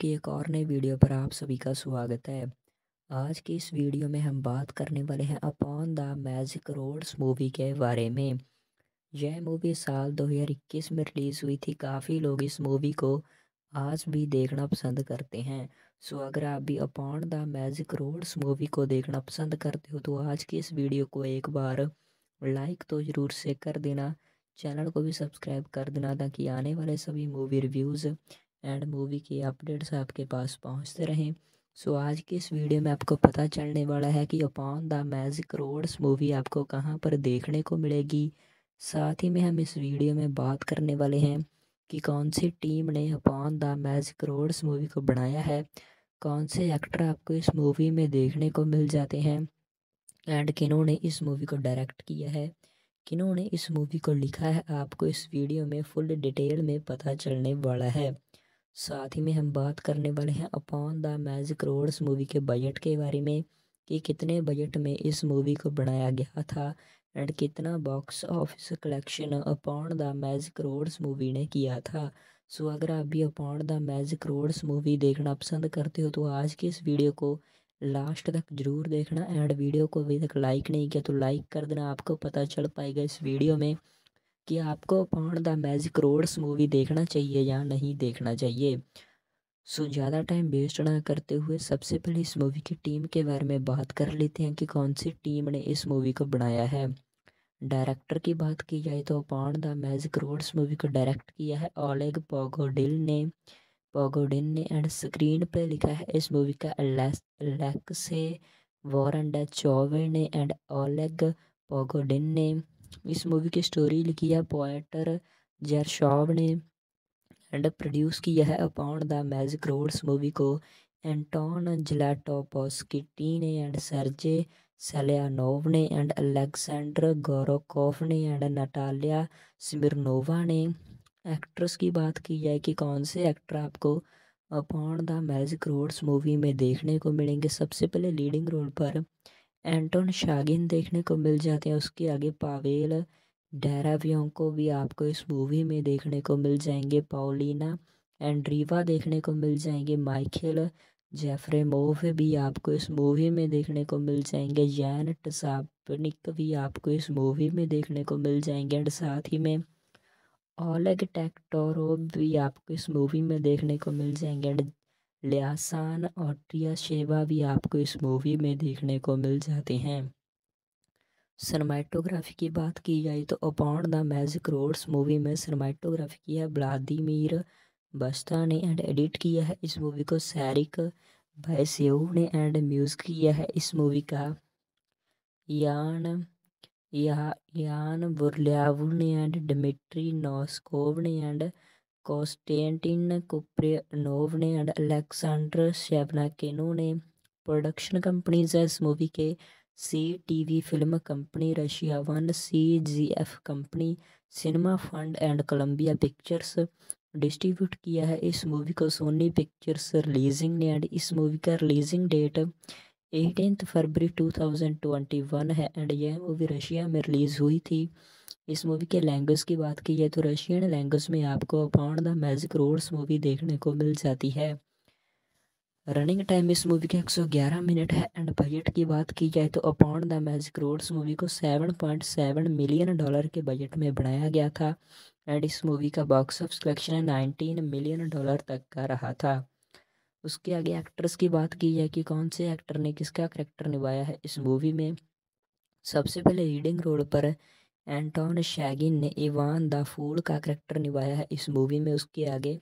की एक और नई वीडियो पर आप सभी का स्वागत है। आज की इस वीडियो में हम बात करने वाले हैं upon the magic roads movie के बारे में। यह मूवी साल 2021 में रिलीज़ हुई थी। काफ़ी लोग इस मूवी को आज भी देखना पसंद करते हैं। सो, अगर आप भी upon the magic roads movie को देखना पसंद करते हो तो आज की इस वीडियो को एक बार लाइक तो ज़रूर से कर देना। चैनल को भी सब्सक्राइब कर देना ताकि आने वाले सभी मूवी रिव्यूज़ एंड मूवी के अपडेट्स आपके पास पहुँचते रहें। सो आज की इस वीडियो में आपको पता चलने वाला है कि upon the magic roads movie आपको कहाँ पर देखने को मिलेगी। साथ ही में हम इस वीडियो में बात करने वाले हैं कि कौन सी टीम ने upon the magic roads movie को बनाया है। कौन से एक्टर आपको इस मूवी में देखने को मिल जाते हैं एंड किन्होंने इस मूवी को डायरेक्ट किया है। किन्होंने इस मूवी को लिखा है आपको इस वीडियो में फुल डिटेल में पता चलने वाला है। साथ ही में हम बात करने वाले हैं upon the magic roads movie के बजट के बारे में, कि कितने बजट में इस मूवी को बनाया गया था एंड कितना box office collection upon the magic roads movie ने किया था। सो अगर आप भी upon the magic roads movie देखना पसंद करते हो तो आज की इस वीडियो को लास्ट तक ज़रूर देखना एंड वीडियो को अभी तक लाइक नहीं किया तो लाइक कर देना, आपको पता चल पाएगा इस वीडियो में। कि आपको upon the magic roads movie देखना चाहिए या नहीं देखना चाहिए। सो, ज़्यादा टाइम वेस्ट ना करते हुए सबसे पहले इस मूवी की टीम के बारे में बात कर लेते हैं कि कौन सी टीम ने इस मूवी को बनाया है। डायरेक्टर की बात की जाए तो upon the magic roads movie को डायरेक्ट किया है। ओलेग पोगोडिल ने पोगोडिन ने एंड स्क्रीन पर लिखा है इस मूवी का से वॉरन चौवे ने एंड ओलेग पोगोडिन ने। इस मूवी की स्टोरी लिखी है पोएटर जरशॉव ने एंड प्रोड्यूस किया है upon the magic roads movie को एंटोन जलाटोपोस्किटी ने एंड सरजे सलियानोव ने एंड अलेक्जेंडर गोरोकोफ ने एंड नटालिया स्मिरनोवा ने एक्ट्रेस की बात की जाए कि कौन से एक्टर आपको upon the magic roads movie में देखने को मिलेंगे। सबसे पहले लीडिंग रोल पर एंटोन शागिन देखने को मिल जाते हैं। उसके आगे पावेल डेरावियों को भी आपको इस मूवी में देखने को मिल जाएँगे। पाओलिना एंड्रीवा देखने को मिल जाएँगे। माइकल जेफरे मोव भी आपको इस मूवी में देखने को मिल जाएँगे। जैन टसापनिक भी आपको इस मूवी में देखने को मिल जाएँगे। एंड साथ ही में ओलेग टेक्टोरो भी आपको इस मूवी में देखने को मिल जाएँगे। एंड लियासान और टिया शेवा भी आपको इस मूवी में देखने को मिल जाते हैं। सनमाइटोग्राफी की बात की जाए तो upon the magic roads movie में सनमाइटोग्राफी किया है। व्लादिमीर बस्ता ने एंड एडिट किया है। इस मूवी को सैरिक भाईसेव ने एंड म्यूज़िक किया है। इस मूवी का यान, या, यान बुरलियाव ने एंड डमिट्री नोस्कोव ने एंड कॉन्स्टेंटिन कुप्रियनोव ने एंड अलेक्जेंडर शेवनाकेनो ने प्रोडक्शन कंपनीज़ है इस मूवी के C TV film company Russia one C G F company cinema fund and Columbia pictures distribute किया है इस मूवी को सोनी पिक्चर्स रिलीजिंग ने एंड इस मूवी का रिलीजिंग डेट एटीन फरवरी टू थाउज़ेंड ट्वेंटी वन है एंड यह मूवी रशिया में रिलीज़ हुई थी इस मूवी के लैंग्वेज की बात की जाए तो रशियन लैंग्वेज में आपको upon the magic roads movie देखने को मिल जाती है। रनिंग टाइम इस मूवी के 111 मिनट है एंड बजट की बात की जाए तो upon the magic roads movie को 7.7 मिलियन डॉलर के बजट में बनाया गया था एंड इस मूवी का box office collection 19 million dollar तक का रहा था। उसके आगे एक्ट्रेस की बात की जाए कि कौन से एक्टर ने किसका करेक्टर निभाया है इस मूवी में। सबसे पहले रीडिंग रोड पर एंटोन शैगिन ने इवान द फूल का करेक्टर निभाया है। इस मूवी में उसके आगे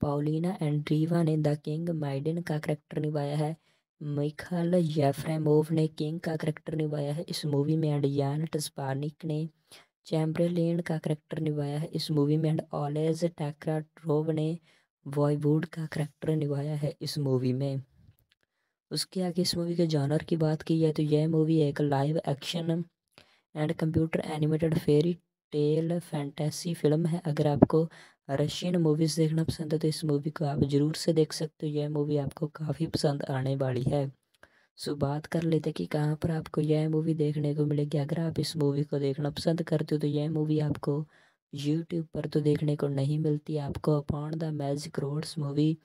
पाउलिना एंड्रीवा ने द किंग माइडन का करेक्टर निभाया है। मिखाल जेफ्रेमोव ने किंग का करेक्टर निभाया है। इस मूवी में एंड यान टस्पानिक ने चैम्बरलेन का करेक्टर निभाया है। इस मूवी में एंड ऑलेज टैक्राट्रोव ने वॉयवुड का करेक्टर निभाया है। इस मूवी में उसके आगे इस मूवी के जानवर की बात की जाए तो यह मूवी एक live action and computer animated fairy tale fantasy film है। अगर आपको रशियन मूवीज़ देखना पसंद है तो इस मूवी को आप ज़रूर से देख सकते हो। यह मूवी आपको काफ़ी पसंद आने वाली है। सो बात कर लेते कि कहाँ पर आपको यह मूवी देखने को मिलेगी। अगर आप इस मूवी को देखना पसंद करते हो तो यह मूवी आपको यूट्यूब पर तो देखने को नहीं मिलती। आपको upon the magic roads movie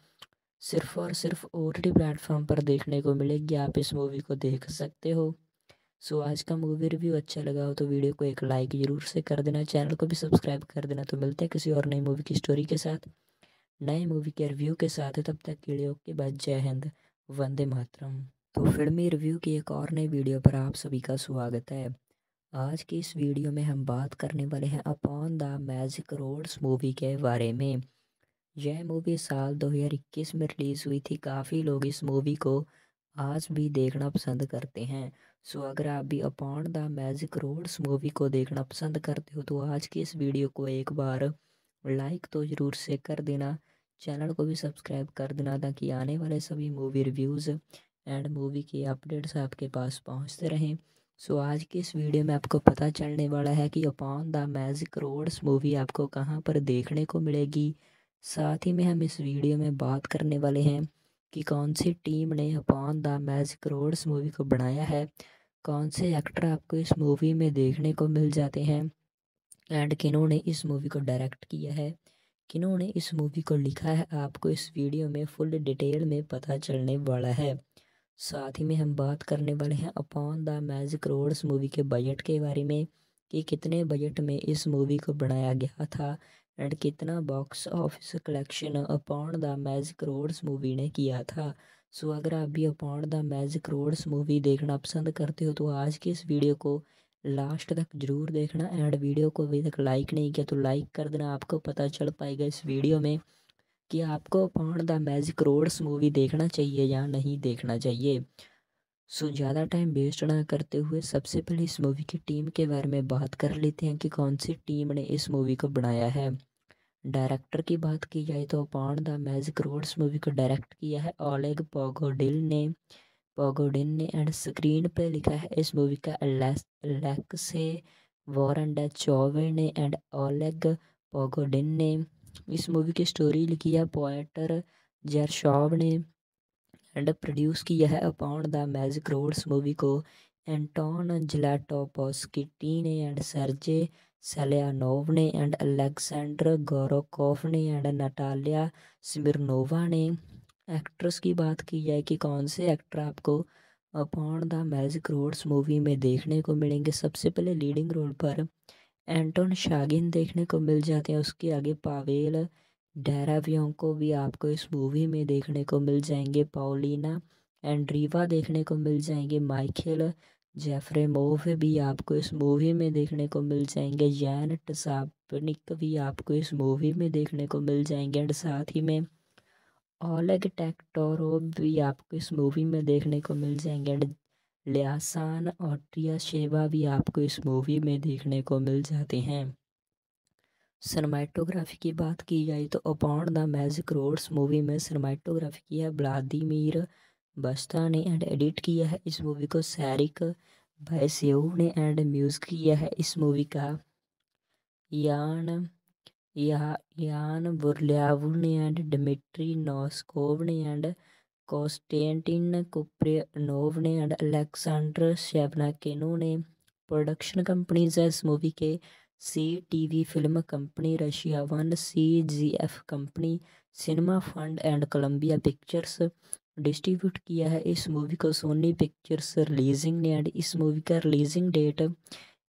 सिर्फ़ और सिर्फ़ ओ टी प्लेटफॉर्म पर देखने को मिलेगी। आप इस मूवी को देख सकते हो। सो so, आज का मूवी रिव्यू अच्छा लगा हो तो वीडियो को एक लाइक ज़रूर से कर देना चैनल को भी सब्सक्राइब कर देना तो मिलते हैं किसी और नई मूवी की स्टोरी के साथ नए मूवी के रिव्यू के साथ तब तक के लिए ओके बाय जय हिंद वंदे मातरम। तो फिल्मी रिव्यू की एक और नई वीडियो पर आप सभी का स्वागत है। आज की इस वीडियो में हम बात करने वाले हैं upon the magic roads movie के बारे में। यह मूवी साल 2021 में रिलीज़ हुई थी काफ़ी लोग इस मूवी को आज भी देखना पसंद करते हैं। सो अगर आप भी upon the magic roads movie को देखना पसंद करते हो तो आज की इस वीडियो को एक बार लाइक तो ज़रूर से कर देना। चैनल को भी सब्सक्राइब कर देना ताकि आने वाले सभी मूवी रिव्यूज़ एंड मूवी की अपडेट्स आपके पास पहुँचते रहें। सो so, आज की इस वीडियो में आपको पता चलने वाला है कि upon the magic roads movie आपको कहाँ पर देखने को मिलेगी। साथ ही में हम इस वीडियो में बात करने वाले हैं कि कौन सी टीम ने upon the magic roads movie को बनाया है? कौन से एक्टर आपको इस मूवी में देखने को मिल जाते हैं? एंड किन्होंने इस मूवी को डायरेक्ट किया है? किन्होंने इस मूवी को लिखा है? आपको इस वीडियो में फुल डिटेल में पता चलने वाला है। साथ ही में हम बात करने वाले हैं upon the magic roads movie के बजट के बारे में, कि कितने बजट में इस मूवी को बनाया गया था? एंड कितना box office collection upon the magic roads movie ने किया था? सो अगर आप भी upon the magic roads movie देखना पसंद करते हो तो आज की इस वीडियो को लास्ट तक ज़रूर देखना। एंड वीडियो को अभी तक लाइक नहीं किया तो लाइक कर देना। आपको पता चल पाएगा इस वीडियो में कि आपको upon the magic roads movie देखना चाहिए या नहीं देखना चाहिए। सो so, ज़्यादा टाइम वेस्ट ना करते हुए सबसे पहले इस मूवी की टीम के बारे में बात कर लेते हैं कि कौन सी टीम ने इस मूवी को बनाया है। डायरेक्टर की बात की जाए तो upon the magic roads movie को डायरेक्ट किया है ओलेग पोगोडिल ने। पोगोडिन ने एंड स्क्रीन पे लिखा है इस मूवी का से वॉरन डे चौवे ने एंड ओलेग पोगोडिन ने। इस मूवी की स्टोरी लिखी है पोएटर जरशॉब ने एंड प्रोड्यूस किया है upon the magic roads movie को। एंटोन जलाटोपोस्किटी ने एंड सरजे सलियानोव ने एंड अलेक्सेंडर गोरोकोफ ने एंड नटालिया स्मिरनोवा ने एक्ट्रेस की बात की जाए कि कौन से एक्टर आपको upon the magic roads movie में देखने को मिलेंगे? सबसे पहले लीडिंग रोल पर एंटोन शागिन देखने को मिल जाते हैं। उसके आगे पावेल डेरावियों को भी आपको इस मूवी में देखने को मिल जाएँगे। पाओलिना एंड्रीवा देखने को मिल जाएँगे। माइकल जेफरे मोव भी आपको इस मूवी में देखने को मिल जाएँगे। जैन टसापनिक भी आपको इस मूवी में देखने को मिल जाएँगे। एंड साथ ही में ओलेग टेक्टोरो भी आपको इस मूवी में देखने को मिल जाएँगे। एंड लियासान टिया शेवा भी आपको इस मूवी में देखने को मिल जाते हैं। सनमाइटोग्राफी की बात की जाए तो upon the magic roads movie में सनमाइटोग्राफी की है। व्लादिमीर बस्ता ने एंड एडिट किया है इस मूवी को, सैरिक भैसेव ने एंड म्यूज़िक किया है इस मूवी का। यान, या, यान बुरल्यावू ने एंड डमिट्री नॉस्कोव ने एंड कॉस्टेंटिन कुप्रियनोव ने एंड अलेक्सेंडर शेवनाकेनो ने प्रोडक्शन कंपनीज़ है इस मूवी के। C TV film company Russia one C G F company cinema fund and Columbia pictures distribute किया है इस मूवी को सोनी पिक्चर्स रिलीजिंग ने एंड इस मूवी का रिलीजिंग डेट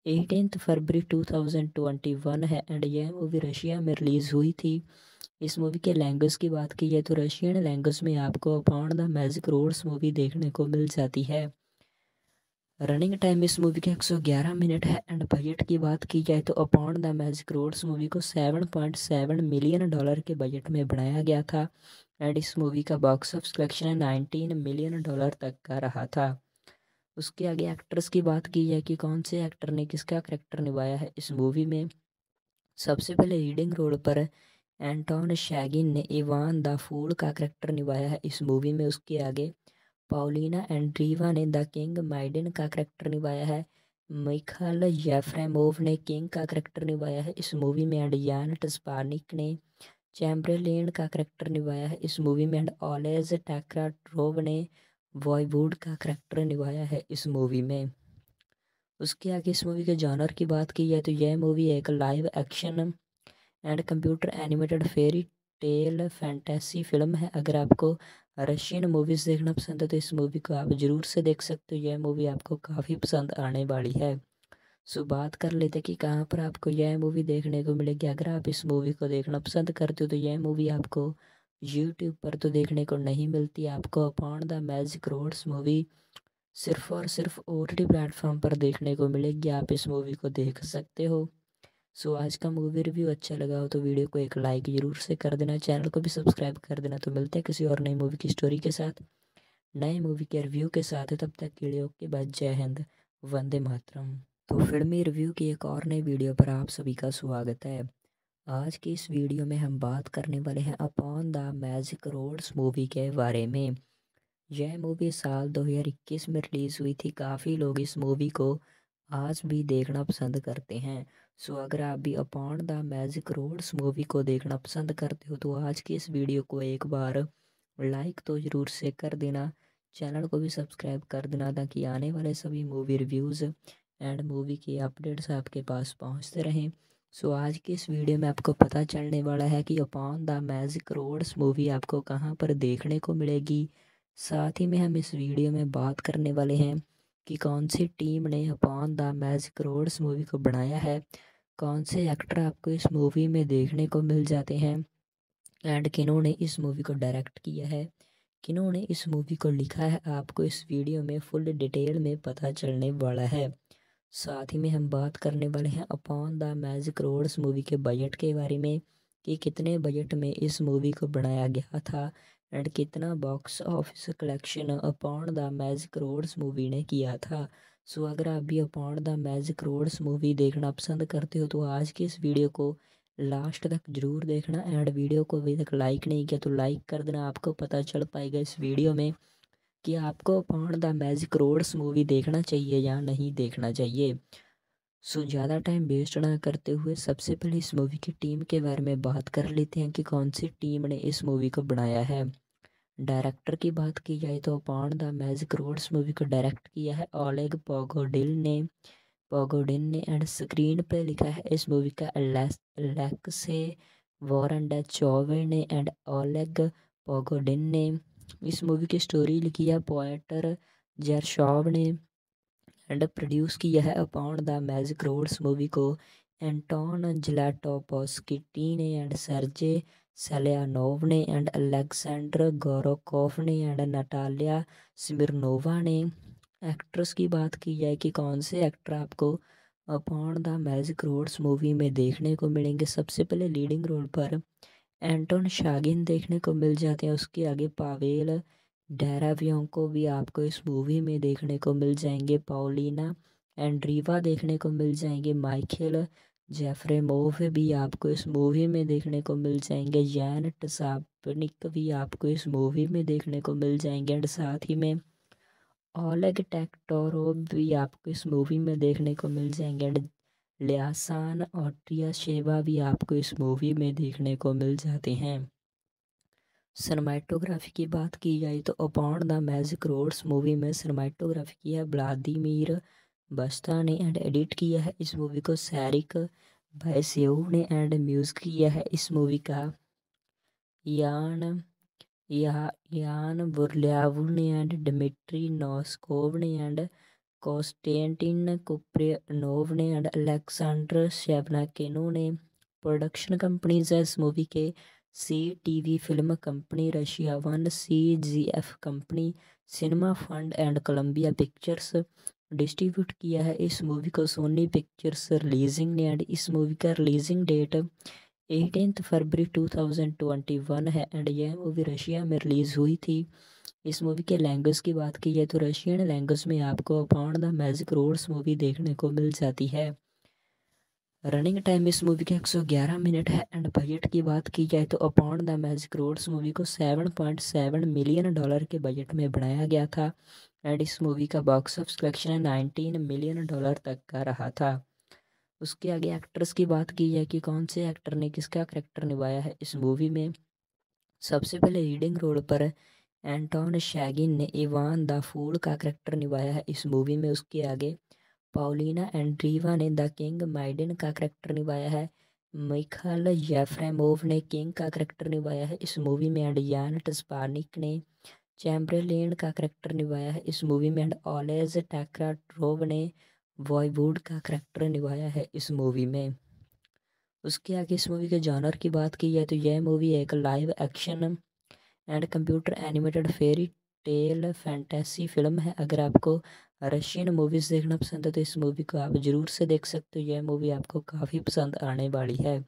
एटीन फरवरी 2021 है एंड यह मूवी रशिया में रिलीज़ हुई थी। इस मूवी के लैंग्वेज की बात की जाए तो रशियन लैंग्वेज में आपको upon the magic roads movie देखने को मिल जाती है। रनिंग टाइम इस मूवी के 111 मिनट है एंड बजट की बात की जाए तो upon the magic roads movie को 7.7 मिलियन डॉलर के बजट में बनाया गया था। एंड इस मूवी का box office collection 19 million dollar तक का रहा था। उसके आगे एक्ट्रेस की बात की जाए कि कौन से एक्टर ने किसका करेक्टर निभाया है, इस मूवी में सबसे पहले रीडिंग रोल पर एंटोन शैगिन ने इवान द फूल का करेक्टर निभाया है। इस मूवी में उसके आगे पाउलिना एंड्रीवा ने द किंग माइडन का करेक्टर निभाया है। मिखल जेफ्रेमोव ने किंग का करेक्टर निभाया है। इस मूवी में एंड यान टस्पानिक ने चैम्बरलेन का करेक्टर निभाया है इस मूवी में एंड ऑलेज टैक्रा ट्रोव ने वॉयवुड का करेक्टर निभाया है इस मूवी में। उसके आगे इस मूवी के जॉनर की बात की जाए तो यह मूवी एक live action and computer animated fairy tale fantasy film है। अगर आपको रशियन मूवीज़ देखना पसंद है तो इस मूवी को आप ज़रूर से देख सकते हो। यह मूवी आपको काफ़ी पसंद आने वाली है। सो बात कर लेते कि कहाँ पर आपको यह मूवी देखने को मिलेगी अगर आप इस मूवी को देखना पसंद करते हो तो यह मूवी आपको यूट्यूब पर तो देखने को नहीं मिलती। आपको Upon the Magic Roads movie सिर्फ़ और सिर्फ़ ओ टी प्लेटफॉर्म पर देखने को मिलेगी आप इस मूवी को देख सकते हो। सो आज का मूवी रिव्यू अच्छा लगा हो तो वीडियो को एक लाइक ज़रूर से कर देना। चैनल को भी सब्सक्राइब कर देना तो मिलते हैं किसी और नई मूवी की स्टोरी के साथ। नए मूवी के रिव्यू के साथ। तब तक के लिए ओके बाद जय हिंद। वंदे मातरम। तो फिल्मी रिव्यू की एक और नई वीडियो पर आप सभी का स्वागत है। आज की इस वीडियो में हम बात करने वाले हैं Upon the Magic Roads movie के बारे में। यह मूवी साल 2021 में रिलीज़ हुई थी। काफ़ी लोग इस मूवी को आज भी देखना पसंद करते हैं। सो, अगर आप भी Upon the Magic Roads movie को देखना पसंद करते हो तो आज की इस वीडियो को एक बार लाइक तो ज़रूर से कर देना। चैनल को भी सब्सक्राइब कर देना ताकि आने वाले सभी मूवी रिव्यूज़ एंड मूवी के अपडेट्स आपके पास पहुँचते रहें। सो so, आज की इस वीडियो में आपको पता चलने वाला है कि Upon the Magic Roads movie आपको कहाँ पर देखने को मिलेगी। साथ ही में हम इस वीडियो में बात करने वाले हैं कि कौन सी टीम ने Upon the Magic Roads movie को बनाया है। कौन से एक्टर आपको इस मूवी में देखने को मिल जाते हैं एंड किन्होंने इस मूवी को डायरेक्ट किया है। किन्होंने इस मूवी को लिखा है आपको इस वीडियो में फुल डिटेल में पता चलने वाला है। साथ ही में हम बात करने वाले हैं Upon the Magic Roads movie के बजट के बारे में, कि कितने बजट में इस मूवी को बनाया गया था एंड कितना box office collection Upon the Magic Roads movie ने किया था। सो अगर आप भी Upon the Magic Roads movie देखना पसंद करते हो तो आज की इस वीडियो को लास्ट तक ज़रूर देखना एंड वीडियो को अभी तक लाइक नहीं किया तो लाइक कर देना, आपको पता चल पाएगा इस वीडियो में। कि आपको Upon the Magic Roads movie देखना चाहिए या नहीं देखना चाहिए। सो ज़्यादा टाइम वेस्ट ना करते हुए सबसे पहले इस मूवी की टीम के बारे में बात कर लेते हैं कि कौन सी टीम ने इस मूवी को बनाया है। डायरेक्टर की बात की जाए तो Upon the Magic Roads movie को डायरेक्ट किया है? ओलेग पोगोडिल ने पोगोडिन ने एंड स्क्रीन पर लिखा है इस मूवी का से वॉरन ड चौवे ने एंड ओलेग पोगोडिन ने। इस मूवी की स्टोरी लिखी है पोएटर जरशॉव ने एंड प्रोड्यूस किया है upon the magic roads movie को एंटोन जलाटोपोस्किटी ने एंड सरजे सेलियानोव ने एंड अलेक्सेंडर गोरोकोफ ने एंड नटालिया स्मिरनोवा ने। एक्ट्रेस की बात की जाए कि कौन से एक्टर आपको Upon the Magic Roads movie में देखने को मिलेंगे? सबसे पहले लीडिंग रोल पर एंटोन शागिन देखने को मिल जाते हैं, उसके आगे पावेल डेरावियों को भी आपको इस मूवी में देखने को मिल जाएँगे पाओलिना एंड्रीवा देखने को मिल जाएँगे, माइकल जेफरे मोव भी आपको इस मूवी में देखने को मिल जाएँगे जैन टसापनिक भी आपको इस मूवी में देखने को मिल जाएँगे एंड साथ ही में ओलेग टेक्टोरो भी आपको इस मूवी में देखने को मिल जाएँगे एंड लियासान और शेवा भी आपको इस मूवी में देखने को मिल जाते हैं। सनमाइटोग्राफी की बात की जाए तो Upon the Magic Roads movie में सनमाइटोग्राफी की है। व्लादिमीर बस्ता ने एंड एडिट किया है। इस मूवी को सैरिक भाईसेव ने एंड म्यूज़िक किया है। इस मूवी का यान या, यान बुरल्यावु ने एंड डमिट्री नॉस्कोव ने एंड कॉस्टेंटिन कुप्रेनोव ने एंड अलेक्सेंडर शेवनाकेनो ने प्रोडक्शन कंपनीज़ है इस मूवी के C TV film company Russia one C G F company cinema fund and Columbia Pictures distribute किया है इस मूवी को सोनी पिक्चर्स रिलीजिंग ने एंड इस मूवी का रिलीजिंग डेट एटीन फरवरी 2021 है एंड यह मूवी रशिया में रिलीज़ हुई थी इस मूवी के लैंग्वेज की बात की जाए तो रशियन लैंग्वेज में आपको Upon the Magic Roads movie देखने को मिल जाती है। रनिंग टाइम इस मूवी के 111 मिनट है एंड बजट की बात की जाए तो Upon the Magic Roads movie को 7.7 मिलियन डॉलर के बजट में बनाया गया था एंड इस मूवी का box office collection nineteen million dollar तक का रहा था। उसके आगे एक्ट्रेस की बात की जाए कि कौन से एक्टर ने किसका करेक्टर निभाया है इस मूवी में। सबसे पहले रीडिंग रोल पर एंटोन शैगिन ने इवान द फूल का करेक्टर निभाया है। इस मूवी में उसके आगे पाउलिना एंड्रीवा ने द किंग माइडन का करेक्टर निभाया है। मिखाल येफ्रेमोव ने किंग का करेक्टर निभाया है। इस मूवी में एंड यान टस्पानिक ने चैम्बरलेन का करेक्टर निभाया है। इस मूवी में एंड ऑलेज टैक्राट्रोव ने वॉयवुड का करेक्टर निभाया है। इस मूवी में उसके आगे इस मूवी के जानर की बात की जाए तो यह मूवी एक live action and computer animated fairy tale fantasy film है। अगर आपको रशियन मूवीज़ देखना पसंद है तो इस मूवी को आप ज़रूर से देख सकते हो। यह मूवी आपको काफ़ी पसंद आने वाली है।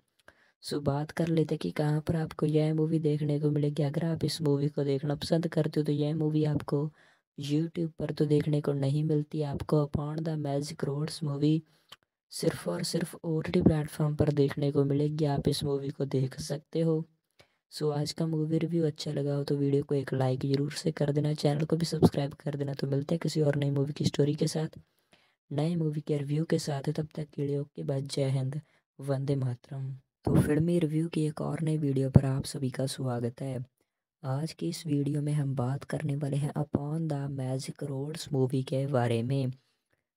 सो बात कर लेते कि कहाँ पर आपको यह मूवी देखने को मिलेगी। अगर आप इस मूवी को देखना पसंद करते हो तो यह मूवी आपको यूट्यूब पर तो देखने को नहीं मिलती। आपको Upon the Magic Roads movie सिर्फ़ और सिर्फ़ ओ टी प्लेटफॉर्म पर देखने को मिलेगी। आप इस मूवी को देख सकते हो। सो आज का मूवी रिव्यू अच्छा लगा हो तो वीडियो को एक लाइक ज़रूर से कर देना, चैनल को भी सब्सक्राइब कर देना। तो मिलते हैं किसी और नई मूवी की स्टोरी के साथ, नए मूवी के रिव्यू के साथ। तब तक के लिए ओके बाद जय हिंद, वंदे मातरम। तो फिल्मी रिव्यू की एक और नई वीडियो पर आप सभी का स्वागत है। आज की इस वीडियो में हम बात करने वाले हैं Upon the Magic Roads movie के बारे में।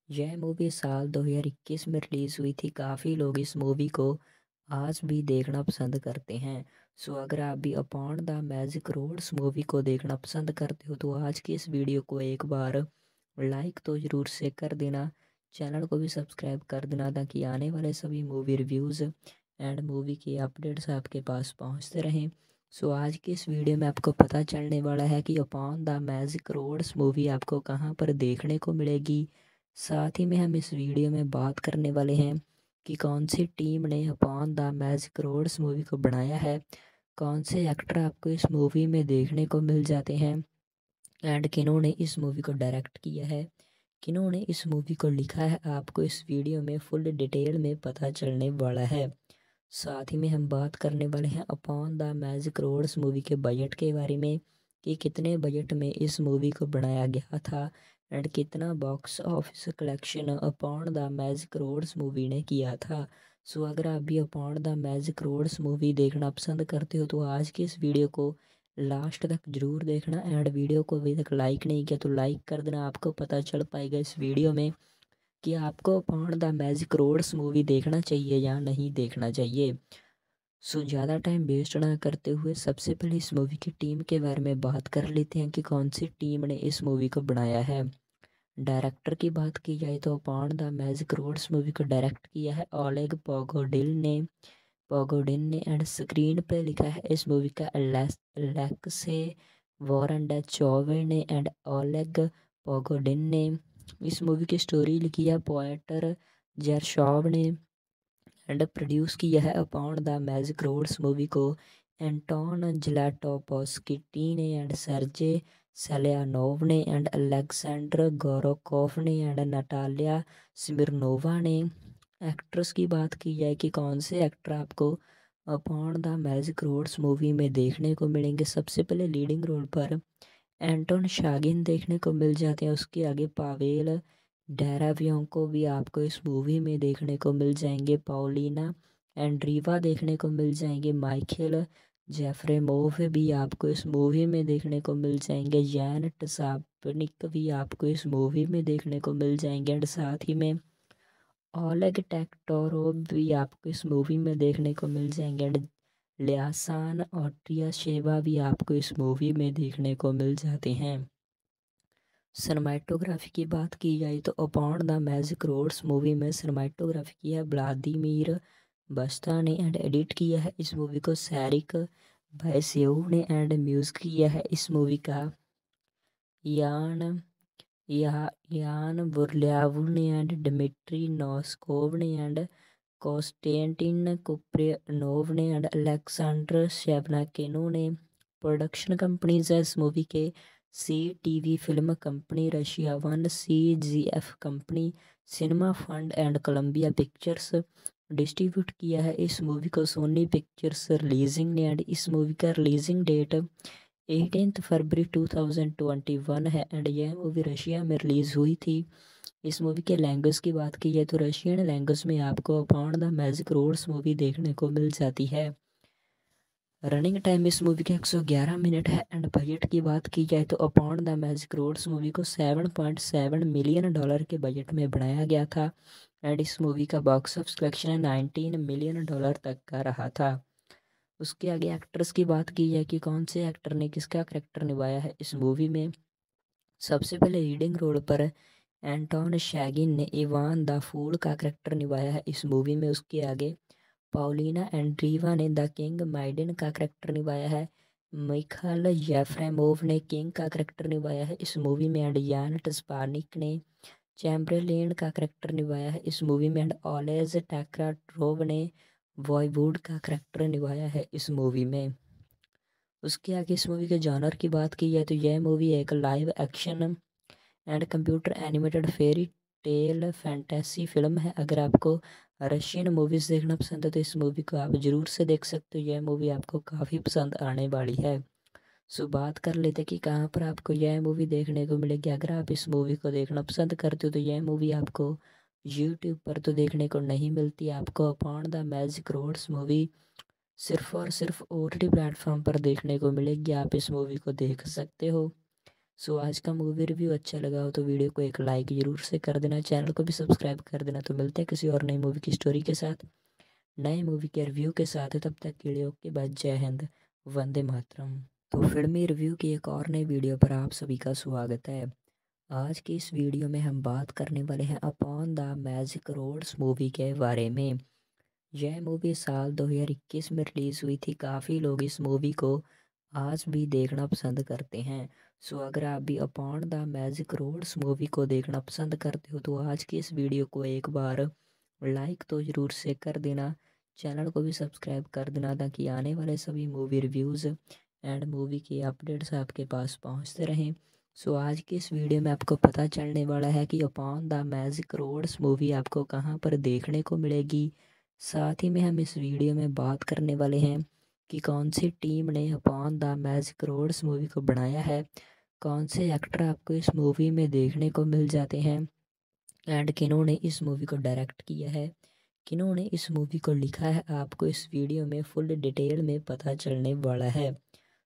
यह मूवी साल 2021 में रिलीज़ हुई थी। काफ़ी लोग इस मूवी को आज भी देखना पसंद करते हैं। सो अगर आप भी Upon the Magic Roads movie को देखना पसंद करते हो तो आज की इस वीडियो को एक बार लाइक तो ज़रूर से कर देना। चैनल को भी सब्सक्राइब कर देना ताकि आने वाले सभी मूवी रिव्यूज़ एंड मूवी के अपडेट्स आपके पास पहुँचते रहें। सो आज की इस वीडियो में आपको पता चलने वाला है कि Upon the Magic Roads movie आपको कहाँ पर देखने को मिलेगी। साथ ही में हम इस वीडियो में बात करने वाले हैं कि कौन सी टीम ने Upon the Magic Roads movie को बनाया है? कौन से एक्टर आपको इस मूवी में देखने को मिल जाते हैं? एंड किन्होंने इस मूवी को डायरेक्ट किया है? किन्होंने इस मूवी को लिखा है? आपको इस वीडियो में फुल डिटेल में पता चलने वाला है। साथ ही में हम बात करने वाले हैं Upon the Magic Roads movie के बजट के बारे में, कि कितने बजट में इस मूवी को बनाया गया था? एंड कितना box office collection Upon the Magic Roads movie ने किया था। सो, अगर आप भी Upon the Magic Roads movie देखना पसंद करते हो तो आज की इस वीडियो को लास्ट तक ज़रूर देखना एंड वीडियो को अभी तक लाइक नहीं किया तो लाइक कर देना। आपको पता चल पाएगा इस वीडियो में कि आपको Upon the Magic Roads movie देखना चाहिए या नहीं देखना चाहिए। सो ज़्यादा टाइम वेस्ट ना करते हुए सबसे पहले इस मूवी की टीम के बारे में बात कर लेते हैं कि कौन सी टीम ने इस मूवी को बनाया है। डायरेक्टर की बात की जाए तो Upon the Magic Roads movie को डायरेक्ट किया है। ओलेग पोगोडिल ने पोगोडिन ने एंड स्क्रीन पे लिखा है इस मूवी का से वॉरन डे चौवे ने एंड ओलेग पोगोडिन ने। इस मूवी की स्टोरी लिखी है पोएटर जरशॉव ने। एंड प्रोड्यूस किया है upon the magic roads movie को एंटोन जलाटोपोस्किटी ने एंड सरजे सेलियानोव ने एंड अलेक्जेंडर गोरोकोफ ने एंड नटालिया स्मिरनोवा ने एक्ट्रेस की बात की जाए कि कौन से एक्टर आपको Upon the Magic Roads movie में देखने को मिलेंगे। सबसे पहले लीडिंग रोल पर एंटोन शागिन देखने को मिल जाते हैं। उसके आगे पावेल डेरावियों को भी आपको इस मूवी में देखने को मिल जाएँगे पाओलिना एंड्रीवा देखने को मिल जाएँगे, माइकल जेफरे मोव भी आपको इस मूवी में देखने को मिल जाएँगे जैन टसापनिक भी आपको इस मूवी में देखने को मिल जाएँगे एंड साथ ही में ओलेग टेक्टोरो भी आपको इस मूवी में देखने को मिल जाएँगे एंड लियासान ऑट्रिया शेवा भी आपको इस मूवी में देखने को मिल जाते हैं। सनमाइटोग्राफी की बात की जाए तो Upon the Magic Roads movie में सनमाइटोग्राफी किया है। व्लादिमीर बस्ता ने एंड एडिट किया है। इस मूवी को सैरिक भाईसेव ने एंड म्यूज़िक किया है। इस मूवी का यान, या, यान बुरलियाव ने एंड डमिट्री नॉस्कोव ने एंड कोस्टेंटिन कुप्रेनोव ने एंड अलेक्सांडर शेवनाकेनो ने प्रोडक्शन कंपनीज़ है। इस मूवी के C T TV film company Russia one C G F company cinema fund and Columbia Pictures distribute किया है इस मूवी को। सोनी पिक्चर्स रिलीजिंग ने एंड इस मूवी का रिलीजिंग डेट एटीन फरवरी 2021 है एंड यह मूवी रशिया में रिलीज़ हुई थी। इस मूवी के लैंग्वेज की बात की जाए तो रशियन लैंग्वेज में आपको Upon the Magic Roads movie देखने को मिल जाती है। रनिंग टाइम इस मूवी का 111 मिनट है एंड बजट की बात की जाए तो Upon the Magic Roads movie को 7.7 मिलियन डॉलर के बजट में बनाया गया था एंड इस मूवी का box office collection nineteen million dollar तक का रहा था। उसके आगे एक्ट्रेस की बात की जाए कि कौन से एक्टर ने किसका करेक्टर निभाया है इस मूवी में। सबसे पहले रीडिंग रोड पर एंटोन शैगिन ने इवान द फूल का करेक्टर निभाया है इस मूवी में। उसके आगे पाउलिना एंड्रीवा ने द किंग माइडन का करेक्टर निभाया है। मिखाल जेफ्रेमोव ने किंग का करेक्टर निभाया है। इस मूवी में एंड यान टस्पानिक ने चैम्बरलेन का करेक्टर निभाया है। इस मूवी में एंड ऑलेज टैक्राट्रोव ने वॉयवुड का करेक्टर निभाया है इस मूवी में। उसके आगे इस मूवी के जानर की बात की जाए तो यह मूवी एक live action and computer animated fairy tale fantasy film है। अगर आपको रशियन मूवीज़ देखना पसंद है तो इस मूवी को आप ज़रूर से देख सकते हो। यह मूवी आपको काफ़ी पसंद आने वाली है। सो बात कर लेते कि कहाँ पर आपको यह मूवी देखने को मिलेगी। अगर आप इस मूवी को देखना पसंद करते हो तो यह मूवी आपको यूट्यूब पर तो देखने को नहीं मिलती। आपको Upon the Magic Roads movie सिर्फ़ और सिर्फ़ ओ टी प्लेटफॉर्म पर देखने को मिलेगी। आप इस मूवी को देख सकते हो। सो आज का मूवी रिव्यू अच्छा लगा हो तो वीडियो को एक लाइक ज़रूर से कर देना, चैनल को भी सब्सक्राइब कर देना तो मिलते हैं किसी और नई मूवी की स्टोरी के साथ, नए मूवी के रिव्यू के साथ, तब तक के लिए ओके, बाय, जय हिंद, वंदे मातरम। तो फिल्मी रिव्यू की एक और नई वीडियो पर आप सभी का स्वागत है। आज की इस वीडियो में हम बात करने वाले हैं Upon the Magic Roads movie के बारे में। यह मूवी साल 2021 में रिलीज़ हुई थी, काफ़ी लोग इस मूवी को आज भी देखना पसंद करते हैं। सो अगर आप भी Upon the Magic Roads movie को देखना पसंद करते हो तो आज की इस वीडियो को एक बार लाइक तो ज़रूर से कर देना। चैनल को भी सब्सक्राइब कर देना ताकि आने वाले सभी मूवी रिव्यूज़ एंड मूवी के अपडेट्स आपके पास पहुँचते रहें। सो so, आज की इस वीडियो में आपको पता चलने वाला है कि Upon the Magic Roads movie आपको कहाँ पर देखने को मिलेगी। साथ ही में हम इस वीडियो में बात करने वाले हैं। कि कौन सी टीम ने Upon the Magic Roads movie को बनाया है? कौन से एक्टर आपको इस मूवी में देखने को मिल जाते हैं? एंड किन्होंने इस मूवी को डायरेक्ट किया है? किन्होंने इस मूवी को लिखा है? आपको इस वीडियो में फुल डिटेल में पता चलने वाला है।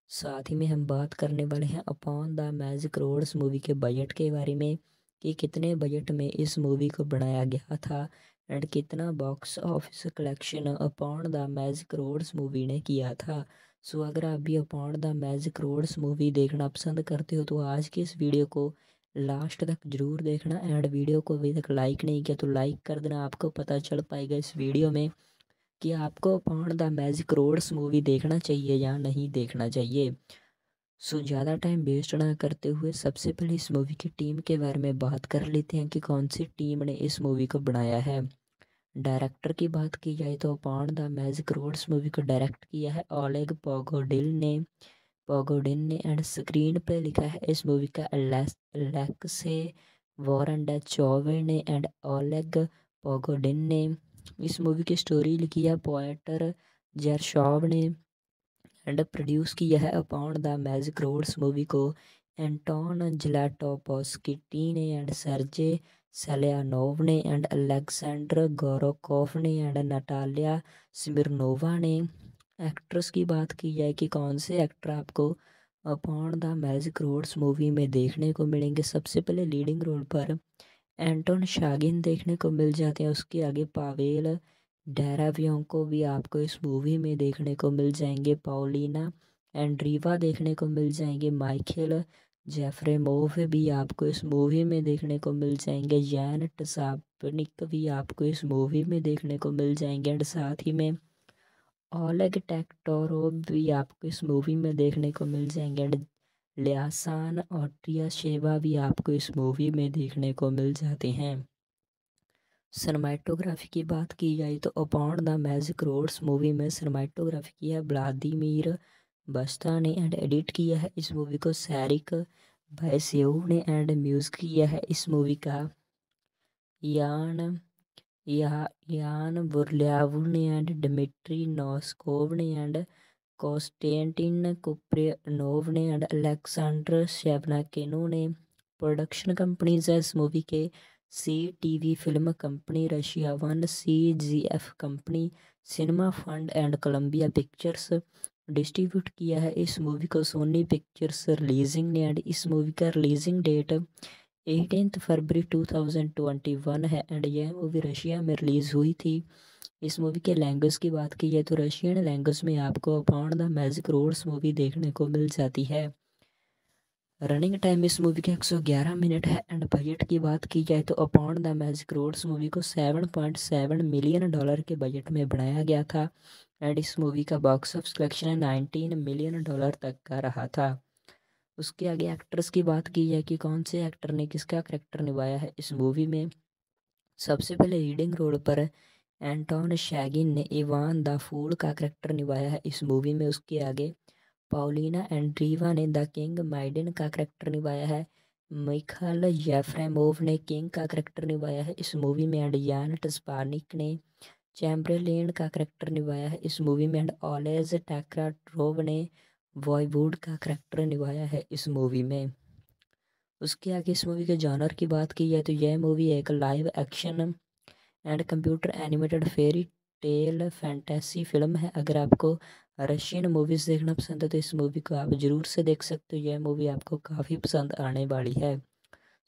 साथ ही में हम बात करने वाले हैं Upon the Magic Roads movie के बजट के बारे में कि कितने बजट में इस मूवी को बनाया गया था? एंड कितना box office collection Upon the Magic Roads movie ने किया था। सो so, अगर आप भी Upon the Magic Roads movie देखना पसंद करते हो तो आज की इस वीडियो को लास्ट तक ज़रूर देखना। एंड वीडियो को अभी तक लाइक नहीं किया तो लाइक कर देना। आपको पता चल पाएगा इस वीडियो में कि आपको Upon the Magic Roads movie देखना चाहिए या नहीं देखना चाहिए। सो ज़्यादा टाइम वेस्ट ना करते हुए सबसे पहले इस मूवी की टीम के बारे में बात कर लेते हैं कि कौन सी टीम ने इस मूवी को बनाया है। डायरेक्टर की बात की जाए तो Upon the Magic Roads movie को डायरेक्ट किया है। ओलेग पोगोडिल ने, पोगोडिन ने एंड स्क्रीन पे लिखा है इस मूवी का से वॉरन डे चौवे ने एंड ओलेग पोगोडिन ने। इस मूवी की स्टोरी लिखी है पोएटर जरशॉब ने। एंड प्रोड्यूस किया है upon the magic roads movie को एंटोन जलाटोपोस्किटी ने एंड सरजे सलियानोव ने एंड अलेक्सेंडर गोरोकोफ ने एंड नटालिया स्मिरनोवा ने एक्ट्रेस की बात की जाए कि कौन से एक्टर आपको Upon the Magic Roads movie में देखने को मिलेंगे। सबसे पहले लीडिंग रोल पर एंटोन शागिन देखने को मिल जाते हैं। उसके आगे पावेल डेरावियों को भी आपको इस मूवी में देखने को मिल जाएँगे पाओलिना एंड्रीवा देखने को मिल जाएँगे, माइकल जेफरे मोव भी आपको इस मूवी में देखने को मिल जाएँगे जैन टसापनिक भी आपको इस मूवी में देखने को मिल जाएँगे एंड साथ ही में ओलेग टेक्टोरो भी आपको इस मूवी में देखने को मिल जाएँगे एंड लियासान और शेवा भी आपको इस मूवी में देखने को मिल जाते हैं। सनमाइटोग्राफी की बात की जाए तो Upon the Magic Roads movie में सनमाइटोग्राफी की है। व्लादिमीर बस्ता ने एंड एडिट किया है। इस मूवी को सैरिक भैसेव ने एंड म्यूज़िक किया है। इस मूवी का यान, या, यान बुरल्यावू ने एंड डमिट्री नॉस्कोव ने एंड कॉस्टेंटिन कुप्रेनोव ने एंड अलेक्सेंडर शेवनाकेनो ने प्रोडक्शन कंपनीज़ है। इस मूवी के C TV film company, Russia one, C G F company, cinema fund and Columbia Pictures distribute किया है। इस मूवी को सोनी पिक्चर्स रिलीजिंग ने एंड इस मूवी का रिलीजिंग डेट एटीन फरवरी 2021 है एंड यह मूवी रशिया में रिलीज़ हुई थी। इस मूवी के लैंग्वेज की बात की जाए तो रशियन लैंग्वेज में आपको Upon the Magic Roads movie देखने को मिल जाती है। रनिंग टाइम इस मूवी के 111 मिनट है एंड बजट की बात की जाए तो Upon the Magic Roads movie को 7.7 मिलियन डॉलर के बजट में बनाया गया था एंड इस मूवी का box office collection 19 million dollar तक का रहा था। उसके आगे एक्ट्रेस की बात की जाए कि कौन से एक्टर ने किसका करेक्टर निभाया है इस मूवी में? सबसे पहले रीडिंग रोड पर एंटोन शैगिन ने इवान द फूल का करेक्टर निभाया है इस मूवी में। उसके आगे पाउलिना एंड्रीवा ने द किंग माइडन का करेक्टर निभाया है। मिखाल जेफ्रेमोव ने किंग का करेक्टर निभाया है। इस मूवी में एंड यान टस्पानिक ने चैम्बरलेन का करेक्टर निभाया है। इस मूवी में एंड ऑलेज टैक्रा ट्रोव ने बॉयवुड का करेक्टर निभाया है। इस मूवी में उसके आगे इस मूवी के जानर की बात की जाए तो यह मूवी एक live action and computer animated fairy tale fantasy film है। अगर आपको रशियन मूवीज़ देखना पसंद है तो इस मूवी को आप ज़रूर से देख सकते हो। यह मूवी आपको काफ़ी पसंद आने वाली है।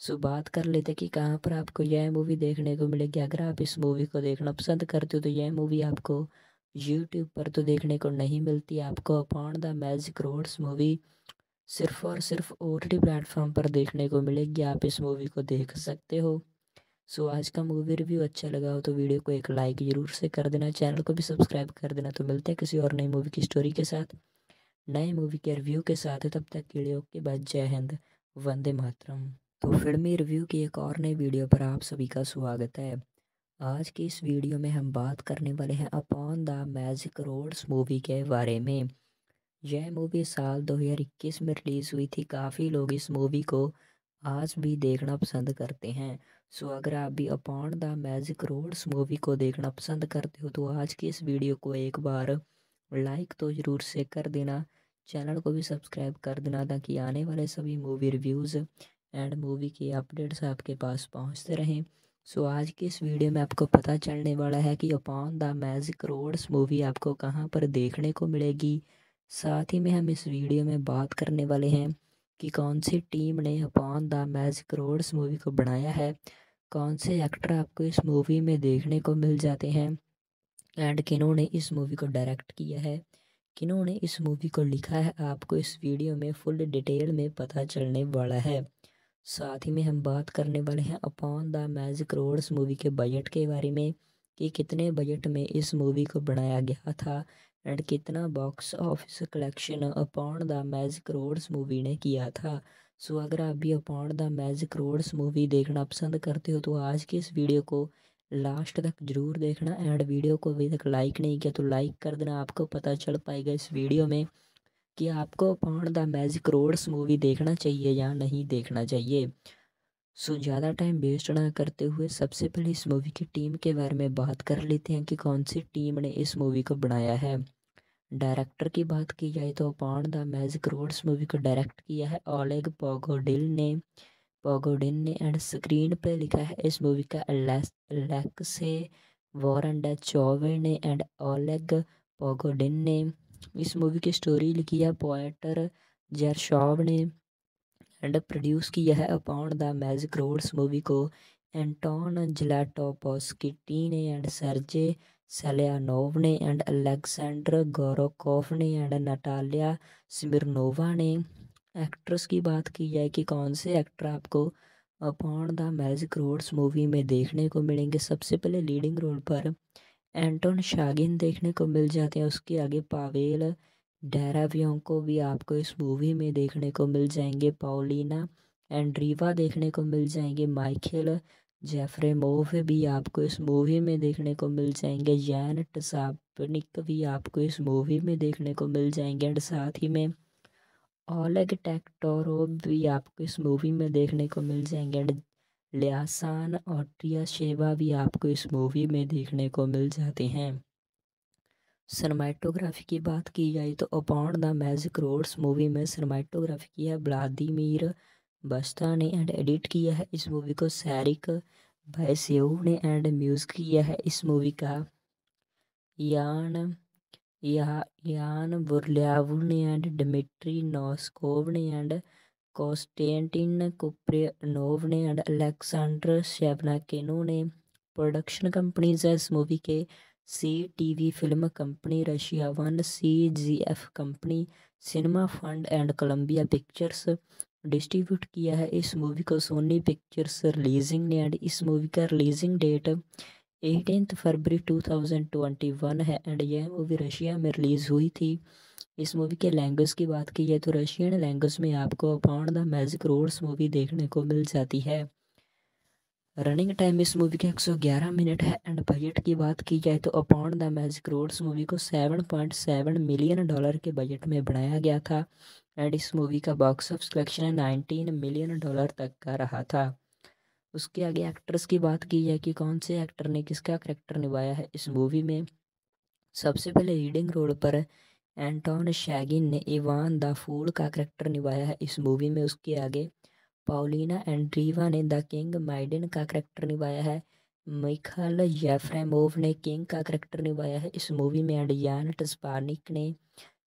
सो बात कर लेते कि कहाँ पर आपको यह मूवी देखने को मिलेगी। अगर आप इस मूवी को देखना पसंद करते हो तो यह मूवी आपको यूट्यूब पर तो देखने को नहीं मिलती। आपको Upon the Magic Roads movie सिर्फ़ और सिर्फ़ ओ टी प्लेटफॉर्म पर देखने को मिलेगी। आप इस मूवी को देख सकते हो। सो आज का मूवी रिव्यू अच्छा लगा हो तो वीडियो को एक लाइक ज़रूर से कर देना चैनल को भी सब्सक्राइब कर देना। तो मिलते हैं किसी और नई मूवी की स्टोरी के साथ, नए मूवी के रिव्यू के साथ। तब तक के लिए ओके बाद जय हिंद, वंदे मातरम। तो फिल्मी रिव्यू की एक और नई वीडियो पर आप सभी का स्वागत है। आज की इस वीडियो में हम बात करने वाले हैं Upon the Magic Roads movie के बारे में। यह मूवी साल 2021 में रिलीज़ हुई थी। काफ़ी लोग इस मूवी को आज भी देखना पसंद करते हैं। सो so, अगर आप भी Upon the Magic Roads movie को देखना पसंद करते हो तो आज की इस वीडियो को एक बार लाइक तो ज़रूर से कर देना। चैनल को भी सब्सक्राइब कर देना ताकि आने वाले सभी मूवी रिव्यूज़ एंड मूवी के अपडेट्स आपके पास पहुँचते रहें। सो so, आज की इस वीडियो में आपको पता चलने वाला है कि upon the magic roads movie आपको कहाँ पर देखने को मिलेगी। साथ ही में हम इस वीडियो में बात करने वाले हैं। कि कौन सी टीम ने upon the magic roads movie को बनाया है? कौन से एक्टर आपको इस मूवी में देखने को मिल जाते हैं? एंड किन्होंने इस मूवी को डायरेक्ट किया है? किन्होंने इस मूवी को लिखा है? आपको इस वीडियो में फुल डिटेल में पता चलने वाला है। साथ ही में हम बात करने वाले हैं upon the magic roads movie के बजट के बारे में, कि कितने बजट में इस मूवी को बनाया गया था? एंड कितना box office collection upon the magic roads movie ने किया था? सो अगर आप भी upon the magic roads movie देखना पसंद करते हो तो आज की इस वीडियो को लास्ट तक ज़रूर देखना एंड वीडियो को अभी तक लाइक नहीं किया तो लाइक कर देना। आपको पता चल पाएगा इस वीडियो में कि आपको upon the magic roads movie देखना चाहिए या नहीं देखना चाहिए। सो ज़्यादा टाइम वेस्ट ना करते हुए सबसे पहले इस मूवी की टीम के बारे में बात कर लेते हैं कि कौन सी टीम ने इस मूवी को बनाया है। डायरेक्टर की बात की जाए तो upon the magic roads movie को डायरेक्ट किया है। ओलेग पोगोडिल ने पोगोडिन ने एंड स्क्रीन पर लिखा है इस मूवी का से वॉरन डे चौवे ने एंड ओलेग पोगोडिन ने। इस मूवी की स्टोरी लिखी है पोएटर जरशॉव ने। एंड प्रोड्यूस किया है upon the magic roads movie को एंटोन जलाटोपोस्किटी ने एंड सरजे सेलियानोव ने एंड अलेक्सेंडर गोरोकोफ ने एंड नटालिया स्मिरनोवा ने एक्ट्रेस की बात की जाए कि कौन से एक्टर आपको upon the magic roads movie में देखने को मिलेंगे। सबसे पहले लीडिंग रोल पर एंटोन शागिन देखने को मिल जाते हैं। उसके आगे पावेल डेरावियों को भी आपको इस मूवी में देखने को मिल जाएँगे पाओलिना एंड्रीवा देखने को मिल जाएँगे, माइकल जेफरे मोव भी आपको इस मूवी में देखने को मिल जाएँगे जैन टसापनिक भी आपको इस मूवी में देखने को मिल जाएँगे एंड साथ ही में ओलेग टेक्टोरो भी आपको इस मूवी में देखने को मिल जाएँगे एंड लियासान और टिया शेवा भी आपको इस मूवी में देखने को मिल जाते हैं। सनमाइटोग्राफी की बात की जाए तो upon the magic roads movie में सनमाइटोग्राफी किया व्लादिमीर बस्ता ने एंड एडिट किया है। इस मूवी को सैरिक भाईसेव ने एंड म्यूज़िक किया है। इस मूवी का यान, या, यान बुरलियाव ने एंड डमिट्री नॉस्कोव ने एंड कोस्टेंटिन कुप्रियनोव ने एंड अलेक्सांडर शेवनाकेनो ने प्रोडक्शन कंपनीज़ है। इस मूवी के C TV film company, Russia one C G F company, cinema fund and Columbia Pictures distribute किया है। इस मूवी को सोनी पिक्चर्स रिलीजिंग ने एंड इस मूवी का रिलीजिंग डेट एटीन फरवरी 2021 है एंड यह मूवी रशिया में रिलीज़ हुई थी। इस मूवी के लैंग्वेज की बात की जाए तो रशियन लैंग्वेज में आपको upon the magic roads movie देखने को मिल जाती है। रनिंग टाइम इस मूवी के 111 मिनट है एंड बजट की बात की जाए तो upon the magic roads movie को 7.7 मिलियन डॉलर के बजट में बनाया गया था एंड इस मूवी का box office collection 19 million dollar तक का रहा था। उसके आगे एक्ट्रेस की बात की जाए कि कौन से एक्टर ने किसका करेक्टर निभाया है इस मूवी में, सबसे पहले रीडिंग रोड पर एंटोन शैगिन ने इवान द फूल का करेक्टर निभाया है इस मूवी में। उसके आगे पाउलिना एंड्रीवा ने द किंग माइडन का करेक्टर निभाया है। मिखाल जेफ्रेमोव ने किंग का करेक्टर निभाया है। इस मूवी में एंड यान टस्पानिक ने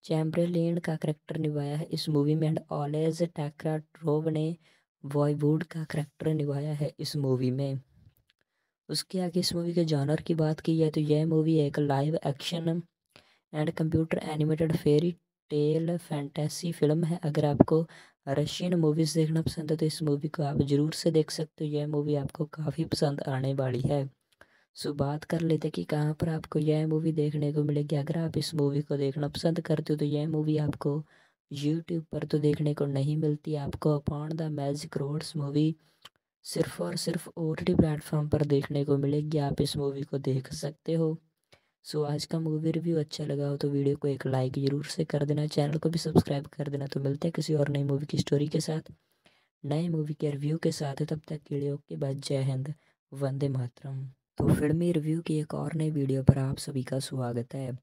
चैम्बरलेन का करेक्टर निभाया है। इस मूवी में एंड ऑलेज टैक्रा ट्रोव ने वॉयवुड का करेक्टर निभाया है इस मूवी में। उसके आगे इस मूवी के जानर की बात की जाए तो यह मूवी एक live action and computer animated fairy tale fantasy film है। अगर आपको रशियन मूवीज़ देखना पसंद है तो इस मूवी को आप ज़रूर से देख सकते हो। यह मूवी आपको काफ़ी पसंद आने वाली है। सो बात कर लेते हैं कि कहाँ पर आपको यह मूवी देखने को मिलेगी। अगर आप इस मूवी को देखना पसंद करते हो तो यह मूवी आपको यूट्यूब पर तो देखने को नहीं मिलती। आपको upon the magic roads movie सिर्फ़ और सिर्फ़ ओ टी प्लेटफॉर्म पर देखने को मिलेगी। आप इस मूवी को देख सकते हो। सो so, आज का मूवी रिव्यू अच्छा लगा हो तो वीडियो को एक लाइक ज़रूर से कर देना चैनल को भी सब्सक्राइब कर देना तो मिलते हैं किसी और नई मूवी की स्टोरी के साथ नए मूवी के रिव्यू के साथ तब तक के लिए ओके बाद जय हिंद वंदे मातरम। तो फिल्मी रिव्यू की एक और नई वीडियो पर आप सभी का स्वागत है।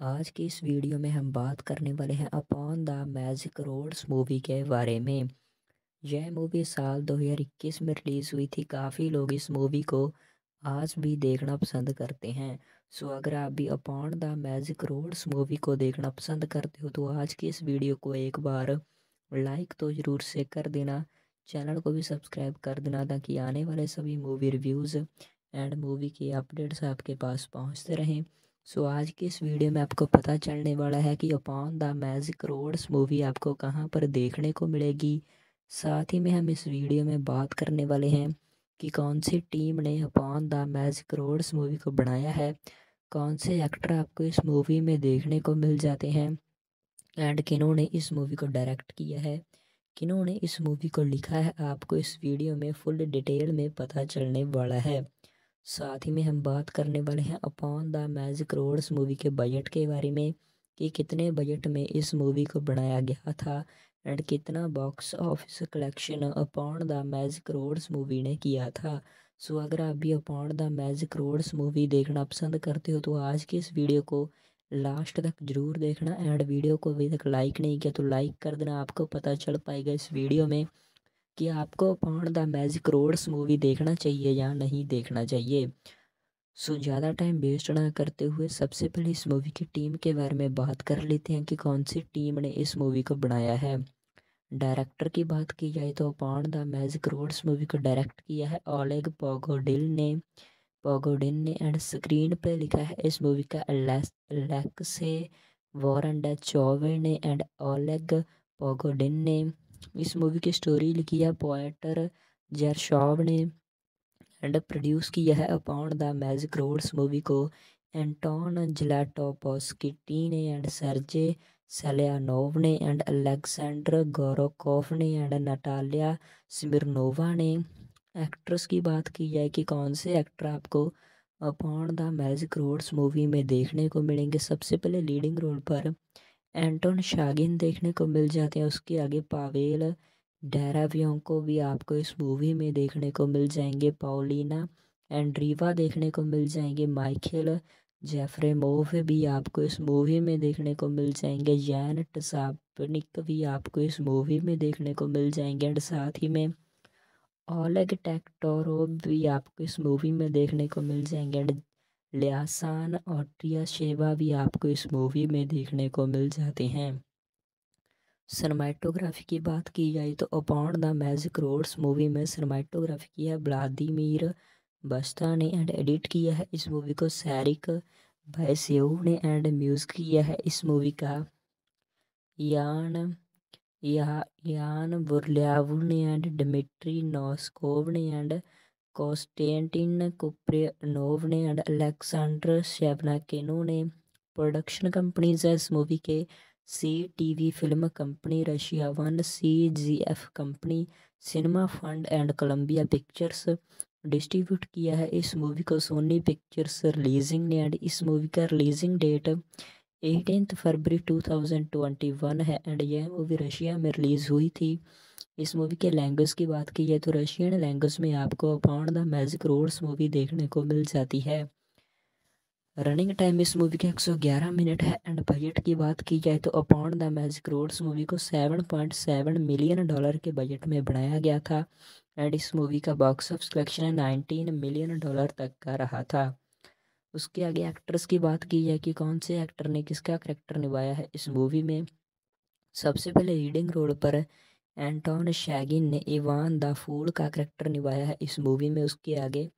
आज की इस वीडियो में हम बात करने वाले हैं upon the magic roads movie के बारे में। यह मूवी साल 2021 में रिलीज़ हुई थी काफ़ी लोग इस मूवी को आज भी देखना पसंद करते हैं। सो अगर आप भी upon the magic roads movie को देखना पसंद करते हो तो आज की इस वीडियो को एक बार लाइक तो ज़रूर से कर देना। चैनल को भी सब्सक्राइब कर देना ताकि आने वाले सभी मूवी रिव्यूज़ एंड मूवी के अपडेट्स आपके पास पहुँचते रहें। सो so, आज की इस वीडियो में आपको पता चलने वाला है कि upon the magic roads movie आपको कहाँ पर देखने को मिलेगी। साथ ही में हम इस वीडियो में बात करने वाले हैं कि कौन सी टीम ने upon the magic roads movie को बनाया है? कौन से एक्टर आपको इस मूवी में देखने को मिल जाते हैं? एंड किन्होंने इस मूवी को डायरेक्ट किया है? किन्होंने इस मूवी को लिखा है? आपको इस वीडियो में फुल डिटेल में पता चलने वाला है। साथ ही में हम बात करने वाले हैं upon the magic roads movie के बजट के बारे में, कि कितने बजट में इस मूवी को बनाया गया था? एंड कितना box office collection upon the magic roads movie ने किया था? सो अगर आप भी upon the magic roads movie देखना पसंद करते हो तो आज की इस वीडियो को लास्ट तक ज़रूर देखना एंड वीडियो को अभी तक लाइक नहीं किया तो लाइक कर देना। आपको पता चल पाएगा इस वीडियो में कि आपको upon the magic roads movie देखना चाहिए या नहीं देखना चाहिए। सो so, ज़्यादा टाइम वेस्ट ना करते हुए सबसे पहले इस मूवी की टीम के बारे में बात कर लेते हैं कि कौन सी टीम ने इस मूवी को बनाया है। डायरेक्टर की बात की जाए तो upon the magic roads movie को डायरेक्ट किया है ओलेग पोगोडिल ने। पोगोडिन ने एंड स्क्रीन पे लिखा है इस मूवी का से वॉरन डे चौवे ने एंड ओलेग पोगोडिन ने। इस मूवी की स्टोरी लिखी है पोएटर जरशॉव ने एंड प्रोड्यूस किया है upon the magic roads movie को। एंटोन जलाटोपोस्किटी ने एंड सरजे सेलियानोव ने एंड अलेक्सेंडर गोरोकोफ ने एंड नटालिया स्मिरनोवा ने एक्ट्रेस की बात की जाए कि कौन से एक्टर आपको upon the magic roads movie में देखने को मिलेंगे? सबसे पहले लीडिंग रोल पर एंटोन शागिन देखने को मिल जाते हैं। उसके आगे पावेल डेरावियों को भी आपको इस मूवी में देखने को मिल जाएँगे। पाओलिना एंड्रीवा देखने को मिल जाएँगे। माइकल जेफरे मोव भी आपको इस मूवी में देखने को मिल जाएँगे। जैन टसापनिक भी आपको इस मूवी में देखने को मिल जाएँगे। एंड साथ ही में ओलेग टेक्टोरो भी आपको इस मूवी में देखने को मिल जाएँगे। एंड लियासान ऑट्रिया शेवा भी आपको इस मूवी में देखने को मिल जाते हैं। सिनेमाटोग्राफी की बात की जाए तो upon the magic roads movie में सिनेमाटोग्राफी की है। व्लादिमीर बस्ता ने एंड एडिट किया है इस मूवी को सैरिक भाईसेव ने एंड म्यूज़िक किया है इस मूवी का। यान या, यान बुरल्यावू ने एंड डमिट्री नॉस्कोव ने एंड कॉन्स्टेंटिन कुप्रियनोव ने एंड अलेक्सेंडर शेवनाकेनो ने प्रोडक्शन कंपनीज़ है इस मूवी के। C TV film company Russia one C G F company cinema fund and Columbia Pictures distribute किया है इस मूवी को सोनी पिक्चर्स रिलीजिंग ने एंड इस मूवी का रिलीजिंग डेट एटीन फरवरी 2021 है एंड यह मूवी रशिया में रिलीज़ हुई थी। इस मूवी के लैंग्वेज की बात की जाए तो रशियन लैंग्वेज में आपको upon the magic roads movie देखने को मिल जाती है। रनिंग टाइम इस मूवी का 111 मिनट है एंड बजट की बात की जाए तो upon the magic roads movie को 7.7 मिलियन डॉलर के बजट में बनाया गया था एंड इस मूवी का box office collection 19 million dollar तक का रहा था। उसके आगे एक्ट्रेस की बात की जाए कि कौन से एक्टर ने किसका करेक्टर निभाया है इस मूवी में। सबसे पहले रीडिंग रोल पर एंटोन शैगिन ने इवान द फूल का करेक्टर निभाया है इस मूवी में। उसके आगे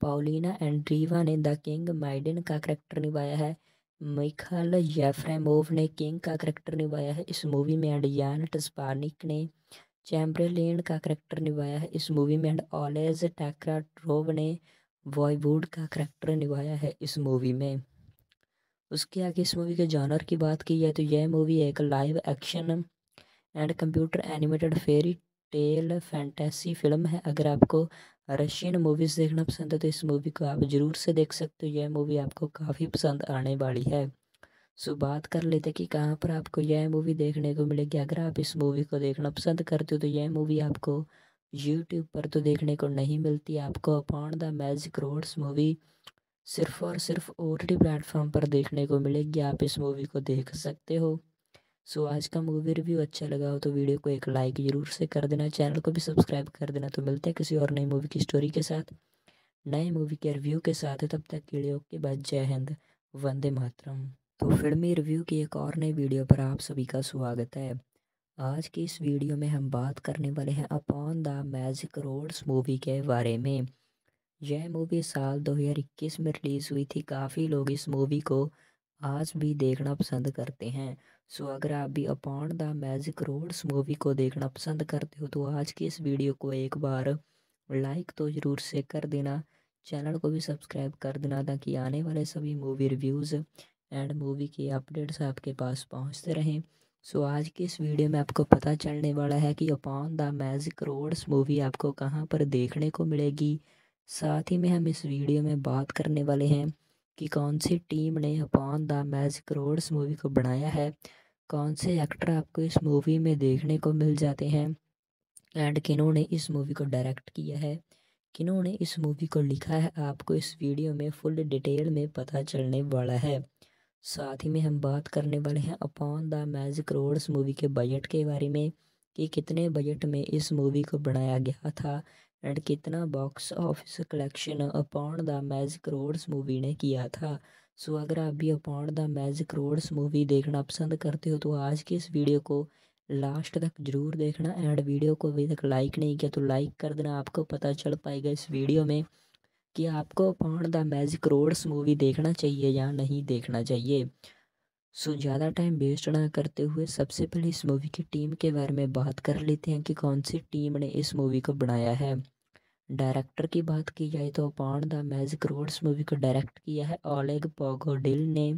पाउलिना एंड्रीवा ने द किंग माइडन का करेक्टर निभाया है। मिखाल येफ्रेमोव ने किंग का करेक्टर निभाया है। इस मूवी में एंड यान टस्पानिक ने चैम्बरलेन का करेक्टर निभाया है। इस मूवी में एंड ऑलेज टैक्रा ट्रोव ने वॉयवुड का करेक्टर निभाया है इस मूवी में। उसके आगे इस मूवी के जानर की बात की जाए तो यह मूवी एक live action and computer animated fairy tale fantasy film है। अगर आपको रशियन मूवीज़ देखना पसंद है तो इस मूवी को आप ज़रूर से देख सकते हो। यह मूवी आपको काफ़ी पसंद आने वाली है। सो बात कर लेते कि कहाँ पर आपको यह मूवी देखने को मिलेगी। अगर आप इस मूवी को देखना पसंद करते हो तो यह मूवी आपको यूट्यूब पर तो देखने को नहीं मिलती। आपको upon the magic roads movie सिर्फ़ और सिर्फ़ ओ टी प्लेटफॉर्म पर देखने को मिलेगी। आप इस मूवी को देख सकते हो। सो आज का मूवी रिव्यू अच्छा लगा हो तो वीडियो को एक लाइक ज़रूर से कर देना चैनल को भी सब्सक्राइब कर देना। तो मिलते हैं किसी और नई मूवी की स्टोरी के साथ, नए मूवी के रिव्यू के साथ। तब तक के लिए ओके बाद जय हिंद, वंदे मातरम। तो फिल्मी रिव्यू की एक और नई वीडियो पर आप सभी का स्वागत है। आज की इस वीडियो में हम बात करने वाले हैं upon the magic roads movie के बारे में। यह मूवी साल 2021 में रिलीज़ हुई थी। काफ़ी लोग इस मूवी को आज भी देखना पसंद करते हैं। सो अगर आप भी upon the magic roads movie को देखना पसंद करते हो तो आज की इस वीडियो को एक बार लाइक तो ज़रूर से कर देना। चैनल को भी सब्सक्राइब कर देना ताकि आने वाले सभी मूवी रिव्यूज़ एंड मूवी के अपडेट्स आपके पास पहुँचते रहें। सो आज की इस वीडियो में आपको पता चलने वाला है कि upon the magic roads movie आपको कहाँ पर देखने को मिलेगी। साथ ही में हम इस वीडियो में बात करने वाले हैं कि कौन सी टीम ने upon the magic roads movie को बनाया है। कौन से एक्टर आपको इस मूवी में देखने को मिल जाते हैं? एंड किन्होंने इस मूवी को डायरेक्ट किया है? किन्होंने इस मूवी को लिखा है? आपको इस वीडियो में फुल डिटेल में पता चलने वाला है। साथ ही में हम बात करने वाले हैं upon the magic roads movie के बजट के बारे में, कि कितने बजट में इस मूवी को बनाया गया था? एंड कितना box office collection upon the magic roads movie ने किया था? सो अगर आप भी upon the magic roads movie देखना पसंद करते हो तो आज की इस वीडियो को लास्ट तक ज़रूर देखना एंड वीडियो को अभी तक लाइक नहीं किया तो लाइक कर देना। आपको पता चल पाएगा इस वीडियो में कि आपको upon the magic roads movie देखना चाहिए या नहीं देखना चाहिए। सो ज़्यादा टाइम वेस्ट ना करते हुए सबसे पहले इस मूवी की टीम के बारे में बात कर लेते हैं कि कौन सी टीम ने इस मूवी को बनाया है। डायरेक्टर की बात की जाए तो upon the magic roads movie को डायरेक्ट किया है ओलेग पोगोडिल ने।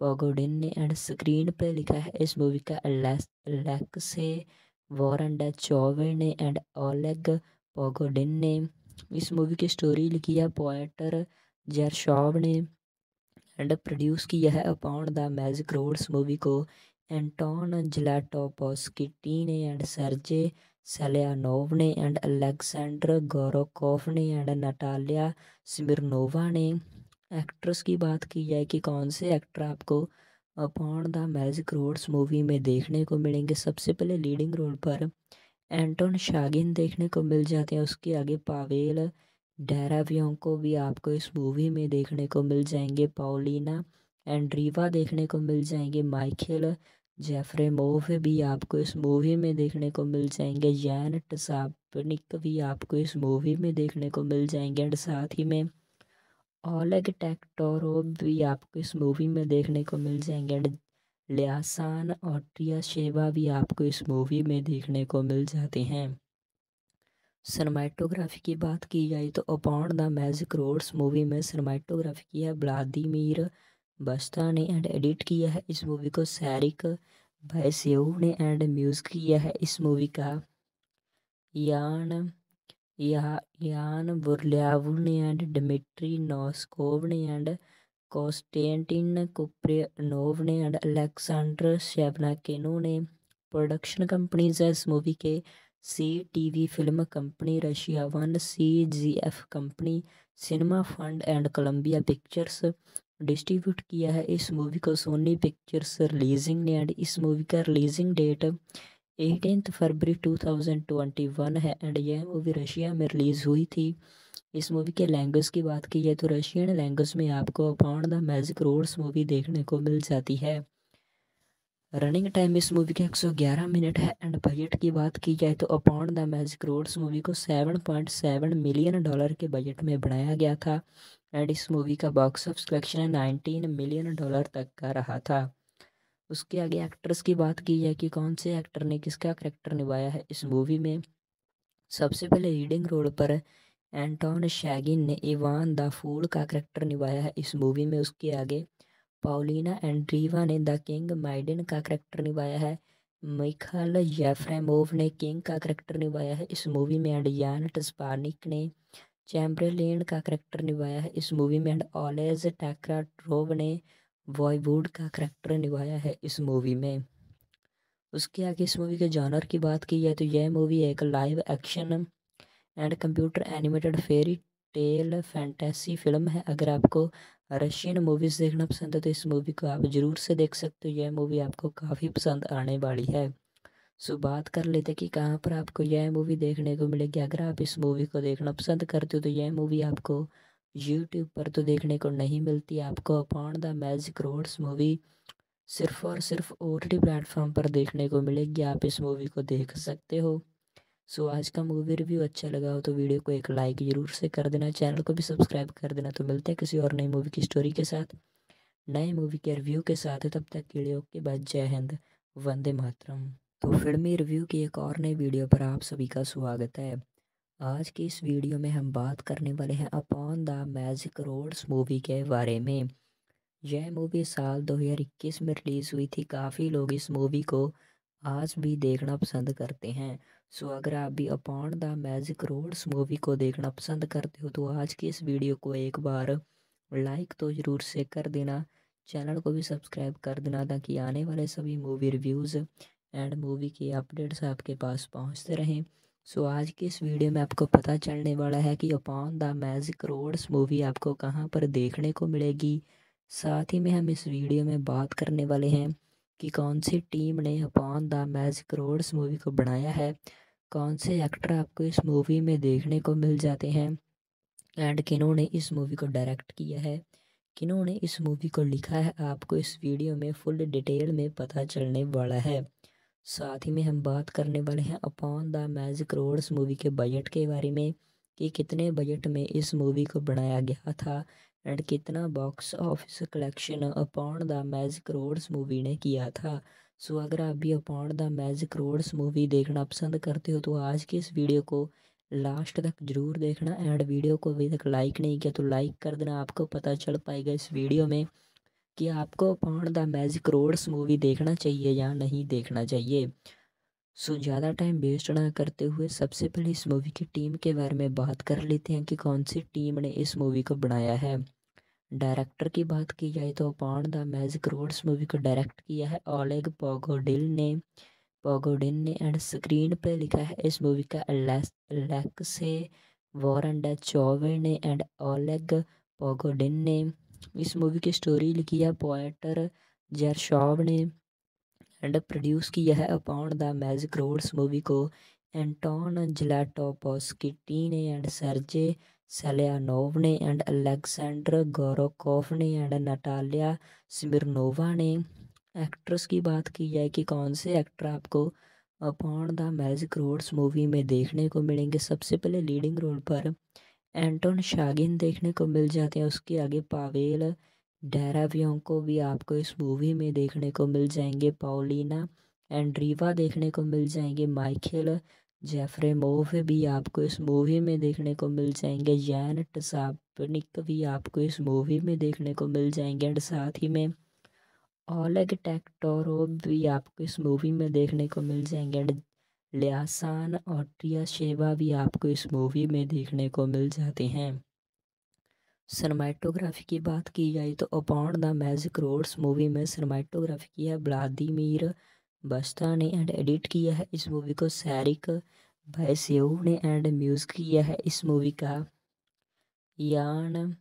पोगोडिन ने एंड स्क्रीन पे लिखा है इस मूवी का से वॉरन ड चौवे ने एंड ओलेग पोगोडिन ने। इस मूवी की स्टोरी लिखी है पोएटर जरशॉव ने एंड प्रोड्यूस किया है upon the magic roads movie को। एंटोन जलाटोपोस्किटी ने एंड सरजे सेलियानोव ने एंड अलेक्सेंडर गोरोकोफ ने एंड नटालिया स्मिरनोवा ने एक्ट्रेस की बात की जाए कि कौन से एक्टर आपको upon the magic roads movie में देखने को मिलेंगे? सबसे पहले लीडिंग रोल पर एंटोन शागिन देखने को मिल जाते हैं। उसके आगे पावेल डेरावियों को भी आपको इस मूवी में देखने को मिल जाएँगे। पाओलिना एंड्रीवा देखने को मिल जाएँगे। माइकल जेफरे मोव भी आपको इस मूवी में देखने को मिल जाएँगे। जैन टसापनिक भी आपको इस मूवी में देखने को मिल जाएँगे एंड साथ ही में ओलेग टेक्टोरो भी आपको इस मूवी में देखने को मिल जाएँगे एंड लियासान टिया शेवा भी आपको इस मूवी में देखने को मिल जाते हैं। सनमाइटोग्राफी की बात की जाए तो upon the magic roads movie में सनमाइटोग्राफी की है। व्लादिमीर बस्ता ने एंड एडिट किया है इस मूवी को सैरिक ने एंड म्यूज़िक किया है इस मूवी का। यान या, यान बुरल्यावु ने एंड डमिट्री नॉस्कोव ने एंड कॉन्स्टेंटिन कुप्रेनोव ने एंड अलेक्सेंडर शेवनाकेनो ने प्रोडक्शन कंपनीज़ है इस मूवी के। C TV film company Russia one C G F company cinema fund and Columbia Pictures distribute किया है इस मूवी को सोनी पिक्चर्स रिलीजिंग ने एंड इस मूवी का रिलीजिंग डेट एटीन फरवरी 2021 है एंड यह मूवी रशिया में रिलीज़ हुई थी। इस मूवी के लैंग्वेज की बात की जाए तो रशियन लैंग्वेज में आपको upon the magic roads movie देखने को मिल जाती है। रनिंग टाइम इस मूवी के 111 मिनट है एंड बजट की बात की जाए तो upon the magic roads movie को 7.7 मिलियन डॉलर के बजट में बनाया गया था। एंड इस मूवी का box office collection 19 million dollar तक का रहा था। उसके आगे एक्ट्रेस की बात की जाए कि कौन से एक्टर ने किसका करेक्टर निभाया है इस मूवी में। सबसे पहले लीडिंग रोल पर एंटोन शैगिन ने इवान द फूल का करेक्टर निभाया है इस मूवी में। उसके आगे पाउलिना एंड्रीवा ने द किंग माइडन का करेक्टर निभाया है। मिखल जेफ्रेमोव ने किंग का करेक्टर निभाया है इस मूवी में। एंड यान टस्पानिक ने चैम्बरलेन का करेक्टर निभाया है इस मूवी में एंड ऑलेज टैक्रा ट्रोव ने वॉयवुड का करेक्टर निभाया है इस मूवी में। उसके आगे इस मूवी के जानर की बात की जाए तो यह मूवी एक live action and computer animated fairy tale fantasy film है। अगर आपको रशियन मूवीज़ देखना पसंद है तो इस मूवी को आप ज़रूर से देख सकते हो। यह मूवी आपको काफ़ी पसंद आने वाली है। सो बात कर लेते कि कहाँ पर आपको यह मूवी देखने को मिलेगी। अगर आप इस मूवी को देखना पसंद करते हो तो यह मूवी आपको यूट्यूब पर तो देखने को नहीं मिलती। आपको upon the magic roads movie सिर्फ़ और सिर्फ़ ओ टी प्लेटफॉर्म पर देखने को मिलेगी। आप इस मूवी को देख सकते हो। सो आज का मूवी रिव्यू अच्छा लगा हो तो वीडियो को एक लाइक ज़रूर से कर देना। चैनल को भी सब्सक्राइब कर देना। तो मिलते हैं किसी और नई मूवी की स्टोरी के साथ, नए मूवी के रिव्यू के साथ। तब तक के लिए ओके बाद जय हिंद। वंदे मातरम। तो फिल्मी रिव्यू की एक और नई वीडियो पर आप सभी का स्वागत है। आज की इस वीडियो में हम बात करने वाले हैं upon the magic roads movie के बारे में। यह मूवी साल 2021 में रिलीज़ हुई थी। काफ़ी लोग इस मूवी को आज भी देखना पसंद करते हैं। सो अगर आप भी upon the magic roads movie को देखना पसंद करते हो तो आज की इस वीडियो को एक बार लाइक तो ज़रूर से कर देना। चैनल को भी सब्सक्राइब कर देना ताकि आने वाले सभी मूवी रिव्यूज़ एंड मूवी के अपडेट्स आपके पास पहुँचते रहें। सो आज की इस वीडियो में आपको पता चलने वाला है कि upon the magic roads movie आपको कहाँ पर देखने को मिलेगी। साथ ही में हम इस वीडियो में बात करने वाले हैं कि कौन सी टीम ने upon the magic roads movie को बनाया है। कौन से एक्टर आपको इस मूवी में देखने को मिल जाते हैं एंड किन्होंने इस मूवी को डायरेक्ट किया है। किन्होंने इस मूवी को लिखा है आपको इस वीडियो में फुल डिटेल में पता चलने वाला है। साथ ही में हम बात करने वाले हैं upon the magic roads movie के बजट के बारे में, कि कितने बजट में इस मूवी को बनाया गया था एंड कितना box office collection upon the magic roads movie ने किया था। सो अगर आप भी upon the magic roads movie देखना पसंद करते हो तो आज की इस वीडियो को लास्ट तक ज़रूर देखना एंड वीडियो को अभी तक लाइक नहीं किया तो लाइक कर देना, आपको पता चल पाएगा इस वीडियो में। कि आपको upon the magic roads movie देखना चाहिए या नहीं देखना चाहिए। सो ज़्यादा टाइम वेस्ट ना करते हुए सबसे पहले इस मूवी की टीम के बारे में बात कर लेते हैं कि कौन सी टीम ने इस मूवी को बनाया है। डायरेक्टर की बात की जाए तो upon the magic roads movie को डायरेक्ट किया है? ओलेग पोगोडिल ने पोगोडिन ने एंड स्क्रीन पे लिखा है इस मूवी का से वॉरन डे चौवे ने एंड ओलेग पोगोडिन ने। इस मूवी की स्टोरी लिखी है पोएटर जरशॉव ने एंड प्रोड्यूस किया है upon the magic roads movie को एंटोन जलाटोपोस्किटी ने एंड सरजे सेलियानोव ने एंड अलेक्सेंडर गोरोकोव ने एंड नटालिया स्मिरनोवा ने। एक्ट्रेस की बात की जाए कि कौन से एक्टर आपको upon the magic roads movie में देखने को मिलेंगे? सबसे पहले लीडिंग रोल पर एंटोन शागिन देखने को मिल जाते हैं, उसके आगे पावेल डेरावियों को भी आपको इस मूवी में देखने को मिल जाएँगे पाओलिना एंड्रीवा देखने को मिल जाएँगे, माइकल जेफरे मोव भी आपको इस मूवी में देखने को मिल जाएँगे जैन टसापनिक भी आपको इस मूवी में देखने को मिल जाएँगे एंड साथ ही में ओलेग टेक्टोरो भी आपको इस मूवी में देखने को मिल जाएँगे एंड लियासान और शेवा भी आपको इस मूवी में देखने को मिल जाते हैं। सनमाइटोग्राफी की बात की जाए तो upon the magic roads movie में सनमाइटोग्राफी किया व्लादिमीर बस्ता ने एंड एडिट किया है। इस मूवी को सैरिक भाईसेव ने एंड म्यूज़िक किया है। इस मूवी का यान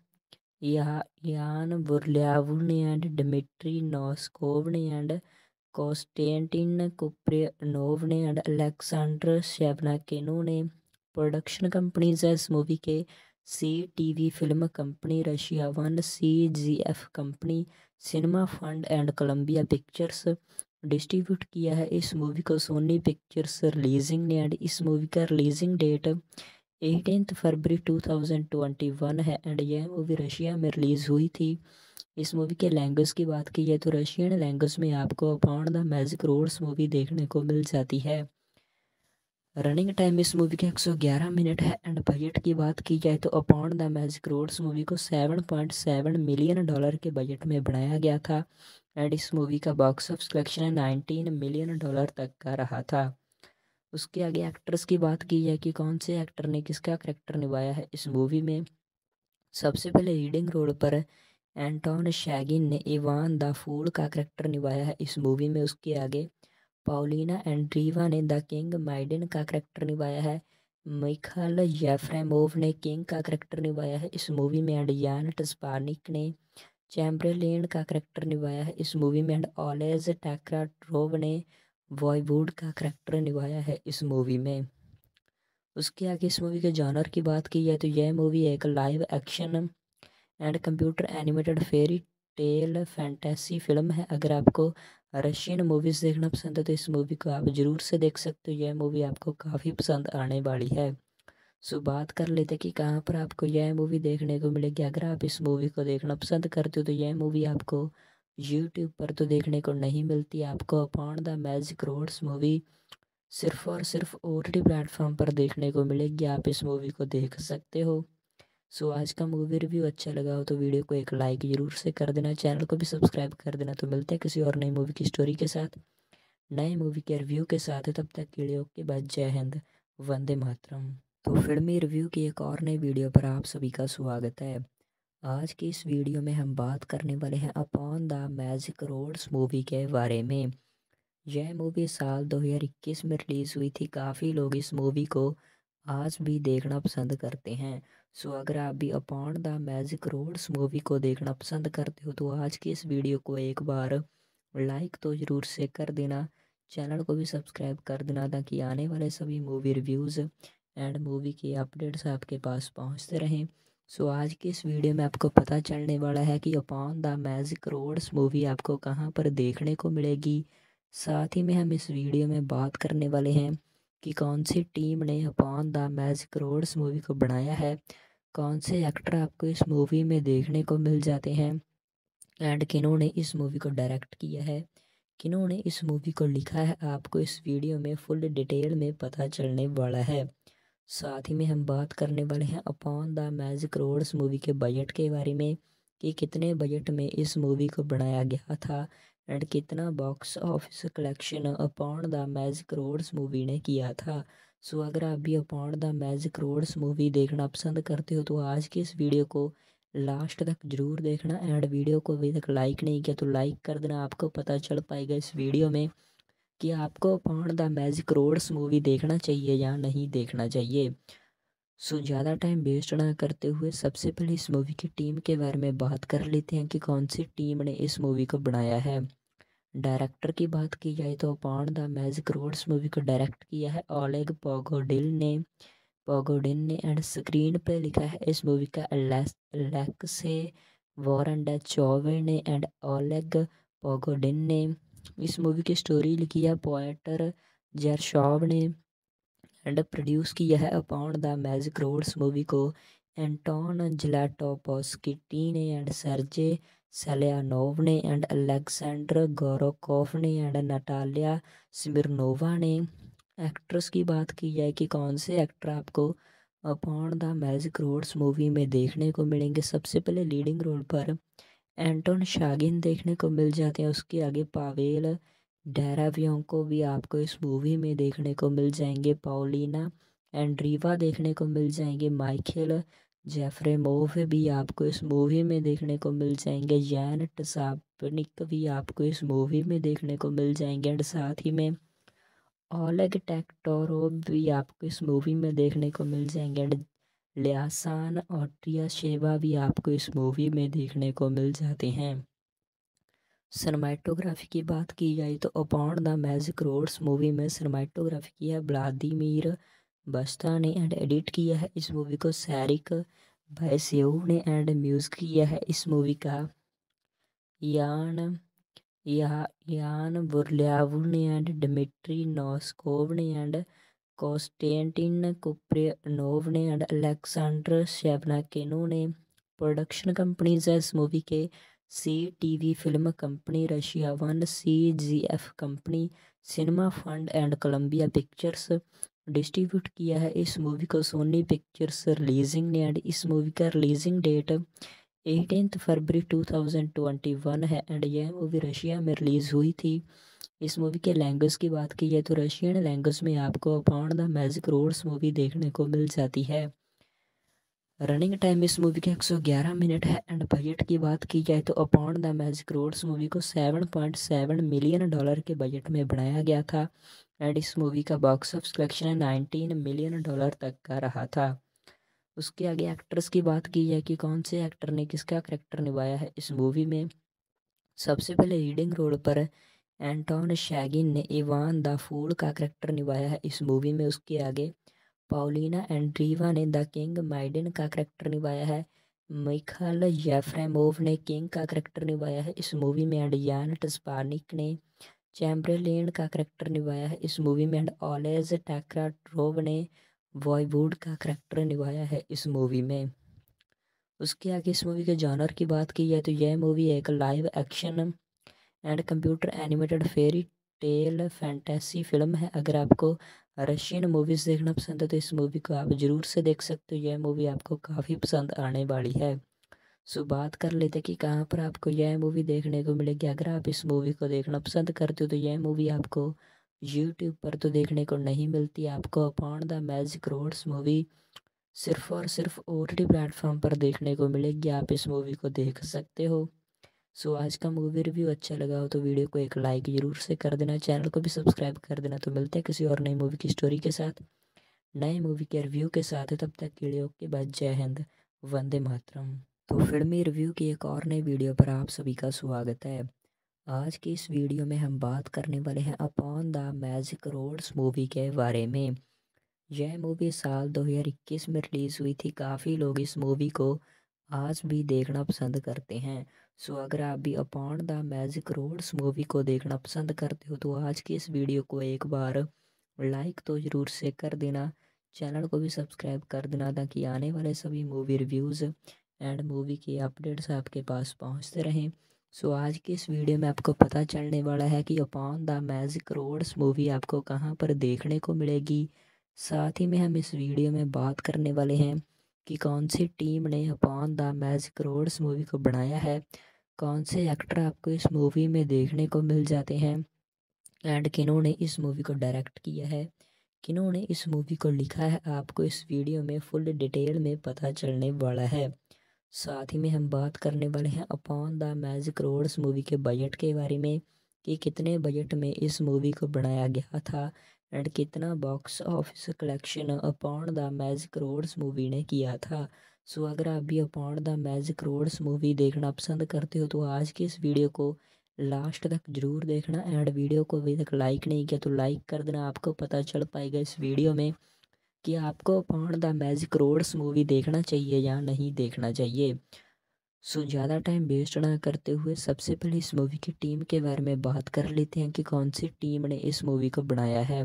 या, यान बुरलियाव ने एंड डमिट्री नॉस्कोव ने एंड कॉस्टेंटिन कुप्रेनोव ने एंड अलेक्सांडर शेवनाकेनो ने प्रोडक्शन कंपनीज़ है इस मूवी के C TV film company Russia One C G F company Cinema Fund and Columbia Pictures distribute किया है इस मूवी को। सोनी पिक्चर्स रिलीजिंग ने एंड इस मूवी का रिलीजिंग डेट एटीन फरवरी 2021 है एंड यह मूवी रशिया में रिलीज़ हुई थी। इस मूवी के लैंग्वेज की बात की जाए तो रशियन लैंग्वेज में आपको upon the magic roads movie देखने को मिल जाती है। रनिंग टाइम इस मूवी के 111 मिनट है एंड बजट की बात की जाए तो upon the magic roads movie को 7.7 मिलियन डॉलर के बजट में बनाया गया था एंड इस मूवी का box office collection 19 million dollar तक का रहा था। उसके आगे एक्ट्रेस की बात की जाए कि कौन से एक्टर ने किसका करेक्टर निभाया है इस मूवी में। सबसे पहले रीडिंग रोड पर एंटोन शैगिन ने इवान द फूल का करेक्टर निभाया है। इस मूवी में उसके आगे पाउलिना एंड्रीवा ने द किंग माइडन का करेक्टर निभाया है। मिखाल जेफ्रेमोव ने किंग का करेक्टर निभाया है। इस मूवी में एंड यान टस्पानिक ने चैम्बरलेन का करेक्टर निभाया है। इस मूवी में एंड ऑलेज टैक्राट्रोव ने वॉयवुड का करेक्टर निभाया है। इस मूवी में उसके आगे इस मूवी के जानर की बात की जाए तो यह मूवी एक live action and computer animated fairy tale fantasy film है। अगर आपको रशियन मूवीज़ देखना पसंद है तो इस मूवी को आप ज़रूर से देख सकते हो। यह मूवी आपको काफ़ी पसंद आने वाली है। सो बात कर लेते हैं कि कहाँ पर आपको यह मूवी देखने को मिलेगी। अगर आप इस मूवी को देखना पसंद करते हो तो यह मूवी आपको यूट्यूब पर तो देखने को नहीं मिलती। आपको upon the magic roads movie सिर्फ़ और सिर्फ़ ओ टी प्लेटफॉर्म पर देखने को मिलेगी। आप इस मूवी को देख सकते हो। सो आज का मूवी रिव्यू अच्छा लगा हो तो वीडियो को एक लाइक ज़रूर से कर देना, चैनल को भी सब्सक्राइब कर देना तो मिलते हैं किसी और नई मूवी की स्टोरी के साथ, नए मूवी के रिव्यू के साथ, तब तक के लिए ओके, बाय, जय हिंद, वंदे मातरम। तो फिल्मी रिव्यू की एक और नई वीडियो पर आप सभी का स्वागत है। आज की इस वीडियो में हम बात करने वाले हैं upon the magic roads movie के बारे में। यह मूवी साल 2021 में रिलीज़ हुई थी, काफ़ी लोग इस मूवी को आज भी देखना पसंद करते हैं। सो अगर आप भी upon the magic roads movie को देखना पसंद करते हो तो आज की इस वीडियो को एक बार लाइक तो ज़रूर से कर देना। चैनल को भी सब्सक्राइब कर देना ताकि आने वाले सभी मूवी रिव्यूज़ एंड मूवी के अपडेट्स आपके पास पहुँचते रहें। सो आज की इस वीडियो में आपको पता चलने वाला है कि upon the magic roads movie आपको कहाँ पर देखने को मिलेगी। साथ ही में हम इस वीडियो में बात करने वाले हैं कि कौन सी टीम ने upon the magic roads movie को बनाया है। कौन से एक्टर आपको इस मूवी में देखने को मिल जाते हैं? एंड किन्होंने इस मूवी को डायरेक्ट किया है? किन्होंने इस मूवी को लिखा है? आपको इस वीडियो में फुल डिटेल में पता चलने वाला है। साथ ही में हम बात करने वाले हैं upon the magic roads movie के बजट के बारे में, कि कितने बजट में इस मूवी को बनाया गया था एंड कितना box office collection upon the magic roads movie ने किया था। सो अगर आप भी upon the magic roads movie देखना पसंद करते हो तो आज की इस वीडियो को लास्ट तक ज़रूर देखना एंड वीडियो को अभी तक लाइक नहीं किया तो लाइक कर देना, आपको पता चल पाएगा इस वीडियो में कि आपको upon the magic roads movie देखना चाहिए या नहीं देखना चाहिए। सो ज़्यादा टाइम वेस्ट ना करते हुए सबसे पहले इस मूवी की टीम के बारे में बात कर लेते हैं कि कौन सी टीम ने इस मूवी को बनाया है। डायरेक्टर की बात की जाए तो upon the magic roads movie को डायरेक्ट किया है ओलेग पोगोडिल ने। पोगोडिन ने एंड स्क्रीन पे लिखा है इस मूवी का से वॉरन डे चौवे ने एंड ओलेग पोगोडिन ने। इस मूवी की स्टोरी लिखी है पोएटर जैरशॉव ने एंड प्रोड्यूस किया है upon the magic roads movie को। एंटोन जलाटोपोस्किटी ने एंड सरजे सेलियानोव ने एंड अलेक्जेंडर गोरोकोफ ने एंड नटालिया स्मिरनोवा ने एक्ट्रेस की बात की जाए कि कौन से एक्टर आपको upon the magic roads movie में देखने को मिलेंगे? सबसे पहले लीडिंग रोल पर एंटोन शागिन देखने को मिल जाते हैं। उसके आगे पावेल डेरावियों को भी आपको इस मूवी में देखने को मिल जाएँगे। पाओलिना एंड्रीवा देखने को मिल जाएँगे। माइकल जेफरे मोव भी आपको इस मूवी में देखने को मिल जाएँगे। जैन टसापनिक भी आपको इस मूवी में देखने को मिल जाएँगे एंड साथ ही में ओलेग टेक्टोरो भी आपको इस मूवी में देखने को मिल जाएँगे। एंड लियासान ऑट्रिया शेवा भी आपको इस मूवी में देखने को मिल जाते हैं। सनमाइटोग्राफी की बात की जाए तो upon the magic roads movie में सनमाइटोग्राफी की है व्लादिमीर बस्ता ने एंड एडिट किया है इस मूवी को सैरिक भैसेव ने एंड म्यूज़िक किया है इस मूवी का। यान या यान बुरल्यावू ने एंड डमिट्री नॉस्कोव ने एंड कॉन्स्टेंटिन कुप्रेनोव ने एंड अलेक्सेंडर शेवनाकेनो ने प्रोडक्शन कंपनीज़ है इस मूवी के। C TV film company Russia One C G F company Cinema Fund and Columbia Pictures distribute किया है इस मूवी को सोनी पिक्चर्स रिलीजिंग ने एंड इस मूवी का रिलीजिंग डेट एटीन फरवरी 2021 है एंड यह मूवी रशिया में रिलीज़ हुई थी। इस मूवी के लैंग्वेज की बात की जाए तो रशियन लैंग्वेज में आपको upon the magic roads movie देखने को मिल जाती है। रनिंग टाइम इस मूवी के 111 मिनट है एंड बजट की बात की जाए तो upon the magic roads movie को 7.7 मिलियन डॉलर के बजट में बनाया गया था एंड इस मूवी का box office collection 19 million dollar तक का रहा था। उसके आगे एक्ट्रेस की बात की जाए कि कौन से एक्टर ने किसका करेक्टर निभाया है इस मूवी में? सबसे पहले रीडिंग रोड पर एंटोन शैगिन ने इवान द फूल का करेक्टर निभाया है इस मूवी में। उसके आगे पाउलिना एंड्रीवा ने द किंग माइडन का करेक्टर निभाया है। मिखल जेफ्रेमोव ने किंग का करेक्टर निभाया है। इस मूवी में एंड यान टस्पानिक ने चैम्बरलेन का करेक्टर निभाया है। इस मूवी में एंड ऑलेज टैक्रा ट्रोव ने बॉयवुड का करेक्टर निभाया है। इस मूवी में उसके आगे इस मूवी के जॉनर की बात की जाए तो यह मूवी एक live action and computer animated fairy tale fantasy film है। अगर आपको रशियन मूवीज़ देखना पसंद है तो इस मूवी को आप ज़रूर से देख सकते हो। यह मूवी आपको काफ़ी पसंद आने वाली है। सो बात कर लेते कि कहाँ पर आपको यह मूवी देखने को मिलेगी। अगर आप इस मूवी को देखना पसंद करते हो तो यह मूवी आपको यूट्यूब पर तो देखने को नहीं मिलती। आपको upon the magic roads movie सिर्फ़ और सिर्फ़ ओ टी प्लेटफॉर्म पर देखने को मिलेगी। आप इस मूवी को देख सकते हो। सो आज का मूवी रिव्यू अच्छा लगा हो तो वीडियो को एक लाइक ज़रूर से कर देना चैनल को भी सब्सक्राइब कर देना। तो मिलते हैं किसी और नई मूवी की स्टोरी के साथ, नए मूवी के रिव्यू के साथ। तब तक के लिए ओके बाद जय हिंद, वंदे मातरम। तो फिल्मी रिव्यू की एक और नई वीडियो पर आप सभी का स्वागत है। आज की इस वीडियो में हम बात करने वाले हैं upon the magic roads movie के बारे में। यह मूवी साल 2021 में रिलीज़ हुई थी। काफ़ी लोग इस मूवी को आज भी देखना पसंद करते हैं। सो so, अगर आप भी upon the magic roads movie को देखना पसंद करते हो तो आज की इस वीडियो को एक बार लाइक तो ज़रूर से कर देना। चैनल को भी सब्सक्राइब कर देना ताकि आने वाले सभी मूवी रिव्यूज़ एंड मूवी के अपडेट्स आपके पास पहुँचते रहें। सो so, आज की इस वीडियो में आपको पता चलने वाला है कि upon the magic roads movie आपको कहाँ पर देखने को मिलेगी। साथ ही में हम इस वीडियो में बात करने वाले हैं कि कौन सी टीम ने upon the magic roads movie को बनाया है। कौन से एक्टर आपको इस मूवी में देखने को मिल जाते हैं? एंड किन्होंने इस मूवी को डायरेक्ट किया है? किन्होंने इस मूवी को लिखा है? आपको इस वीडियो में फुल डिटेल में पता चलने वाला है। साथ ही में हम बात करने वाले हैं upon the magic roads movie के बजट के बारे में, कि कितने बजट में इस मूवी को बनाया गया था एंड कितना box office collection upon the magic roads movie ने किया था। सो अगर आप भी upon the magic roads movie देखना पसंद करते हो तो आज की इस वीडियो को लास्ट तक ज़रूर देखना एंड वीडियो को अभी तक लाइक नहीं किया तो लाइक कर देना। आपको पता चल पाएगा इस वीडियो में कि आपको upon the magic roads movie देखना चाहिए या नहीं देखना चाहिए। सो ज़्यादा टाइम वेस्ट ना करते हुए सबसे पहले इस मूवी की टीम के बारे में बात कर लेते हैं कि कौन सी टीम ने इस मूवी को बनाया है।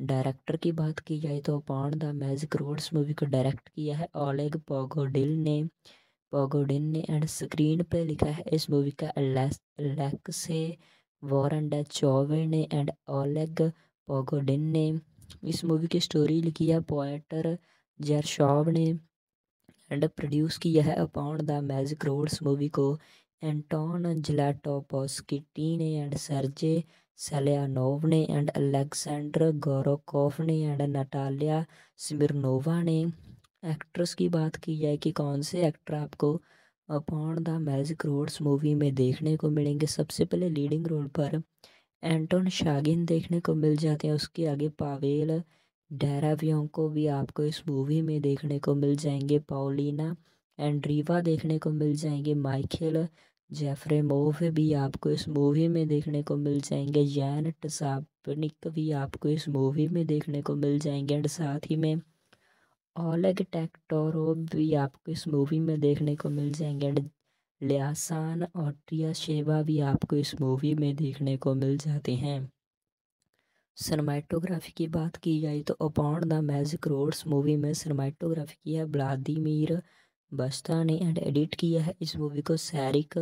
डायरेक्टर की बात की जाए तो upon the magic roads movie को डायरेक्ट किया है ओलेग पोगोडिल ने। पोगोडिन ने एंड स्क्रीन पे लिखा है इस मूवी का से वॉरन ड चौवे ने एंड ओलेग पोगोडिन ने। इस मूवी की स्टोरी लिखी है पोएटर जरशॉव ने एंड प्रोड्यूस किया है upon the magic roads movie को। एंटोन जलाटोपोस्किटी ने एंड सरजे सलियानोव ने एंड अलेक्सेंडर गोरोकोफ ने एंड नटालिया स्मिरनोवा ने एक्ट्रेस की बात की जाए कि कौन से एक्टर आपको upon the magic roads movie में देखने को मिलेंगे। सबसे पहले लीडिंग रोल पर एंटोन शागिन देखने को मिल जाते हैं। उसके आगे पावेल डेरावियों को भी आपको इस मूवी में देखने को मिल जाएँगे। पाओलिना एंड्रीवा देखने को मिल जाएँगे। माइकल जेफरे मोव भी आपको इस मूवी में देखने को मिल जाएँगे। जैन टसापनिक भी आपको इस मूवी में देखने को मिल जाएँगे एंड साथ ही में ओलेग टेक्टोरो भी आपको इस मूवी में देखने को मिल जाएँगे एंड लियासान और शेवा भी आपको इस मूवी में देखने को मिल जाते हैं। सिनेमाटोग्राफी की बात की जाए तो upon the magic roads movie में सरमाइटोग्राफी की है। व्लादिमीर बस्ता ने एंड एडिट किया है इस मूवी को। सैरिक